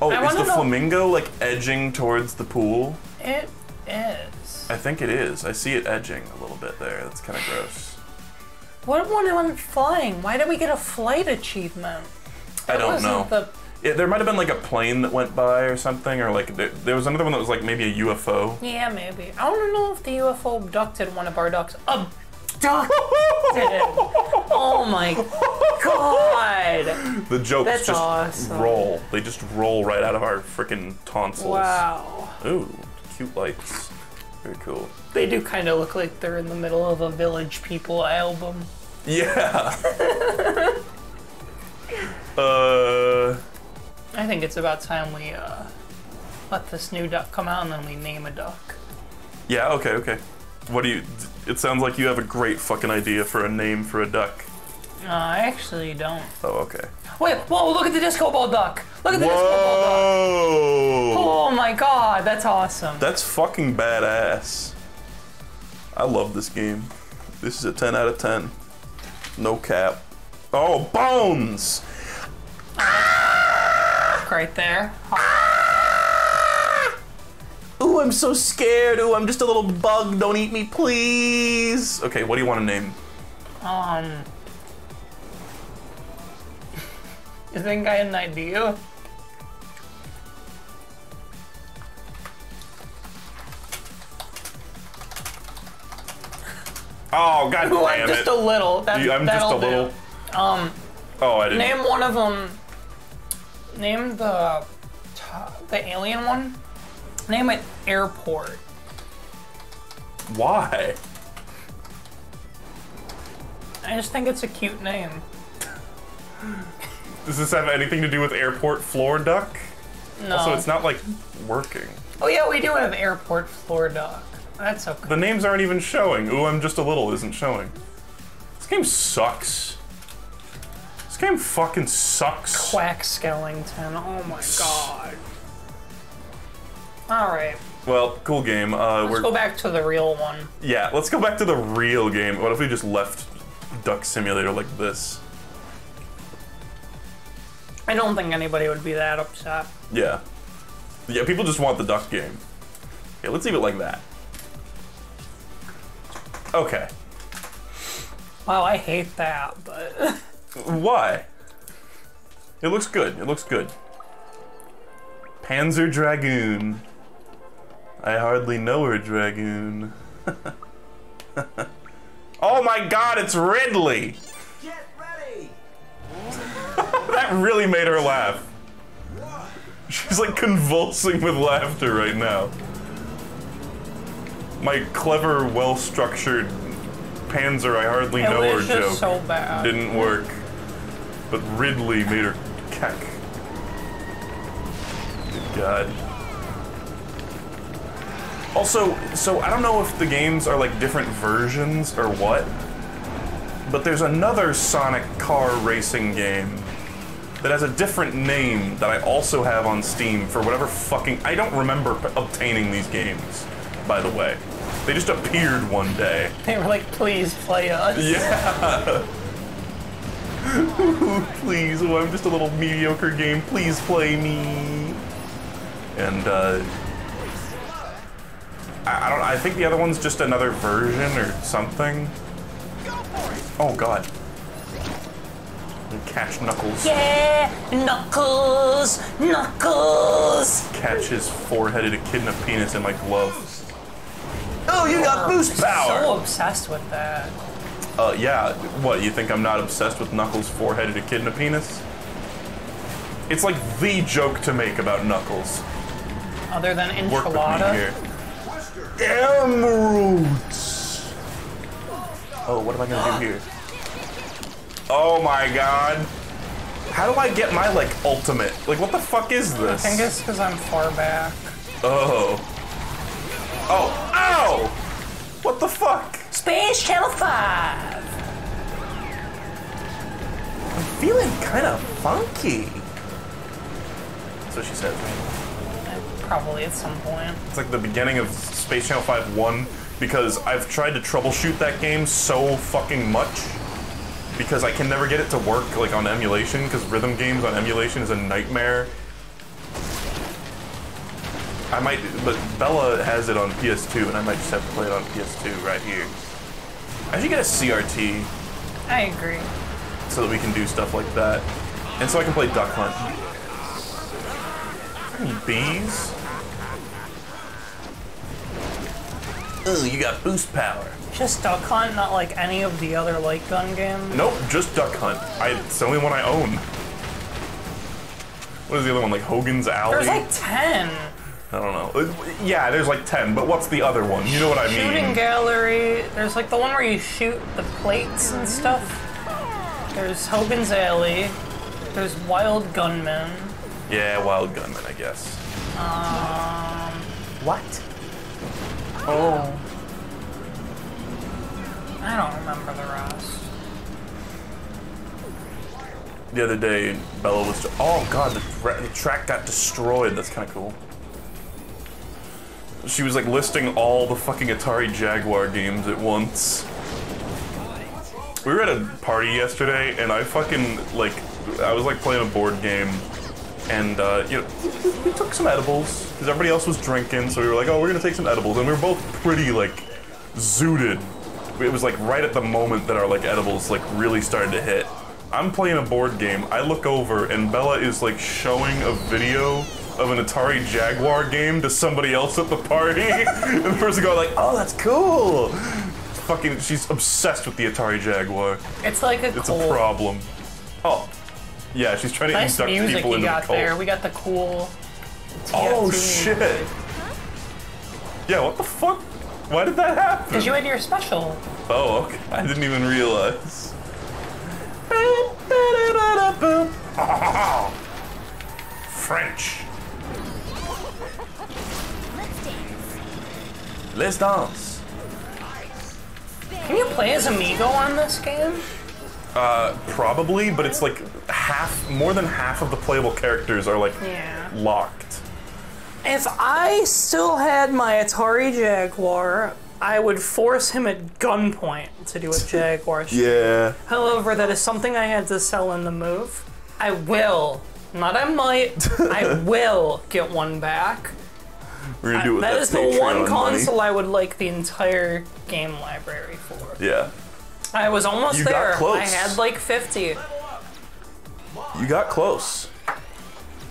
Speaker 2: Oh,
Speaker 3: I
Speaker 2: is the flamingo like edging towards the pool?
Speaker 3: It is.
Speaker 2: I think it is. I see it edging a little bit there. That's kind of gross.
Speaker 3: What one went flying? Why did we get a flight achievement?
Speaker 2: I don't know.
Speaker 3: The,
Speaker 2: It, there might have been like a plane that went by or something, or like there, there was another one that was like maybe a UFO.
Speaker 3: yeah, maybe. I don't know if the UFO abducted one of our ducks. Abducted! oh my god!
Speaker 2: The jokes
Speaker 3: That's
Speaker 2: just
Speaker 3: awesome.
Speaker 2: roll. They just roll right out of our freaking tonsils.
Speaker 3: Wow.
Speaker 2: Ooh, cute lights. Very cool.
Speaker 3: They do kind of look like they're in the middle of a Village People album.
Speaker 2: Yeah. uh,
Speaker 3: I think it's about time we uh, let this new duck come out and then we name a duck.
Speaker 2: yeah. Okay. Okay. What do you? It sounds like you have a great fucking idea for a name for a duck.
Speaker 3: No, I actually don't.
Speaker 2: Oh, okay.
Speaker 3: Wait, whoa, look at the disco ball duck! Look at the disco ball duck!
Speaker 2: Whoa!
Speaker 3: Oh my god, that's awesome.
Speaker 2: That's fucking badass. I love this game. This is a 10 out of 10. No cap. Oh, bones!
Speaker 3: Right there.
Speaker 2: Ooh, I'm so scared. Ooh, I'm just a little bug. Don't eat me, please. Okay, what do you want to name?
Speaker 3: Um, You think I had an idea?
Speaker 2: Oh god
Speaker 3: Ooh, I'm
Speaker 2: damn
Speaker 3: just
Speaker 2: it!
Speaker 3: a little. That,
Speaker 2: You- I'm just a
Speaker 3: that'll do.
Speaker 2: little. Um. Oh, I didn't.
Speaker 3: Name one of them. Name the the alien one. Name it airport.
Speaker 2: Why?
Speaker 3: I just think it's a cute name.
Speaker 2: Does this have anything to do with airport floor duck?
Speaker 3: No.
Speaker 2: So it's not like working.
Speaker 3: Oh yeah, we do have airport floor duck. That's okay.
Speaker 2: The names aren't even showing. Ooh, I'm just a little isn't showing. This game sucks. This game fucking sucks.
Speaker 3: Quack Skellington. Oh my god. All right,
Speaker 2: Well, cool game. Uh,
Speaker 3: let's
Speaker 2: we're
Speaker 3: go back to the real one.
Speaker 2: yeah. Let's go back to the real game. What if we just left Duck Simulator like this?
Speaker 3: I don't think anybody would be that upset.
Speaker 2: Yeah. Yeah. People just want the duck game. Okay, let's leave it like that. Okay.
Speaker 3: Wow, I hate that, but
Speaker 2: Why? It looks good. It looks good. Panzer Dragoon. I hardly know her, Dragoon. oh my god, it's Ridley!
Speaker 12: Get ready!
Speaker 2: That really made her laugh. She's like convulsing with laughter right now. My clever, well structured Panzer I hardly
Speaker 3: it
Speaker 2: know her
Speaker 3: was
Speaker 2: joke
Speaker 3: so bad.
Speaker 2: didn't work. But Ridley made her keck. Good God. Also, so I don't know if the games are like different versions or what, but there's another Sonic car racing game that has a different name that I also have on Steam for whatever fucking. I don't remember p- obtaining these games, by the way. They just appeared one day.
Speaker 3: They were like, please play us.
Speaker 2: Yeah. Please, oh, I'm just a little mediocre game. Please play me. And uh, I, I don't. I think the other one's just another version or something. Oh God. Catch Knuckles.
Speaker 3: Yeah, Knuckles, Knuckles.
Speaker 2: Catch his four-headed echidna penis in my glove. Oh, you got boost power.
Speaker 3: So obsessed with that.
Speaker 2: Uh, yeah. What, you think I'm not obsessed with Knuckles' four-headed echidna penis? It's like the joke to make about Knuckles.
Speaker 3: Other than
Speaker 2: Work with me
Speaker 3: enchilada.
Speaker 2: here. Emeralds! Oh, what am I gonna do here? Oh my god. How do I get my, like, ultimate? Like, what the fuck is
Speaker 3: I
Speaker 2: this?
Speaker 3: think it's because I'm far back.
Speaker 2: Oh. Oh. Ow! What the fuck?
Speaker 3: Space Channel 5!
Speaker 2: I'm Feeling kind of funky. That's what she says.
Speaker 3: Probably at some point.
Speaker 2: It's like the beginning of Space Channel 5 1 because I've tried to troubleshoot that game so fucking much because I can never get it to work like on emulation because rhythm games on emulation is a nightmare. I might, but Bella has it on PS2 and I might just have to play it on PS2 right here. I should get a CRT
Speaker 3: I agree.
Speaker 2: so that we can do stuff like that. And so I can play Duck Hunt. Bees? Ooh, you got boost power.
Speaker 3: Just Duck Hunt, not like any of the other light gun games.
Speaker 2: Nope, just Duck Hunt. I, it's the only one I own. What is the other one? Like Hogan's Alley?
Speaker 3: There's like 10.
Speaker 2: I don't know. Uh, Yeah, there's like 10, but what's the other one? You know what I mean?
Speaker 3: Shooting gallery. There's like the one where you shoot the plates and stuff. There's Hogan's Alley. There's Wild Gunman.
Speaker 2: Yeah, Wild Gunman, I guess.
Speaker 3: Um,
Speaker 2: What?
Speaker 3: oh. I don't remember the rest.
Speaker 2: The other day, Bella was. oh god, the, the track got destroyed. That's kind of cool. She was like listing all the fucking Atari Jaguar games at once. We were at a party yesterday, and I fucking like, I was like playing a board game, and uh, you know, we took some edibles because everybody else was drinking, so we were like, oh, we're gonna take some edibles, and we were both pretty like zooted. It was like right at the moment that our like edibles like really started to hit, I'm playing a board game. I look over and Bella is like showing a video of an Atari Jaguar game to somebody else at the party. and the person going like, "Oh, that's cool." Fucking, she's obsessed with the Atari Jaguar.
Speaker 3: It's like a
Speaker 2: It's
Speaker 3: cool,
Speaker 2: a problem. Oh, yeah, she's trying to
Speaker 3: nice
Speaker 2: induct
Speaker 3: music
Speaker 2: people
Speaker 3: you
Speaker 2: into
Speaker 3: got
Speaker 2: the cult.
Speaker 3: there. We got the cool.
Speaker 2: oh shit!
Speaker 3: music.
Speaker 2: Yeah, what the fuck? Why did that happen?
Speaker 3: Cause you had your special.
Speaker 2: Oh, okay. I didn't even realize. French. Let's dance.
Speaker 3: Can you play as Amigo on this game?
Speaker 2: Uh, probably, but it's like half, more than half of the playable characters are like
Speaker 3: Yeah.
Speaker 2: locked.
Speaker 3: If I still had my Atari Jaguar, I would force him at gunpoint to do a Jaguar. shit.
Speaker 2: Yeah.
Speaker 3: However, that is something I had to sell in the move. I will, not I might, I will get one back.
Speaker 2: We're gonna do it with
Speaker 3: that
Speaker 2: that,
Speaker 3: is the
Speaker 2: Patreon
Speaker 3: one
Speaker 2: money.
Speaker 3: console I would like the entire game library for.
Speaker 2: Yeah.
Speaker 3: I was almost
Speaker 2: You
Speaker 3: there. I had like 50.
Speaker 2: You got close.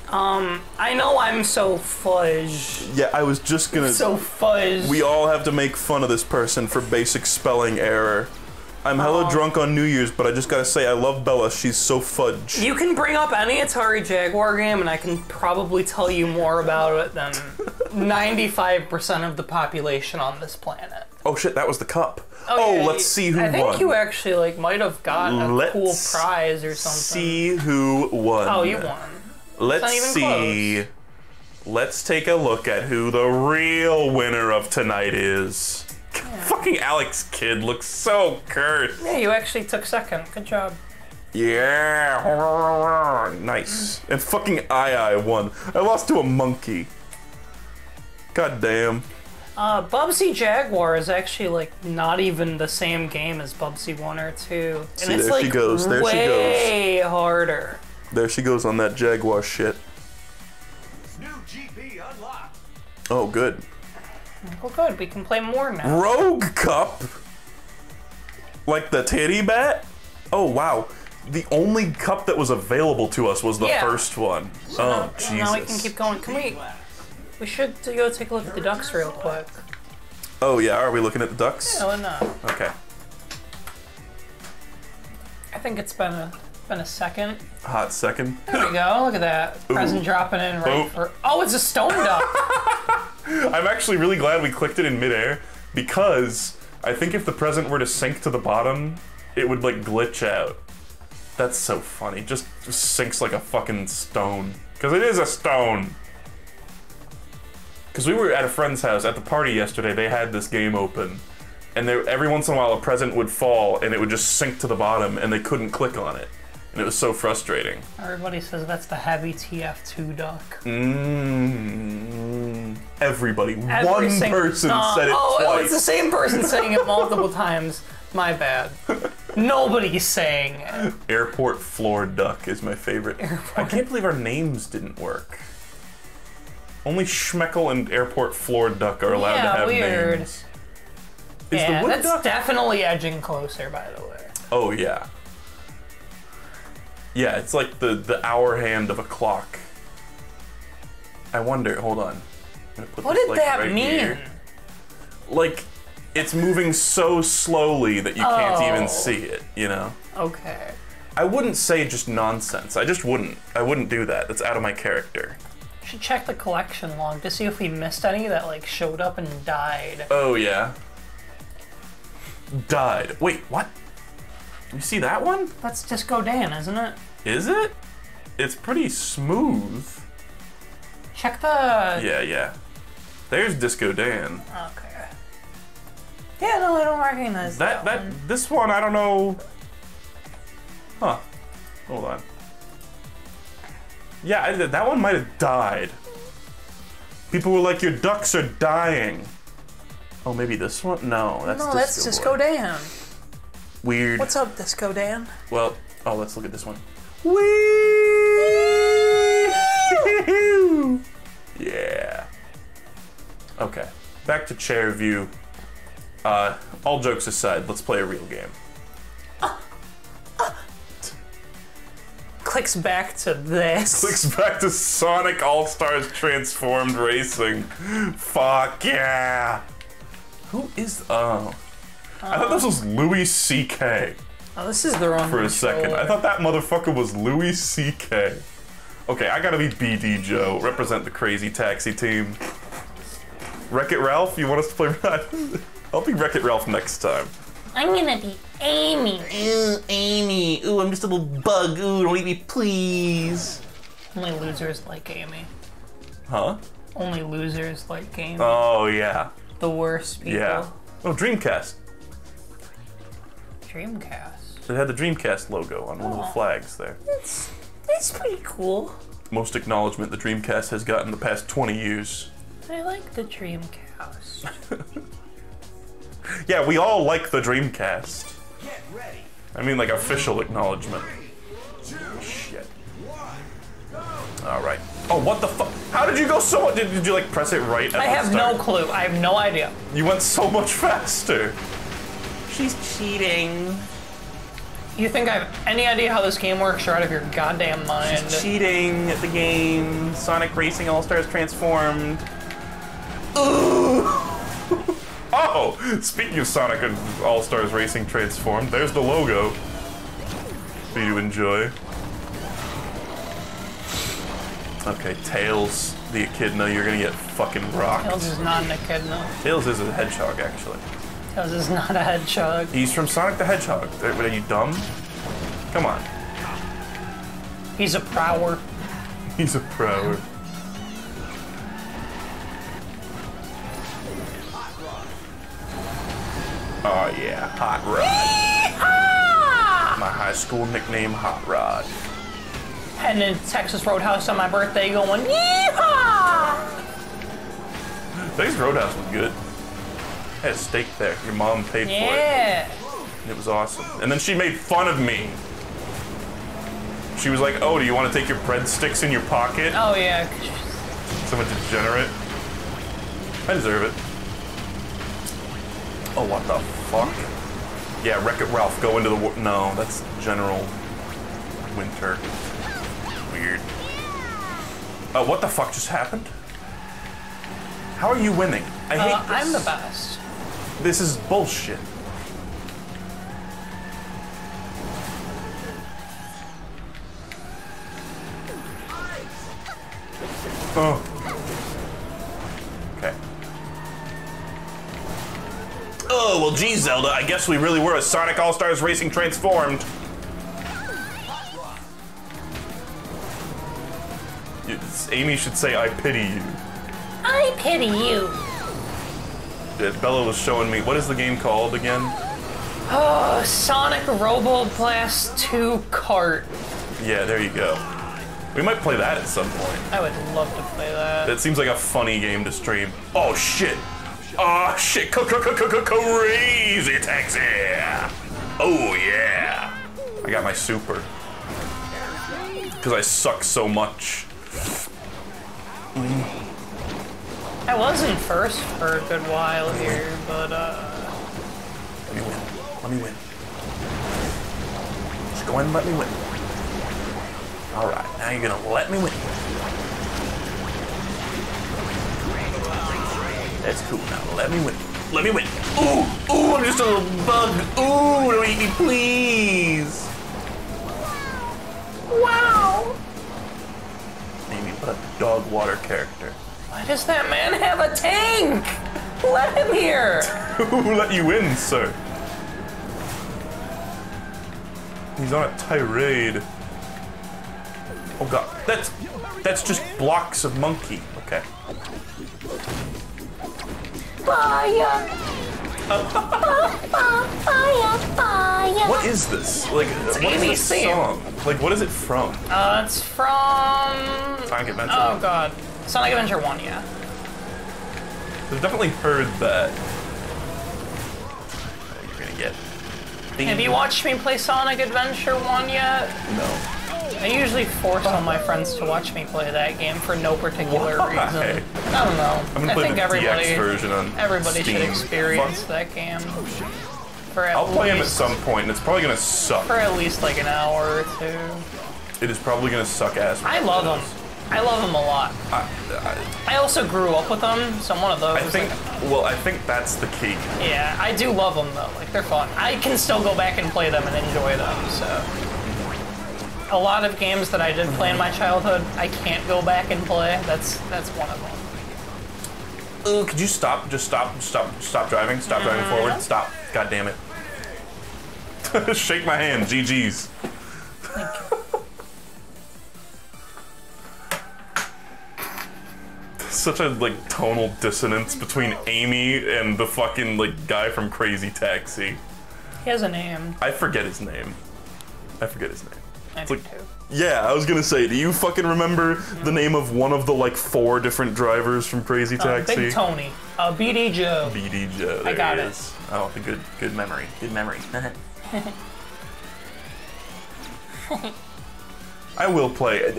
Speaker 3: Um, I know I'm so fudge.
Speaker 2: Yeah, I was just gonna.
Speaker 3: So fudge.
Speaker 2: We all have to make fun of this person for basic spelling error. I'm hella
Speaker 3: Oh.
Speaker 2: drunk on New Year's, but I just gotta say I love Bella. She's so fudge.
Speaker 3: You can bring up any Atari Jaguar game, and I can probably tell you more about it than 95% of the population on this planet.
Speaker 2: Oh shit, that was the cup. Oh,
Speaker 3: oh
Speaker 2: let's see who
Speaker 3: I think
Speaker 2: won.
Speaker 3: you actually like might have gotten a
Speaker 2: Let's
Speaker 3: cool prize or something.
Speaker 2: See who won.
Speaker 3: Oh, you won.
Speaker 2: Let's see. Let's take a look at who the real winner of tonight is. Fucking Alex Kidd looks so cursed.
Speaker 3: Yeah, you actually took second. Good job.
Speaker 2: Yeah, nice. And fucking I I won. I lost to a monkey. God damn.
Speaker 3: Uh, Bubsy Jaguar is actually like not even the same game as Bubsy One or Two, and
Speaker 2: See,
Speaker 3: it's
Speaker 2: there she
Speaker 3: like
Speaker 2: goes, there she goes.
Speaker 3: way harder.
Speaker 2: There she goes on that Jaguar shit.
Speaker 12: New GP unlocked.
Speaker 2: Oh, good.
Speaker 3: Well, good. We can play more now.
Speaker 2: Rogue Cup? Like the titty bat? Oh, wow. The only cup that was available to us was the
Speaker 3: Yeah.
Speaker 2: first one. Oh, Jesus.
Speaker 3: Now we can keep going. Can we? We should go take a look at the ducks real quick.
Speaker 2: Oh, yeah. Are we looking at the ducks?
Speaker 3: No, no.
Speaker 2: Okay.
Speaker 3: I think it's been a been a second.
Speaker 2: Hot second.
Speaker 3: There we go. Look at that. Present dropping in right
Speaker 2: Oh.
Speaker 3: for. Oh, it's a stone duck.
Speaker 2: I'm actually really glad we clicked it in midair because I think if the present were to sink to the bottom, it would like glitch out. That's so funny. Just, just sinks like a fucking stone. Because it is a stone. Because we were at a friend's house at the party yesterday. They had this game open. And there, every once in a while, a present would fall and it would just sink to the bottom and they couldn't click on it. And it was so frustrating.
Speaker 3: Everybody says that's the heavy TF2 duck.
Speaker 2: Mmm. Everybody.
Speaker 3: Every
Speaker 2: One person
Speaker 3: Uh,
Speaker 2: said it
Speaker 3: oh,
Speaker 2: twice.
Speaker 3: Oh, it's the same person saying it multiple times. My bad. Nobody's saying it.
Speaker 2: Airport floor duck is my favorite. Airport. I can't believe our names didn't work. Only Schmeckel and Airport floor duck are allowed to have
Speaker 3: weird.
Speaker 2: names. Is
Speaker 3: yeah,
Speaker 2: the wood
Speaker 3: that's
Speaker 2: duck?
Speaker 3: definitely edging closer, by the way.
Speaker 2: oh yeah. Yeah, it's like the the hour hand of a clock. I wonder. Hold on. I'm gonna put
Speaker 3: What
Speaker 2: this,
Speaker 3: did
Speaker 2: like,
Speaker 3: that
Speaker 2: right
Speaker 3: mean?
Speaker 2: here. Like, it's moving so slowly that you can't
Speaker 3: Oh.
Speaker 2: even see it. You know.
Speaker 3: Okay.
Speaker 2: I wouldn't say just nonsense. I just wouldn't. I wouldn't do that. That's out of my character.
Speaker 3: Should check the collection log to see if we missed any that like showed up and died.
Speaker 2: Oh yeah. Died. Wait, what? You see that one?
Speaker 3: That's Disco Dan, isn't it?
Speaker 2: Is it? It's pretty smooth.
Speaker 3: Check the.
Speaker 2: Yeah, yeah. There's Disco Dan.
Speaker 3: Okay. Yeah, no, I don't recognize
Speaker 2: That
Speaker 3: that.
Speaker 2: that
Speaker 3: one.
Speaker 2: this one I don't know. Huh. Hold on. Yeah, I, that one might have died. People were like, "Your ducks are dying." Oh, maybe this one? No, that's
Speaker 3: No,
Speaker 2: Disco
Speaker 3: that's Disco
Speaker 2: Boy.
Speaker 3: Dan.
Speaker 2: Weird.
Speaker 3: What's up, Disco Dan?
Speaker 2: Well, oh, let's look at this one. Wee! Yeah. Okay. Back to chair view. Uh, all jokes aside, let's play a real game.
Speaker 3: clicks back to this.
Speaker 2: Clicks back to Sonic All Stars Transformed Racing. Fuck yeah. Who is. Oh. I thought this was Louis C.K.
Speaker 3: Oh, this is the wrong
Speaker 2: for a second. I thought that motherfucker was Louis C.K. Okay, I gotta be BD Joe. Represent the crazy taxi team. Wreck It Ralph, you want us to play I'll be Wreck It Ralph next time.
Speaker 10: I'm gonna be Amy.
Speaker 2: Ooh, Amy. Ooh, I'm just a little bug. Ooh, don't eat me, please.
Speaker 3: Only losers like Amy.
Speaker 2: Huh?
Speaker 3: Only losers like Amy.
Speaker 2: Oh, yeah.
Speaker 3: the worst people.
Speaker 2: Yeah. Oh, Dreamcast.
Speaker 3: Dreamcast.
Speaker 2: It had the Dreamcast logo on one of the flags there.
Speaker 3: That's that's pretty cool.
Speaker 2: Most acknowledgement the Dreamcast has gotten the past 20 years.
Speaker 3: I like the Dreamcast.
Speaker 2: Yeah, we all like the Dreamcast.
Speaker 12: Get ready.
Speaker 2: I mean, like official acknowledgement. Shit. All right. Oh, what the fuck? How did you go so much? Did, did you like press it right at
Speaker 3: I
Speaker 2: the
Speaker 3: have
Speaker 2: start?
Speaker 3: no clue. I have no idea.
Speaker 2: You went so much faster. She's cheating.
Speaker 3: You think I have any idea how this game works? You're out of your goddamn mind.
Speaker 2: She's cheating at the game. Sonic Racing All Stars transformed. oh, speaking of Sonic and All Stars Racing transformed, there's the logo for you to enjoy. Okay, Tails, the echidna, you're gonna get fucking rocked.
Speaker 3: Tails is not an echidna.
Speaker 2: Tails is a hedgehog, actually.
Speaker 3: Tails is not a hedgehog.
Speaker 2: He's from Sonic the Hedgehog. Are are you dumb? Come on.
Speaker 3: He's a prower.
Speaker 2: He's a pro. Oh yeah, Hot Rod. My high school nickname, Hot Rod.
Speaker 3: Heading into Texas Roadhouse on my birthday going, yeehaw!
Speaker 2: Texas Roadhouse was good. I had a steak there. Your mom paid for it.
Speaker 3: Yeah.
Speaker 2: It was awesome. And then she made fun of me. She was like, "Oh, do you want to take your breadsticks in your pocket?"
Speaker 3: Oh yeah.
Speaker 2: Someone degenerate. I deserve it. Oh, what the fuck? Yeah, Wreck It Ralph, go into the war. No, that's General Winter. Weird. Oh, what the fuck just happened? How are you winning? I hate
Speaker 3: Uh,
Speaker 2: this.
Speaker 3: I'm the best.
Speaker 2: This is bullshit. Oh. Well, gee, Zelda, I guess we really were a Sonic All Stars Racing transformed. It's- Amy should say, I pity you.
Speaker 10: I pity you.
Speaker 2: Bella was showing me, what is the game called again?
Speaker 3: Oh, Sonic Robo Blast 2 Kart.
Speaker 2: Yeah, there you go. We might play that at some point.
Speaker 3: I would love to play that.
Speaker 2: That seems like a funny game to stream. Oh shit! Oh shit! Co- co- co- Crazy taxi! Oh yeah! I got my super. Because I suck so much.
Speaker 3: I was in first for a good while here, but uh,
Speaker 2: Let me win. Let me win. Just go in and let me win. Alright, now you're gonna let me win. That's cool. Now let me win. Let me win. Ooh, ooh, I'm just a little bug. Ooh, don't eat me, please.
Speaker 3: wow!
Speaker 2: Amy, what a dog water character.
Speaker 3: Why does that man have a tank? Let him here.
Speaker 2: Who let you in, sir? He's on a tirade. Oh god, that's that's just blocks of monkey. Okay.
Speaker 10: Fire. Fire, fire.
Speaker 2: What is this? Like, what is this
Speaker 3: ABC.
Speaker 2: song? Like, what is it from?
Speaker 3: Uh, it's from.
Speaker 2: Sonic Adventure.
Speaker 3: Oh god, Sonic Adventure One, yeah.
Speaker 2: I've definitely heard that. You're gonna get.
Speaker 3: Have you watched me play Sonic Adventure 1 yet?
Speaker 2: No.
Speaker 3: I usually force all my friends to watch me play that game for no particular
Speaker 2: Why?
Speaker 3: reason. I don't know.
Speaker 2: I'm gonna
Speaker 3: I
Speaker 2: play
Speaker 3: think
Speaker 2: the
Speaker 3: everybody
Speaker 2: DX version on
Speaker 3: everybody
Speaker 2: Steam.
Speaker 3: should experience
Speaker 2: Fuck.
Speaker 3: that game. Oh, for at
Speaker 2: I'll play him at some point, and it's probably gonna suck.
Speaker 3: for at least like an hour or two.
Speaker 2: It is probably gonna suck ass.
Speaker 3: I love them. I love them a lot.
Speaker 2: I,
Speaker 3: I also grew up with them, so I'm one of those.
Speaker 2: I, I think.
Speaker 3: like,
Speaker 2: Well, I think that's the key.
Speaker 3: yeah, I do love them though. Like they're fun. I can still go back and play them and enjoy them. So a lot of games that I did play in my childhood, I can't go back and play. That's that's one of them.
Speaker 2: Ooh, could you stop? Just stop. Stop. Stop driving. Stop driving mm-hmm. forward. Stop. God damn it. Shake my hand. GG's. Such a like tonal dissonance between Amy and the fucking like guy from Crazy Taxi.
Speaker 3: He has a name.
Speaker 2: I forget his name. I forget his name.
Speaker 3: I do
Speaker 2: like-
Speaker 3: too.
Speaker 2: Yeah, I was gonna say, do you fucking remember the name of one of the like four different drivers from Crazy
Speaker 3: Uh,
Speaker 2: Taxi?
Speaker 3: Big Tony. Uh, BD Joe.
Speaker 2: BD Joe. There
Speaker 3: got it.
Speaker 2: is. Oh, good, good memory. Good memory. I will play.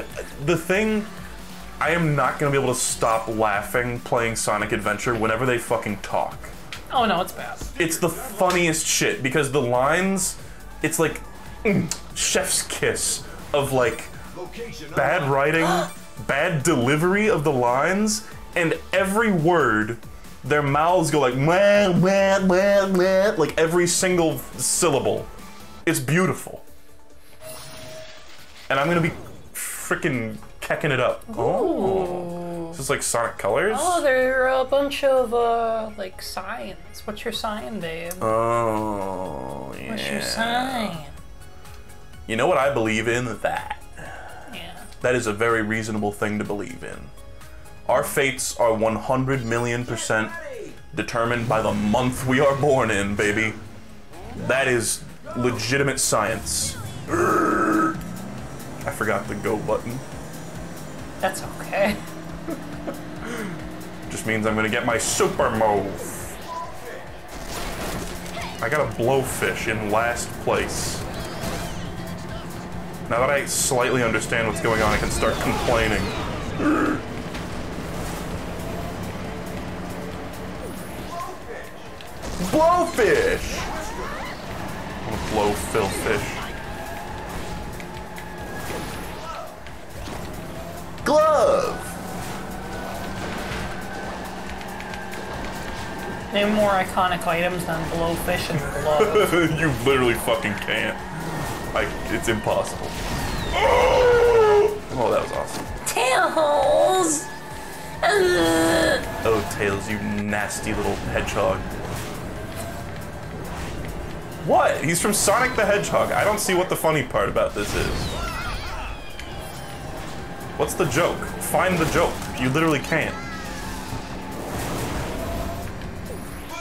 Speaker 2: The thing, I am not gonna be able to stop laughing playing Sonic Adventure whenever they fucking talk.
Speaker 3: Oh no, it's bad.
Speaker 2: It's the funniest shit because the lines, it's like mm, chef's kiss of like bad writing, bad delivery of the lines, and every word, their mouths go like wah, wah, wah, wah, like every single syllable. It's beautiful. And I'm gonna be freaking kecking it up. Oh. This is like Sonic Colors?
Speaker 3: Oh, there are a bunch of uh, like signs. What's your sign, Dave?
Speaker 2: Oh, yeah.
Speaker 3: What's your sign?
Speaker 2: You know what I believe in? That.
Speaker 3: Yeah.
Speaker 2: That is a very reasonable thing to believe in. Our fates are 100 million percent determined by the month we are born in, baby. That is legitimate science. I forgot the go button.
Speaker 3: That's okay.
Speaker 2: Just means I'm gonna get my super move. I got a blowfish in last place. Now that I slightly understand what's going on, I can start complaining. Blowfish! I'm gonna blow Phil fish. Glove!
Speaker 3: Name more iconic items than blowfish and glove.
Speaker 2: you literally fucking can't. Like, it's impossible. Oh, that was awesome.
Speaker 3: Tails!
Speaker 2: Oh, Tails, you nasty little hedgehog. What? He's from Sonic the Hedgehog. I don't see what the funny part about this is. What's the joke? Find the joke. You literally can't.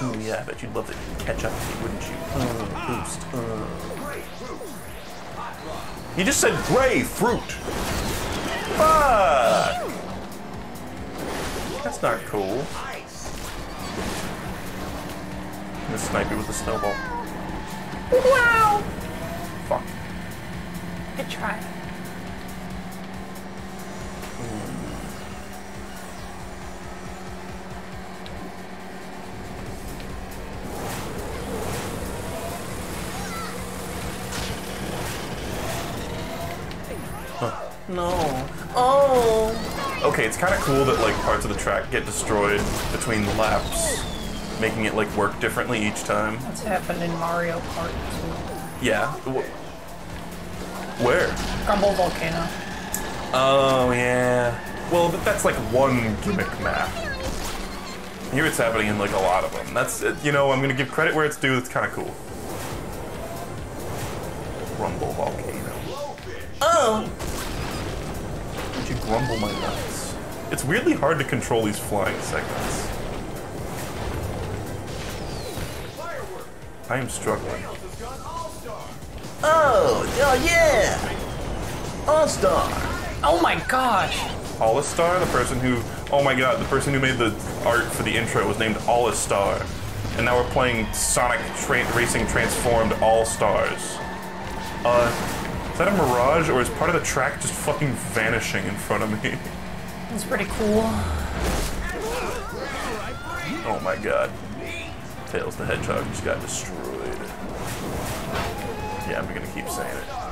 Speaker 2: Oh yeah, I bet you'd love to catch up to me, wouldn't you? Uh, boost. Uh. You just said grapefruit. Fuck. That's not cool. I'm gonna snipe you with a snowball.
Speaker 3: wow!
Speaker 2: Fuck.
Speaker 3: Good try. Hmm.
Speaker 2: No. Oh. Okay, it's kind of cool that like parts of the track get destroyed between the laps, making it like work differently each time.
Speaker 3: That's happened in Mario Kart
Speaker 2: too. Yeah. Where?
Speaker 3: 2. Grumble Volcano.
Speaker 2: Oh yeah. Well, but that's like one gimmick map. Here it's happening in like a lot of them. That's uh, you know I'm gonna give credit where it's due. It's kind of cool. Rumble volcano. Oh. Don't grumble my nuts? It's weirdly hard to control these flying segments. I am struggling.
Speaker 13: Oh, oh yeah! All Star!
Speaker 3: Oh my gosh!
Speaker 2: Allistar, the person who, oh my god, the person who made the art for the intro was named Allistar. And now we're playing Sonic tra Racing Transformed All Stars. Uh, is that a mirage or is part of the track just fucking vanishing in front of me?
Speaker 3: That's pretty cool.
Speaker 2: Oh my god. Tails the Hedgehog just got destroyed. Yeah, I'm gonna keep saying it.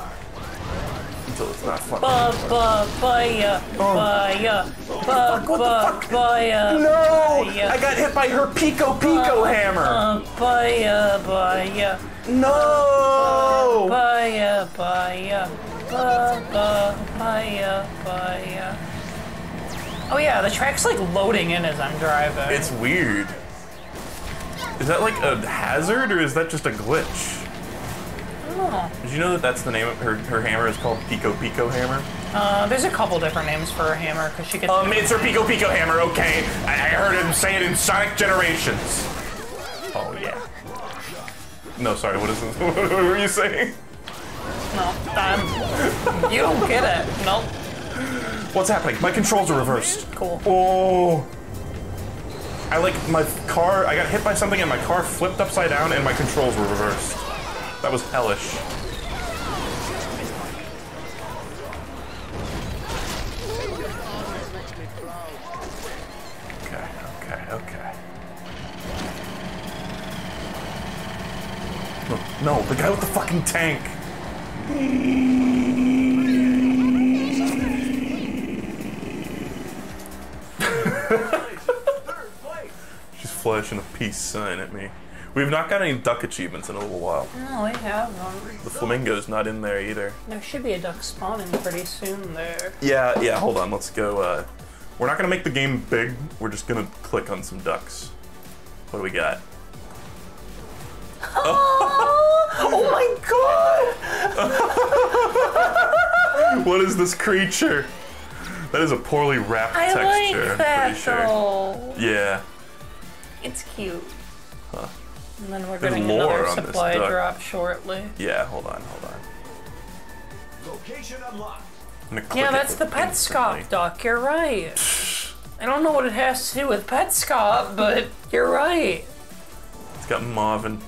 Speaker 2: Until it's not fun.
Speaker 3: Ba ba ba ya ba ya ba ba ba ya.
Speaker 2: No! I got hit by her Piko Piko hammer!
Speaker 3: Uh, ba ya ba ya
Speaker 2: No!
Speaker 3: ba ya ba ya ba ba ba ya ba ya. Oh yeah, the track's like loading in as I'm driving.
Speaker 2: It's weird. Is that like a hazard or is that just a glitch? Did you know that that's the name of her, her hammer is called Piko Piko hammer?
Speaker 3: Uh, there's a couple different names for her hammer because she gets.
Speaker 2: Um, it's her Piko Piko hammer, okay. I, I heard him say it in Sonic Generations. Oh, yeah. No, sorry, what is this? what were you saying?
Speaker 3: no, um, you don't get it. Nope.
Speaker 2: What's happening? My controls are reversed.
Speaker 3: Cool.
Speaker 2: Oh. I like my car, I got hit by something and my car flipped upside down and my controls were reversed. That was hellish. Okay, okay, okay. No, no, the guy with the fucking tank. She's flashing a peace sign at me. We've not got any duck achievements in a little while.
Speaker 3: No, we have them.
Speaker 2: The flamingo's not in there either.
Speaker 3: There should be a duck spawning pretty soon there.
Speaker 2: Yeah, yeah, hold on, let's go. Uh, we're not gonna make the game big, we're just gonna click on some ducks. What do we got?
Speaker 3: Oh oh my god!
Speaker 2: What is this creature? That is a poorly wrapped
Speaker 3: I
Speaker 2: texture,
Speaker 3: like
Speaker 2: I'm
Speaker 3: that
Speaker 2: pretty sure.
Speaker 3: though.
Speaker 2: Yeah.
Speaker 3: It's cute.
Speaker 2: Huh.
Speaker 3: And then we're
Speaker 2: There's
Speaker 3: getting another
Speaker 2: on
Speaker 3: supply
Speaker 2: duck.
Speaker 3: drop shortly.
Speaker 2: Yeah, hold on, hold on.
Speaker 12: Location unlocked.
Speaker 2: I'm gonna click
Speaker 3: Yeah, that's the
Speaker 2: instantly.
Speaker 3: Petscop duck. You're right. I don't know what it has to do with Petscop, but you're right.
Speaker 2: It's got Marvin.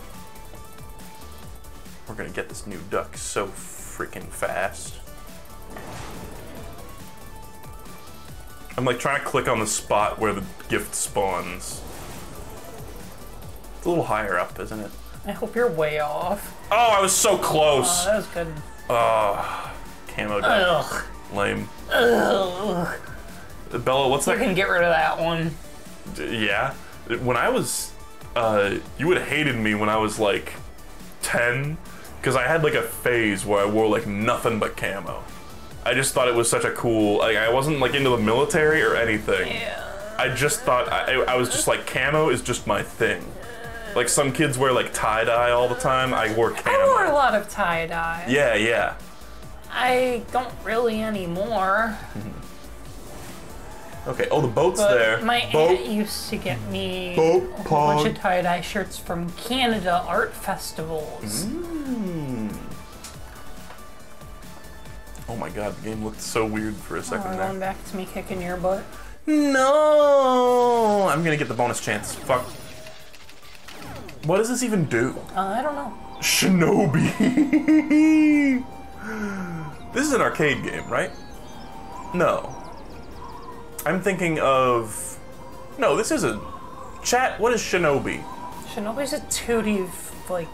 Speaker 2: We're gonna get this new duck so freaking fast. I'm like trying to click on the spot where the gift spawns. It's a little higher up, isn't it?
Speaker 3: I hope you're way off.
Speaker 2: Oh, I was so
Speaker 3: Oh,
Speaker 2: close.
Speaker 3: that was good.
Speaker 2: Oh, camo.
Speaker 3: Ugh.
Speaker 2: Lame.
Speaker 3: Ugh.
Speaker 2: Bella, what's
Speaker 3: You
Speaker 2: that?
Speaker 3: can get rid of that one.
Speaker 2: Yeah. When I was, uh, you would have hated me when I was like 10, because I had like a phase where I wore like nothing but camo. I just thought it was such a cool, like I wasn't like into the military or anything.
Speaker 3: Yeah.
Speaker 2: I just thought, I, I was just like, camo is just my thing. Like some kids wear like tie-dye all the time, I wore camo.
Speaker 3: I wore a lot of tie dye.
Speaker 2: Yeah, yeah.
Speaker 3: I don't really anymore.
Speaker 2: Okay, oh, the boat's
Speaker 3: But
Speaker 2: there.
Speaker 3: my
Speaker 2: Boat.
Speaker 3: aunt used to get me
Speaker 2: Boat
Speaker 3: a whole bunch of tie dye shirts from Canada art festivals.
Speaker 2: Mm. Oh my god, the game looked so weird for a
Speaker 3: Oh,
Speaker 2: second
Speaker 3: we're
Speaker 2: there.
Speaker 3: going back to me kicking your butt.
Speaker 2: No! I'm gonna get the bonus chance. Fuck. What does this even do?
Speaker 3: Uh, I don't know.
Speaker 2: Shinobi! this is an arcade game, right? No. I'm thinking of. No, this is a. Chat, what is Shinobi?
Speaker 3: Shinobi's a 2D like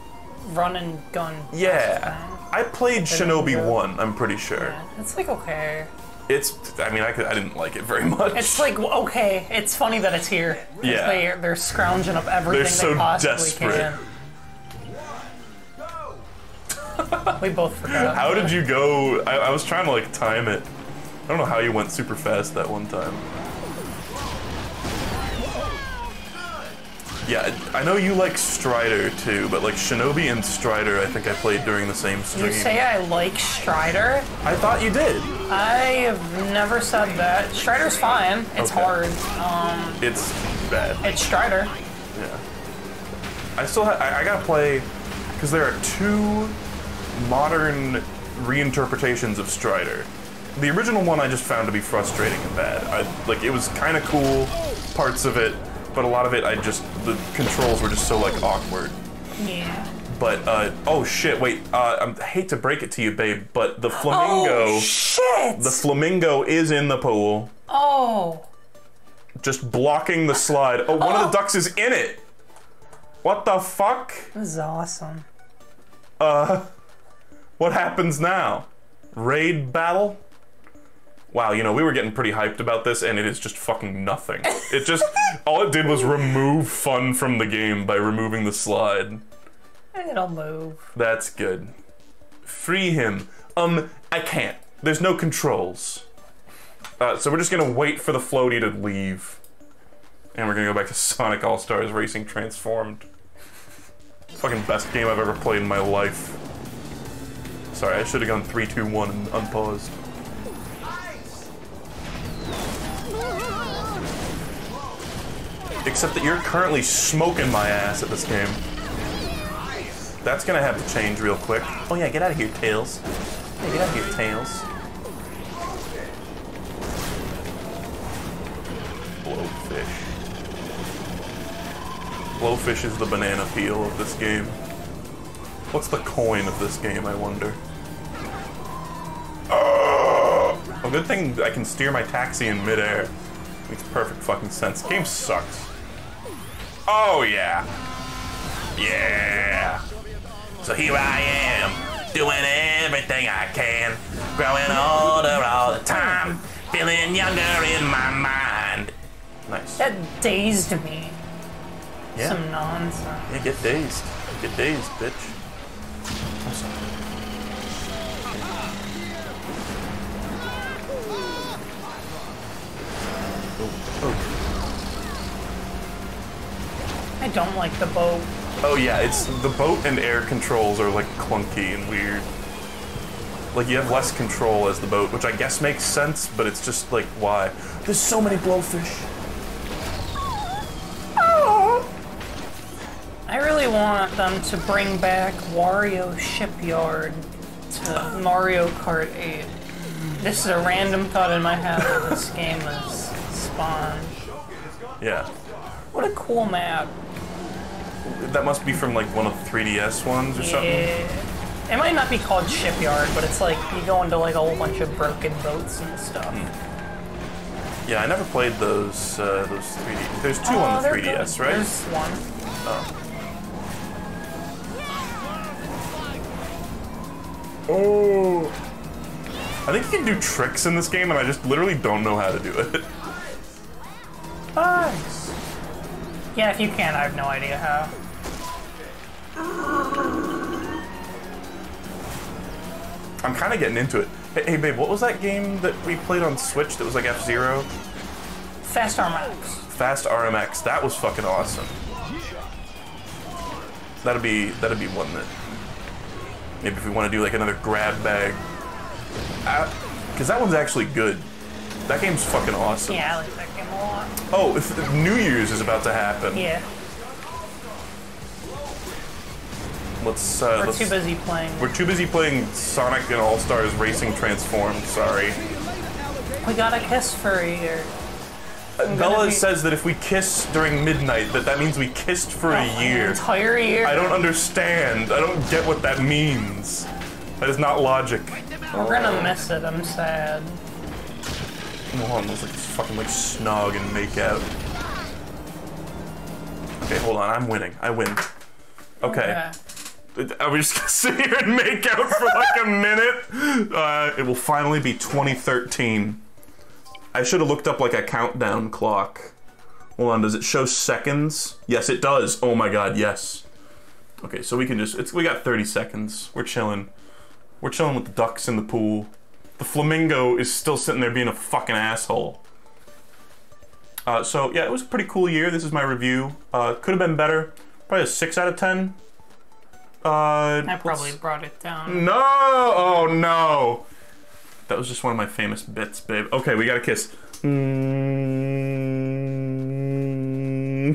Speaker 3: run and gun.
Speaker 2: Yeah. I played Shinobi 1, I'm pretty sure.
Speaker 3: Yeah, It's like okay.
Speaker 2: It's. I mean, I, could, I didn't like it very much.
Speaker 3: It's like okay. It's funny that it's here
Speaker 2: Yeah.
Speaker 3: They they're scrounging up everything
Speaker 2: so
Speaker 3: they possibly
Speaker 2: desperate.
Speaker 3: can. We both forgot.
Speaker 2: How did you go? I, I was trying to like time it. I don't know how you went super fast that one time. Yeah, I know you like Strider too, but like Shinobi and Strider, I think I played during the same stream.
Speaker 3: You say I like Strider?
Speaker 2: I thought you did.
Speaker 3: I have never said that. Strider's fine. It's
Speaker 2: Okay.
Speaker 3: hard. Um,
Speaker 2: It's bad.
Speaker 3: it's Strider.
Speaker 2: Yeah. I still ha- I, I gotta play because there are two modern reinterpretations of Strider. The original one I just found to be frustrating and bad. I like it was kind of cool parts of it, but a lot of it I just the controls were just so like awkward.
Speaker 3: Yeah.
Speaker 2: But uh oh shit, wait, uh I'm- hate to break it to you, babe, but the flamingo
Speaker 3: Oh shit!
Speaker 2: the flamingo is in the pool,
Speaker 3: oh.
Speaker 2: just blocking the slide. Oh, one of the ducks is in it. What the fuck?
Speaker 3: This is awesome.
Speaker 2: Uh, what happens now? Raid battle. Wow, you know, we were getting pretty hyped about this, and it is just fucking nothing. It just, all it did was remove fun from the game by removing the slide.
Speaker 3: It'll move.
Speaker 2: That's good. Free him. Um, I can't. There's no controls. Uh, so we're just gonna wait for the floaty to leave. And we're gonna go back to Sonic All-Stars Racing Transformed. Fucking best game I've ever played in my life. Sorry, I should have gone 3, 2, 1 and unpaused. Except that you're currently smoking my ass at this game. That's gonna have to change real quick. Oh yeah, get out of here, Tails. Yeah, get out of here, Tails. Blowfish. Blowfish is the banana peel of this game. What's the coin of this game, I wonder? Oh, a good thing I can steer my taxi in midair. Makes perfect fucking sense. Game sucks. Oh yeah. Yeah. So here I am, doing everything I can, growing older all the time, feeling younger in my mind. Nice.
Speaker 3: That dazed me.
Speaker 2: Yeah.
Speaker 3: Some nonsense.
Speaker 2: Yeah, get dazed. Get dazed, bitch.
Speaker 3: I don't like the boat.
Speaker 2: Oh yeah, it's the boat and air controls are like clunky and weird. Like you have less control as the boat, which I guess makes sense, but it's just like why? There's so many blowfish.
Speaker 3: I really want them to bring back Wario Shipyard to Mario Kart 8. This is a random thought in my head that this game is spawned.
Speaker 2: Yeah.
Speaker 3: What a cool map.
Speaker 2: That must be from like one of the 3DS ones or something.
Speaker 3: Yeah. It might not be called Shipyard, but it's like you go into like a whole bunch of broken boats and stuff.
Speaker 2: Yeah, I never played those uh, those 3D. There's two
Speaker 3: Oh,
Speaker 2: on the 3DS,
Speaker 3: good.
Speaker 2: right?
Speaker 3: There's one.
Speaker 2: Oh. I think you can do tricks in this game, and I just literally don't know how to do it.
Speaker 3: Nice. Yeah, if you can, I have no idea how.
Speaker 2: I'm kind of getting into it. Hey, hey, babe, what was that game that we played on Switch that was like F Zero?
Speaker 3: Fast RMX.
Speaker 2: Fast RMX. That was fucking awesome. That'd be that'd be one that maybe if we want to do like another grab bag, ah, because that one's actually good. That game's fucking awesome.
Speaker 3: Yeah, I like that game a lot.
Speaker 2: Oh, if New Year's is about to happen.
Speaker 3: Yeah,
Speaker 2: Let's. Uh,
Speaker 3: we're
Speaker 2: let's
Speaker 3: too busy playing.
Speaker 2: We're too busy playing Sonic and All Stars Racing Transformed. Sorry.
Speaker 3: We got a kiss for a year.
Speaker 2: Bella
Speaker 3: be-
Speaker 2: says that if we kiss during midnight, that that means we kissed for a year.
Speaker 3: entire year.
Speaker 2: I don't understand. I don't get what that means. That is not logic.
Speaker 3: We're gonna miss it. I'm sad.
Speaker 2: Come on, let's like fucking like snog and make out. Okay, hold on. I'm winning. I win. Okay. Are we just gonna sit here and make out for like a minute? Uh, it will finally be 2013. I should have looked up like a countdown clock. Hold on, does it show seconds? Yes, it does. Oh my god, yes. Okay, so we can just, it's, we got 30 seconds. We're chilling. We're chilling with the ducks in the pool. The flamingo is still sitting there being a fucking asshole. Uh, so yeah, it was a pretty cool year. This is my review. Uh, could have been better. Probably a six out of ten. Uh,
Speaker 3: I probably brought it down.
Speaker 2: no! Oh no! That was just one of my famous bits, babe. Okay, we got a kiss.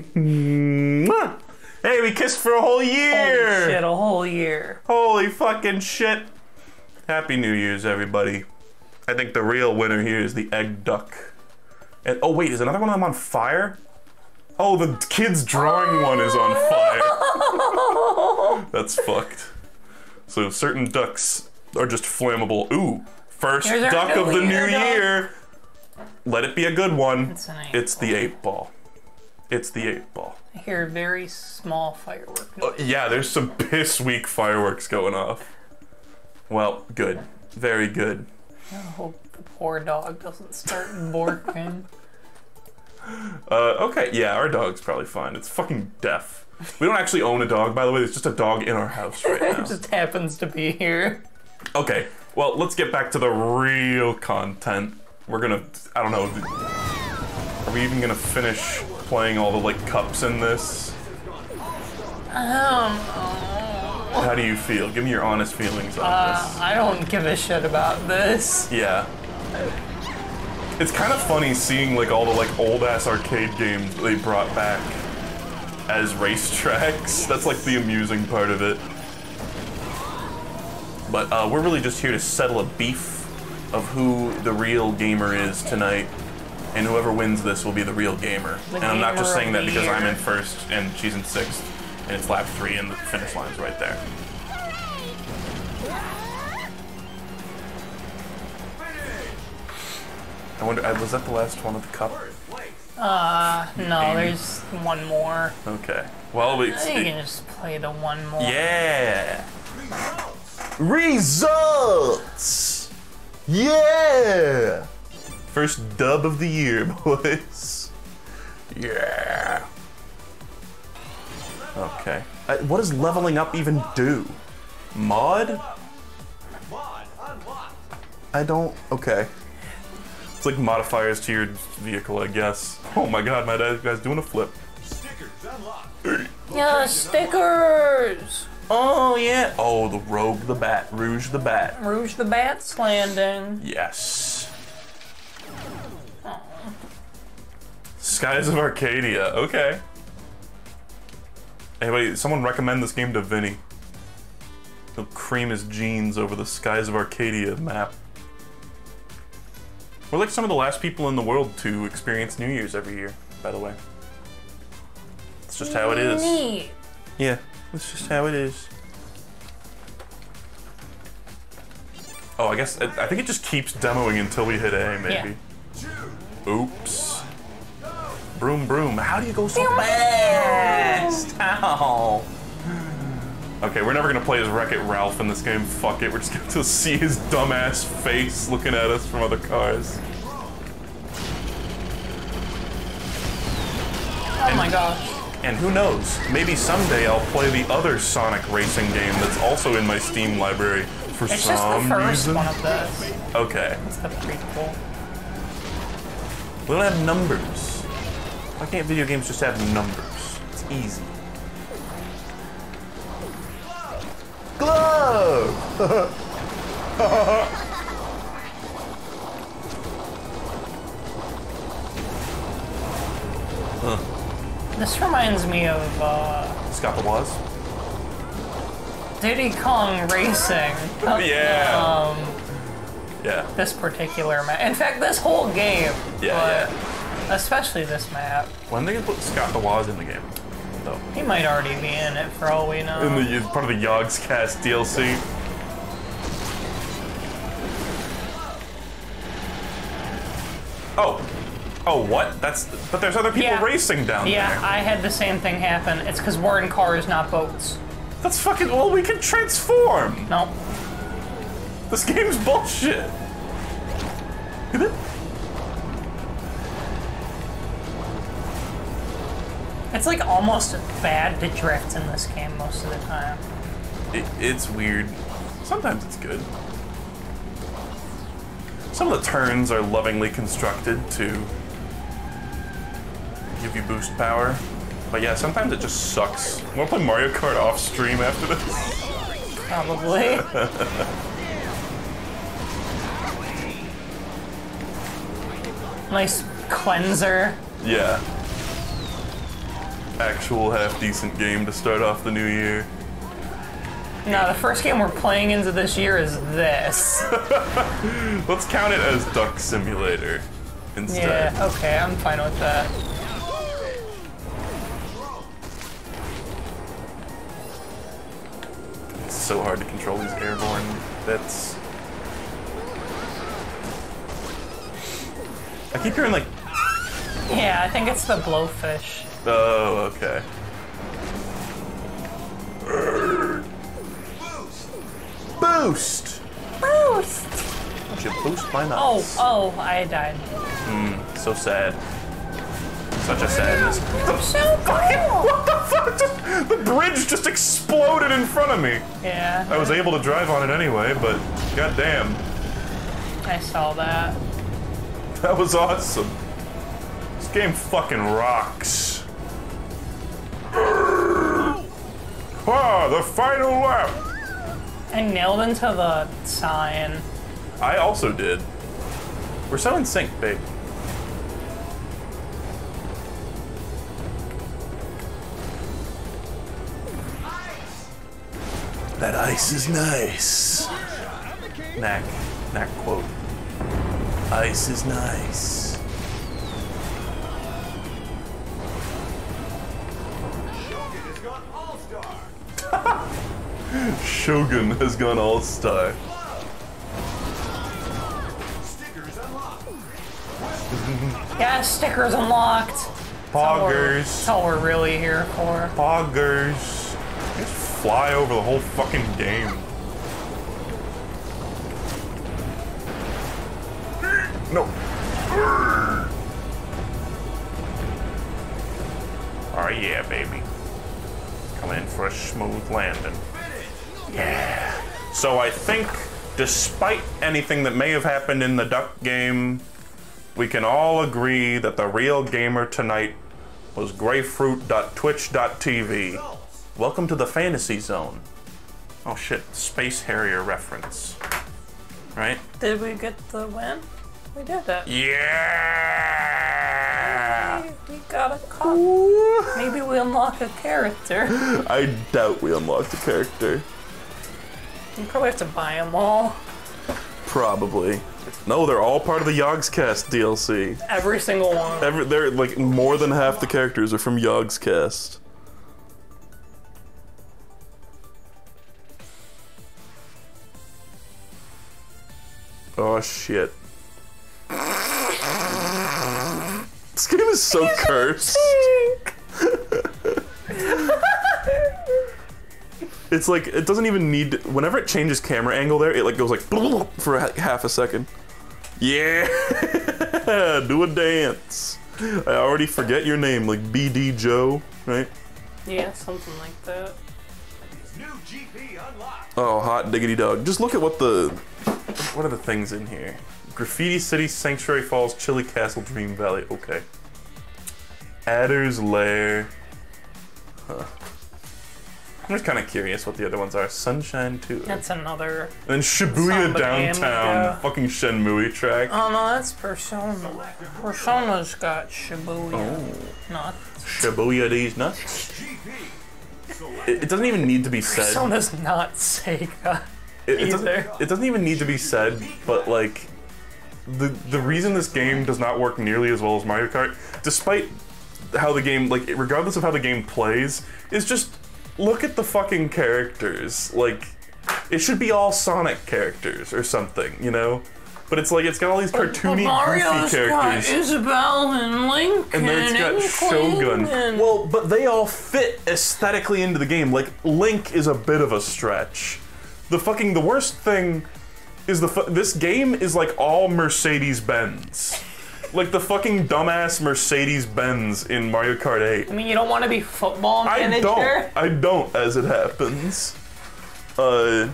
Speaker 2: Mwah. Hey, we kissed for a whole year!
Speaker 3: Holy shit, a whole year.
Speaker 2: Holy fucking shit! Happy New Year's, everybody. I think the real winner here is the egg duck. And oh wait, is another one of them on fire? Oh, the kid's drawing one is on fire. That's fucked. So certain ducks are just flammable. Ooh, first
Speaker 3: Here's
Speaker 2: duck of the
Speaker 3: New duck.
Speaker 2: year. Let it be a good one.
Speaker 3: It's
Speaker 2: It's the eight ball. It's the eight ball.
Speaker 3: I hear very small firework
Speaker 2: Uh, yeah, there's some piss weak fireworks going off. Well, good. Very good.
Speaker 3: Hope the poor dog doesn't start barking.
Speaker 2: Uh, okay, yeah, our dog's probably fine. It's fucking deaf. We don't actually own a dog, by the way. There's just a dog in our house right now.
Speaker 3: it just happens to be here.
Speaker 2: Okay, well, let's get back to the real content. We're gonna, I don't know, are we even gonna finish playing all the, like, cups in this?
Speaker 3: Um,
Speaker 2: How do you feel? Give me your honest feelings on
Speaker 3: uh, I don't give a shit about this.
Speaker 2: this. Yeah. It's kind of funny seeing, like, all the, like, old-ass arcade games they brought back as racetracks. That's, like, the amusing part of it. But uh, we're really just here to settle a beef of who the real gamer is tonight. And whoever wins this will be the real gamer.
Speaker 3: The
Speaker 2: and I'm not just saying that because I'm in first and she's in sixth. And it's lap three and the finish line's right there. I wonder, uh, was that the last one of the cup?
Speaker 3: Uh, no, there's one more.
Speaker 2: Okay. Well,
Speaker 3: we.
Speaker 2: it's,
Speaker 3: think you can just play the one more.
Speaker 2: yeah.
Speaker 13: Results! Yeah!
Speaker 2: First dub of the year, boys. Yeah. Okay. Uh, what does leveling up even do? Mod? I don't. Okay. It's like modifiers to your vehicle, I guess. Oh my god, my dad guy's doing a flip.
Speaker 12: Stickers unlocked.
Speaker 3: Yeah, stickers!
Speaker 2: Oh yeah. Oh, the Rogue the Bat, Rouge the Bat.
Speaker 3: Rouge the Bat's landing.
Speaker 2: Yes. Skies of Arcadia. Okay. Anybody, someone recommend this game to Vinny. He'll cream his jeans over the Skies of Arcadia map. We're like some of the last people in the world to experience New Year's every year, by the way. It's just how it is.
Speaker 3: Neat.
Speaker 2: Yeah, it's just how it is. Oh, I guess I I think it just keeps demoing until we hit A, maybe. Oops. Broom, broom. How do you go so fast? Ow. Okay, we're never gonna play as Wreck It Ralph in this game. Fuck it. We're just going to see his dumbass face looking at us from other cars.
Speaker 3: Oh my gosh.
Speaker 2: And who knows? Maybe someday I'll play the other Sonic racing game that's also in my Steam library for
Speaker 3: It's
Speaker 2: some reason.
Speaker 3: one of this.
Speaker 2: Okay.
Speaker 3: It's the prequel.
Speaker 2: We don't have numbers. Why can't video games just have numbers? It's easy.
Speaker 13: Glove!
Speaker 3: This reminds me of uh,
Speaker 2: Scott the Woz?
Speaker 3: Diddy Kong Racing.
Speaker 2: Yeah.
Speaker 3: Um,
Speaker 2: Yeah.
Speaker 3: this particular map. In fact, this whole game.
Speaker 2: Yeah,
Speaker 3: but Especially this map.
Speaker 2: When they gonna put Scott the Woz in the game? Though.
Speaker 3: He might already be in it for all we know.
Speaker 2: In the part of the Yogscast DLC. Oh. Oh, what? That's. But there's other people
Speaker 3: Yeah.
Speaker 2: racing down
Speaker 3: yeah,
Speaker 2: there.
Speaker 3: I had the same thing happen. It's because we're in cars, not boats.
Speaker 2: That's fucking. Well, we can transform.
Speaker 3: Nope.
Speaker 2: This game's bullshit.
Speaker 3: It's like almost bad to drift in this game most of the time.
Speaker 2: It, it's weird. Sometimes it's good. Some of the turns are lovingly constructed to give you boost power. But yeah, sometimes it just sucks. Wanna play Mario Kart off stream after this?
Speaker 3: Probably. nice cleanser.
Speaker 2: Yeah. Actual half decent game to start off the new year.
Speaker 3: No, the first game we're playing into this year is this.
Speaker 2: Let's count it as Duck Simulator instead.
Speaker 3: Yeah, okay, I'm fine with that.
Speaker 2: It's so hard to control these airborne bits. I keep hearing like,
Speaker 3: Yeah, I think it's the blowfish.
Speaker 2: Oh, okay.
Speaker 13: Boost!
Speaker 3: Boost!
Speaker 2: you boost my
Speaker 3: Oh,
Speaker 2: nuts.
Speaker 3: oh, oh, I died.
Speaker 2: Hmm, So sad. Such a sadness.
Speaker 3: I'm so cool.
Speaker 2: What the fuck? Just, the bridge just exploded in front of me.
Speaker 3: Yeah,
Speaker 2: I was able to drive on it anyway, but goddamn,
Speaker 3: I saw that.
Speaker 2: that was awesome. This game fucking rocks. Ah, the final lap.
Speaker 3: I nailed into the sign.
Speaker 2: I also did. We're so in sync, babe. That ice is nice. Knack, knack quote. Ice is nice.
Speaker 12: Shogun has gone
Speaker 2: all star.
Speaker 12: Stickers unlocked.
Speaker 3: Yeah, stickers unlocked. That's all we're really here for.
Speaker 2: Poggers. Just fly over the whole fucking game. No. Oh yeah, baby. Coming in for a smooth landing. Yeah. So I think, despite anything that may have happened in the duck game, we can all agree that the real gamer tonight was grapefruit.twitch.tv. Welcome to the fantasy zone. Oh shit, Space Harrier reference. Right?
Speaker 3: Did we get the win? We did it.
Speaker 2: Yeah!
Speaker 3: We got a cup. Maybe we unlock a character.
Speaker 2: I doubt we unlocked a character.
Speaker 3: You probably have to buy them all.
Speaker 2: Probably. No, they're all part of the Yogscast DLC.
Speaker 3: Every single one.
Speaker 2: Every, they're like more than half the characters are from Yogscast. Oh shit. This game is so cursed. It's like it doesn't even need. To, whenever it changes camera angle, there it like goes like for a, half a second. Yeah, do a dance. I already forget your name, like BD Joe, right?
Speaker 3: Yeah, something like that.
Speaker 12: New GP unlocked.
Speaker 2: Oh, hot diggity dog. Just look at what the. What are the things in here? Graffiti City, Sanctuary Falls, Chilly Castle, Dream Valley. Okay. Adder's Lair. Huh. I'm just kind of curious what the other ones are. Sunshine Tour.
Speaker 3: That's another.
Speaker 2: And
Speaker 3: then Shibuya
Speaker 2: Downtown, fucking Shenmue track.
Speaker 3: Oh no, that's Persona. Persona's got Shibuya.
Speaker 2: Oh.
Speaker 3: Not.
Speaker 2: Shibuya these nuts. It, it doesn't even need to be said.
Speaker 3: Persona's not Sega.
Speaker 2: It, it doesn't,
Speaker 3: either.
Speaker 2: it doesn't even need to be said, but like the the reason this game does not work nearly as well as Mario Kart, despite how the game like regardless of how the game plays, is just look at the fucking characters. Like it should be all Sonic characters or something, you know? But it's like it's got all these cartoony,
Speaker 3: Mario's
Speaker 2: goofy
Speaker 3: got
Speaker 2: characters.
Speaker 3: Isabelle and Link
Speaker 2: and then it's got
Speaker 3: and
Speaker 2: Shogun.
Speaker 3: and-
Speaker 2: Well, but they all fit aesthetically into the game. Like Link is a bit of a stretch. The fucking the worst thing is the fu- this game is like all Mercedes Benz. Like the fucking dumbass Mercedes Benz in Mario Kart 8.
Speaker 3: I mean, you don't want to be football manager.
Speaker 2: I don't. I don't, as it happens. Uh.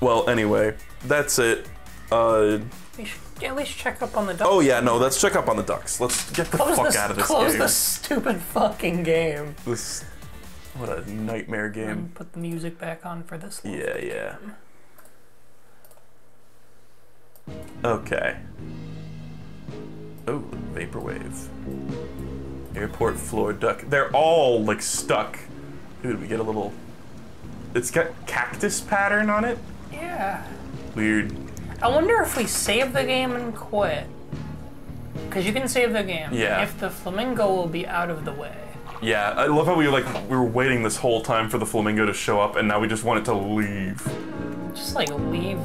Speaker 2: Well, anyway, that's it. Uh.
Speaker 3: We should at least check up on the ducks.
Speaker 2: Oh yeah, no. Let's check up on the ducks. Let's get the
Speaker 3: Close
Speaker 2: fuck
Speaker 3: this,
Speaker 2: out of this
Speaker 3: close
Speaker 2: game.
Speaker 3: this stupid fucking game.
Speaker 2: This. What a nightmare game.
Speaker 3: Put the music back on for this.
Speaker 2: Yeah, yeah. Okay. Oh, vaporwave. Airport floor duck. They're all like stuck. Dude, we get a little. It's got cactus pattern on it.
Speaker 3: Yeah.
Speaker 2: Weird.
Speaker 3: I wonder if we save the game and quit. Because you can save the game.
Speaker 2: Yeah.
Speaker 3: If the flamingo will be out of the way.
Speaker 2: Yeah, I love how we like we were waiting this whole time for the flamingo to show up, and now we just want it to leave.
Speaker 3: Just like leave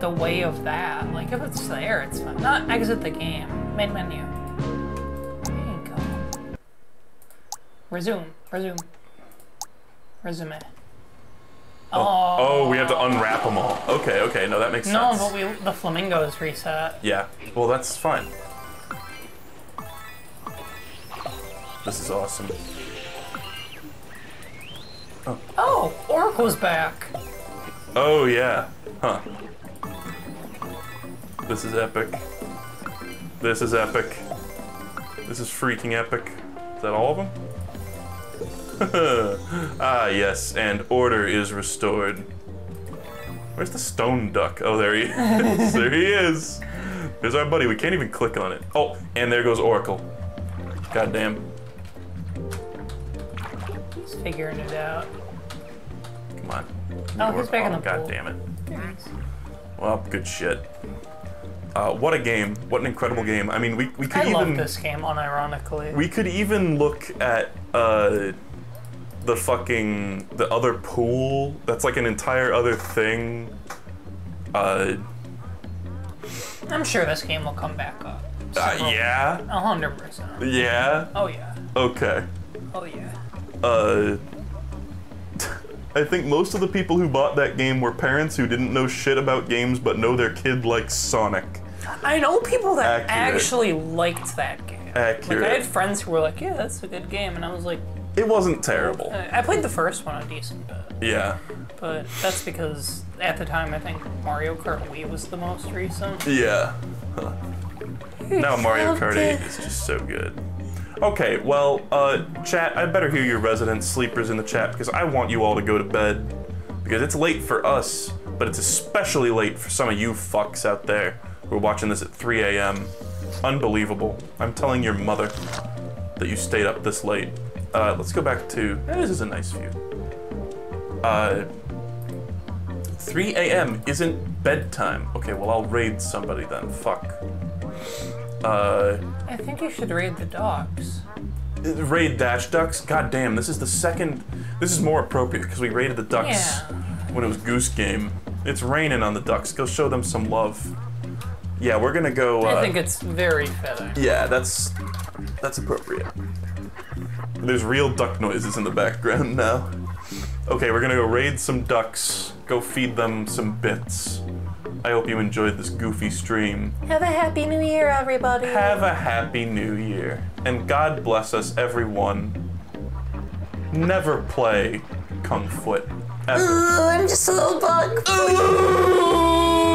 Speaker 3: the way of that. Like if it's there, it's fine. Not exit the game. Main menu. There you go. Resume. Resume. Resume.
Speaker 2: Oh, oh, we have to unwrap them all. Okay, okay, no, that makes
Speaker 3: No,
Speaker 2: sense.
Speaker 3: No, but we the flamingos reset.
Speaker 2: Yeah, well, that's fine. This is awesome.
Speaker 3: Oh, Oracle's back.
Speaker 2: Oh, yeah. Huh. This is epic. This is epic. This is freaking epic. Is that all of them? ah, yes, and order is restored. Where's the stone duck? Oh, there he is. there he is. There's our buddy. We can't even click on it. Oh, and there goes Oracle. Goddamn.
Speaker 3: He's figuring it out.
Speaker 2: Come on.
Speaker 3: Oh, he's back in the
Speaker 2: God
Speaker 3: pool.
Speaker 2: damn it.
Speaker 3: There he is.
Speaker 2: Well, good shit. Uh, what a game. What an incredible game. I mean, we, we could
Speaker 3: I
Speaker 2: even...
Speaker 3: love this game, unironically.
Speaker 2: We could even look at uh, the fucking the other pool. That's like an entire other thing. Uh,
Speaker 3: I'm sure this game will come back up.
Speaker 2: uh, yeah,
Speaker 3: A hundred percent.
Speaker 2: yeah.
Speaker 3: Oh yeah.
Speaker 2: Okay.
Speaker 3: Oh yeah.
Speaker 2: Uh, I think most of the people who bought that game were parents who didn't know shit about games but know their kid likes Sonic.
Speaker 3: I know people that
Speaker 2: Accurate.
Speaker 3: actually liked that game. Like I had friends who were like, "Yeah, that's a good game," and I was like,
Speaker 2: It wasn't terrible.
Speaker 3: I I played the first one a decent bit,
Speaker 2: Yeah.
Speaker 3: but that's because at the time I think Mario Kart Wii was the most recent.
Speaker 2: Yeah. Huh. Now Mario Kart 8 is just so good. Okay, well, uh, chat, I better hear your resident sleepers in the chat because I want you all to go to bed. Because it's late for us, but it's especially late for some of you fucks out there who are watching this at 3 a.m. Unbelievable. I'm telling your mother that you stayed up this late. Uh, let's go back to. eh, This is a nice view. Uh, 3 a.m. isn't bedtime. Okay, well, I'll raid somebody then. Fuck. Uh,
Speaker 3: I think you should raid the dogs.
Speaker 2: raid Dash Ducks? God damn, this is the second. This is more appropriate because we raided the Ducks
Speaker 3: Yeah.
Speaker 2: when it was Goose Game. It's raining on the Ducks. Go show them some love. Yeah, we're gonna go. Uh,
Speaker 3: I think it's very feather.
Speaker 2: Yeah, that's that's appropriate. There's real duck noises in the background now. Okay, we're gonna go raid some ducks, go feed them some bits. I hope you enjoyed this goofy stream.
Speaker 10: Have a happy new year, everybody.
Speaker 2: Have a happy new year, and God bless us, everyone. Never play Kung Foot ever.
Speaker 10: Ooh, I'm just a little bug.